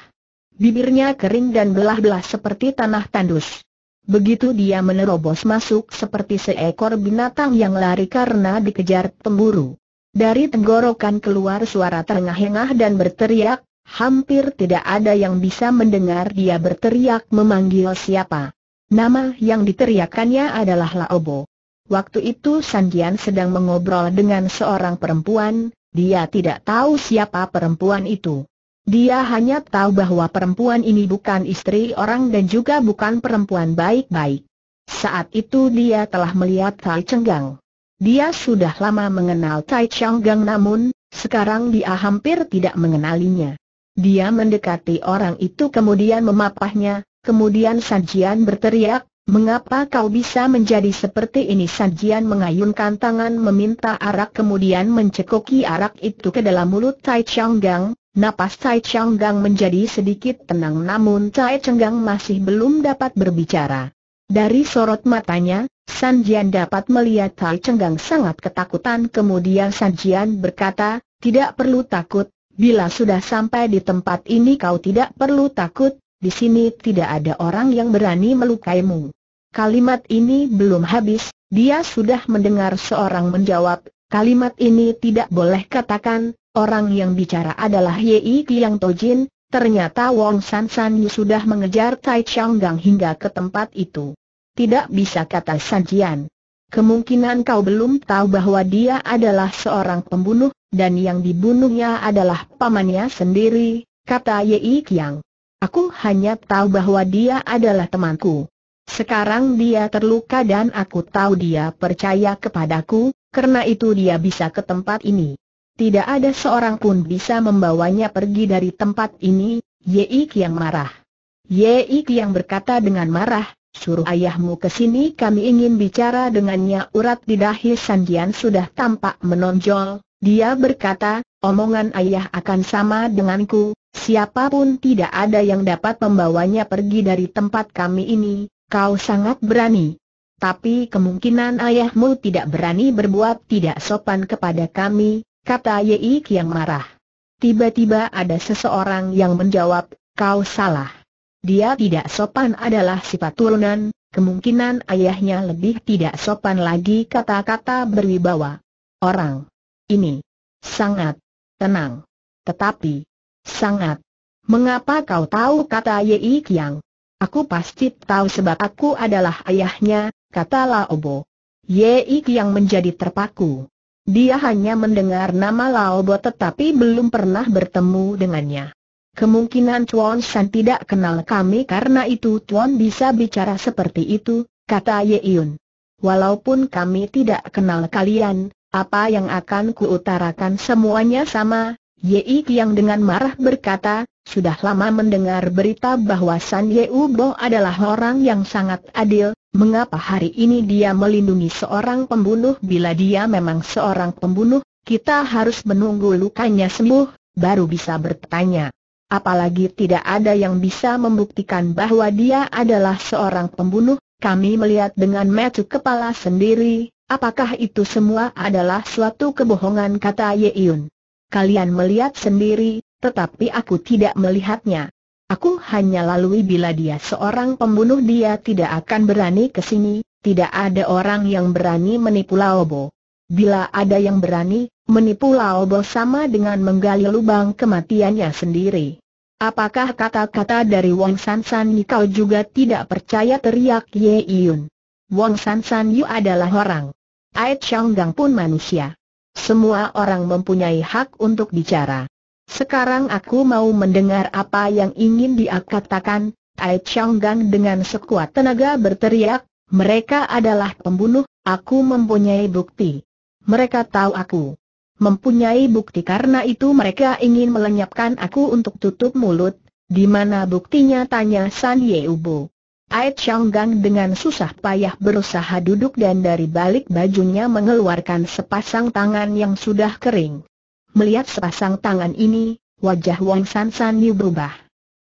Bibirnya kering dan belah-belah seperti tanah tandus. Begitu dia menerobos masuk seperti seekor binatang yang lari karena dikejar pemburu. Dari tenggorokan keluar suara terengah-engah dan berteriak, hampir tidak ada yang bisa mendengar dia berteriak memanggil siapa. Nama yang diteriakannya adalah Laobo. Waktu itu Sanjian sedang mengobrol dengan seorang perempuan, dia tidak tahu siapa perempuan itu. Dia hanya tahu bahwa perempuan ini bukan istri orang dan juga bukan perempuan baik-baik. Saat itu dia telah melihat Tai Cenggang. Dia sudah lama mengenal Tai Cenggang namun, sekarang dia hampir tidak mengenalinya. Dia mendekati orang itu kemudian memapahnya, kemudian Sajian berteriak, Mengapa kau bisa menjadi seperti ini? Sajian mengayunkan tangan meminta arak kemudian mencekoki arak itu ke dalam mulut Tai Changgang, Napas Tai Changgang menjadi sedikit tenang namun Tai Changgang masih belum dapat berbicara. Dari sorot matanya, Sanjian dapat melihat Tai Changgang sangat ketakutan kemudian Sanjian berkata, tidak perlu takut, bila sudah sampai di tempat ini kau tidak perlu takut, di sini tidak ada orang yang berani melukaimu. Kalimat ini belum habis, dia sudah mendengar seorang menjawab, kalimat ini tidak boleh katakan, Orang yang bicara adalah Yei Kiang Tojin, ternyata Wong San San Yu sudah mengejar Tai Changgang hingga ke tempat itu. Tidak bisa kata Sanjian. Kemungkinan kau belum tahu bahwa dia adalah seorang pembunuh, dan yang dibunuhnya adalah pamannya sendiri, kata Yei Kiang. Aku hanya tahu bahwa dia adalah temanku. Sekarang dia terluka dan aku tahu dia percaya kepadaku, karena itu dia bisa ke tempat ini. Tidak ada seorang pun bisa membawanya pergi dari tempat ini, Yeik yang marah. Yeik yang berkata dengan marah, suruh ayahmu ke sini kami ingin bicara dengannya. Urat di dahi Sanjian sudah tampak menonjol, dia berkata, omongan ayah akan sama denganku, siapa pun tidak ada yang dapat membawanya pergi dari tempat kami ini, kau sangat berani. Tapi kemungkinan ayahmu tidak berani berbuat tidak sopan kepada kami, kata Yei yang marah. Tiba-tiba ada seseorang yang menjawab, kau salah. Dia tidak sopan adalah sifat turunan, kemungkinan ayahnya lebih tidak sopan lagi kata-kata berwibawa. Orang ini sangat tenang. Tetapi, sangat. Mengapa kau tahu kata Yei Kiang? Aku pasti tahu sebab aku adalah ayahnya, kata Laobo. Yei Kiang menjadi terpaku. Dia hanya mendengar nama Lao Bo tetapi belum pernah bertemu dengannya. Kemungkinan Tuan San tidak kenal kami karena itu Tuan bisa bicara seperti itu, kata Ye Yun. Walaupun kami tidak kenal kalian, apa yang akan kuutarakan semuanya sama, Ye yang dengan marah berkata, sudah lama mendengar berita bahwa San Ye Bo adalah orang yang sangat adil, Mengapa hari ini dia melindungi seorang pembunuh bila dia memang seorang pembunuh, kita harus menunggu lukanya sembuh, baru bisa bertanya. Apalagi tidak ada yang bisa membuktikan bahwa dia adalah seorang pembunuh, kami melihat dengan mata kepala sendiri, apakah itu semua adalah suatu kebohongan kata Ye Yun. Kalian melihat sendiri, tetapi aku tidak melihatnya. Aku hanya lalui bila dia seorang pembunuh dia tidak akan berani ke sini, tidak ada orang yang berani menipu Laobo. Bila ada yang berani, menipu Laobo sama dengan menggali lubang kematiannya sendiri. Apakah kata-kata dari Wong San San Yu kau juga tidak percaya teriak Ye Iyun? Wong San San Yu adalah orang. Ait Chang Gang pun manusia. Semua orang mempunyai hak untuk bicara. Sekarang aku mau mendengar apa yang ingin dia katakan. Ai Chang dengan sekuat tenaga berteriak, mereka adalah pembunuh, aku mempunyai bukti. Mereka tahu aku mempunyai bukti karena itu mereka ingin melenyapkan aku untuk tutup mulut. Di mana buktinya tanya San Ye Ubo. Ai Chang dengan susah payah berusaha duduk dan dari balik bajunya mengeluarkan sepasang tangan yang sudah kering. Melihat sepasang tangan ini, wajah Wong San San Yu berubah.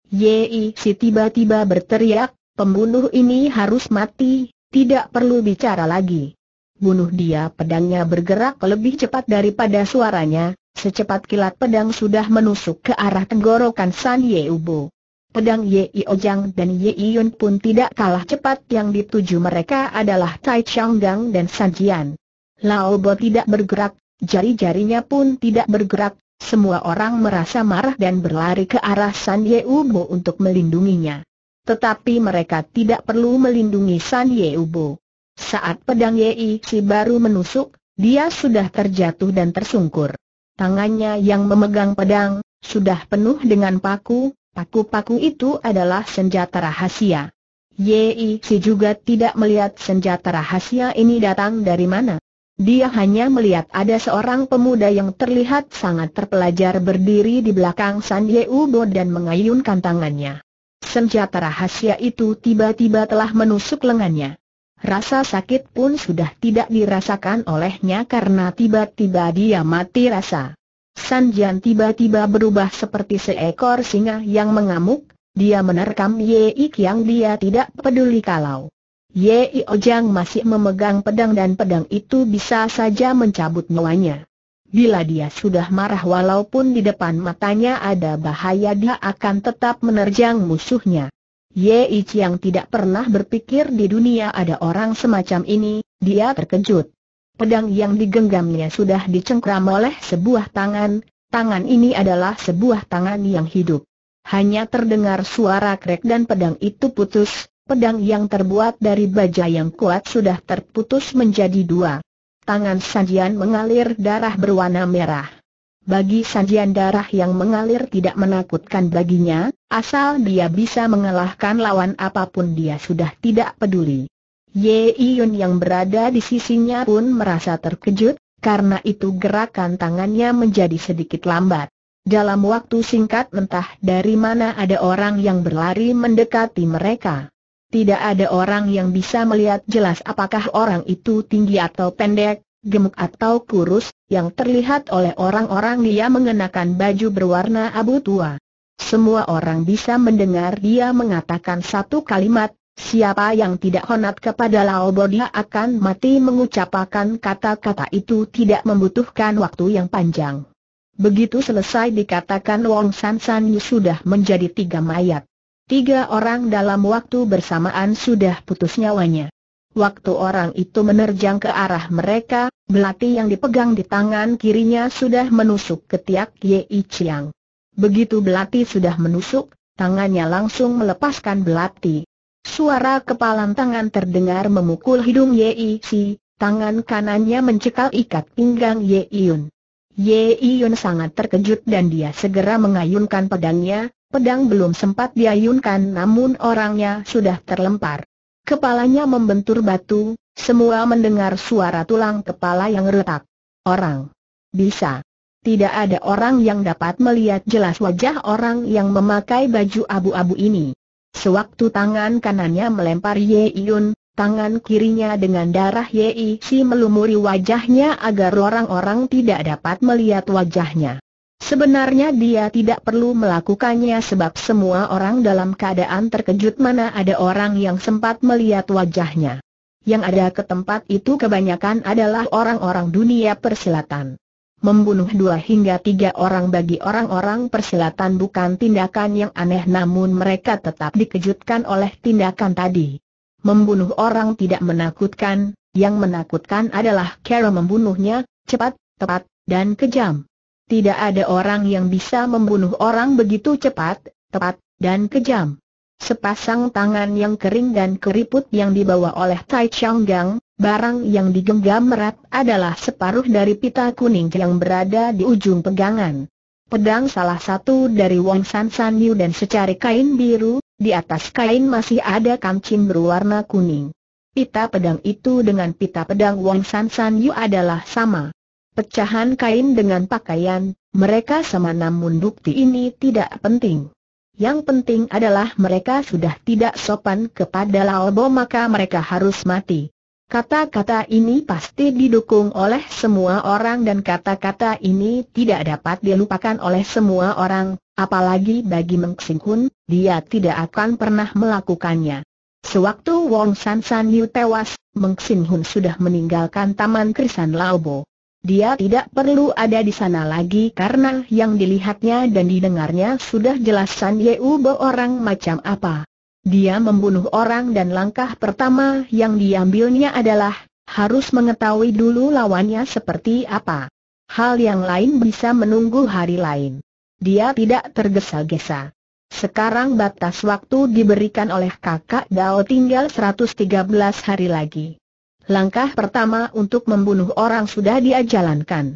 Yei si tiba-tiba berteriak, pembunuh ini harus mati, tidak perlu bicara lagi. Bunuh dia pedangnya bergerak lebih cepat daripada suaranya, secepat kilat pedang sudah menusuk ke arah tenggorokan San Ye Ubo. Pedang Ye Ojang dan Ye Yun pun tidak kalah cepat yang dituju mereka adalah Tai Gang dan Sanjian. Lao Bo tidak bergerak, Jari-jarinya pun tidak bergerak, semua orang merasa marah dan berlari ke arah San Ye Ubo untuk melindunginya. Tetapi mereka tidak perlu melindungi San Ye Ubo. Saat pedang Ye si baru menusuk, dia sudah terjatuh dan tersungkur. Tangannya yang memegang pedang, sudah penuh dengan paku, paku-paku itu adalah senjata rahasia. Ye si juga tidak melihat senjata rahasia ini datang dari mana. Dia hanya melihat ada seorang pemuda yang terlihat sangat terpelajar berdiri di belakang San Ye Ubo dan mengayunkan tangannya. Senjata rahasia itu tiba-tiba telah menusuk lengannya. Rasa sakit pun sudah tidak dirasakan olehnya karena tiba-tiba dia mati rasa. San Jian tiba-tiba berubah seperti seekor singa yang mengamuk, dia menerkam Ye Ik yang dia tidak peduli kalau Ye Ojang masih memegang pedang dan pedang itu bisa saja mencabut nyawanya. Bila dia sudah marah walaupun di depan matanya ada bahaya dia akan tetap menerjang musuhnya. Ye yang tidak pernah berpikir di dunia ada orang semacam ini, dia terkejut. Pedang yang digenggamnya sudah dicengkram oleh sebuah tangan, tangan ini adalah sebuah tangan yang hidup. Hanya terdengar suara krek dan pedang itu putus, Pedang yang terbuat dari baja yang kuat sudah terputus menjadi dua. Tangan Sanjian mengalir darah berwarna merah. Bagi Sanjian darah yang mengalir tidak menakutkan baginya, asal dia bisa mengalahkan lawan apa pun dia sudah tidak peduli. Ye Iyun yang berada di sisinya pun merasa terkejut, karena itu gerakan tangannya menjadi sedikit lambat. Dalam waktu singkat entah dari mana ada orang yang berlari mendekati mereka. Tidak ada orang yang bisa melihat jelas apakah orang itu tinggi atau pendek, gemuk atau kurus, yang terlihat oleh orang-orang dia mengenakan baju berwarna abu tua. Semua orang bisa mendengar dia mengatakan satu kalimat, siapa yang tidak honat kepada Lao dia akan mati mengucapkan kata-kata itu tidak membutuhkan waktu yang panjang. Begitu selesai dikatakan Wong San San Yu sudah menjadi tiga mayat. Tiga orang dalam waktu bersamaan sudah putus nyawanya. Waktu orang itu menerjang ke arah mereka, belati yang dipegang di tangan kirinya sudah menusuk ketiak Ye Chiang. Begitu belati sudah menusuk, tangannya langsung melepaskan belati. Suara kepalan tangan terdengar memukul hidung Ye Si, tangan kanannya mencekal ikat pinggang Ye Iyun. Ye Iyun sangat terkejut dan dia segera mengayunkan pedangnya, Pedang belum sempat diayunkan namun orangnya sudah terlempar. Kepalanya membentur batu, semua mendengar suara tulang kepala yang retak. Orang. Bisa. Tidak ada orang yang dapat melihat jelas wajah orang yang memakai baju abu-abu ini. Sewaktu tangan kanannya melempar Ye Iyun, tangan kirinya dengan darah Ye Si melumuri wajahnya agar orang-orang tidak dapat melihat wajahnya. Sebenarnya dia tidak perlu melakukannya sebab semua orang dalam keadaan terkejut mana ada orang yang sempat melihat wajahnya. Yang ada ke tempat itu kebanyakan adalah orang-orang dunia persilatan. Membunuh dua hingga tiga orang bagi orang-orang persilatan bukan tindakan yang aneh namun mereka tetap dikejutkan oleh tindakan tadi. Membunuh orang tidak menakutkan, yang menakutkan adalah cara membunuhnya, cepat, tepat, dan kejam. Tidak ada orang yang bisa membunuh orang begitu cepat, tepat, dan kejam. Sepasang tangan yang kering dan keriput yang dibawa oleh Tai Chang Gang, barang yang digenggam erat adalah separuh dari pita kuning yang berada di ujung pegangan. Pedang salah satu dari Wong San San Yu dan secari kain biru, di atas kain masih ada kancing berwarna kuning. Pita pedang itu dengan pita pedang Wong San San Yu adalah sama. Pecahan kain dengan pakaian, mereka sama namun bukti ini tidak penting. Yang penting adalah mereka sudah tidak sopan kepada Lalbo maka mereka harus mati. Kata-kata ini pasti didukung oleh semua orang dan kata-kata ini tidak dapat dilupakan oleh semua orang, apalagi bagi Meng Sing Hun, dia tidak akan pernah melakukannya. Sewaktu Wong San San Yu tewas, Meng Sin Hun sudah meninggalkan Taman Krisan Laobo. Dia tidak perlu ada di sana lagi karena yang dilihatnya dan didengarnya sudah jelas San Yeu orang macam apa. Dia membunuh orang dan langkah pertama yang diambilnya adalah harus mengetahui dulu lawannya seperti apa. Hal yang lain bisa menunggu hari lain. Dia tidak tergesa-gesa. Sekarang batas waktu diberikan oleh kakak Dao tinggal 113 hari lagi. Langkah pertama untuk membunuh orang sudah dia jalankan.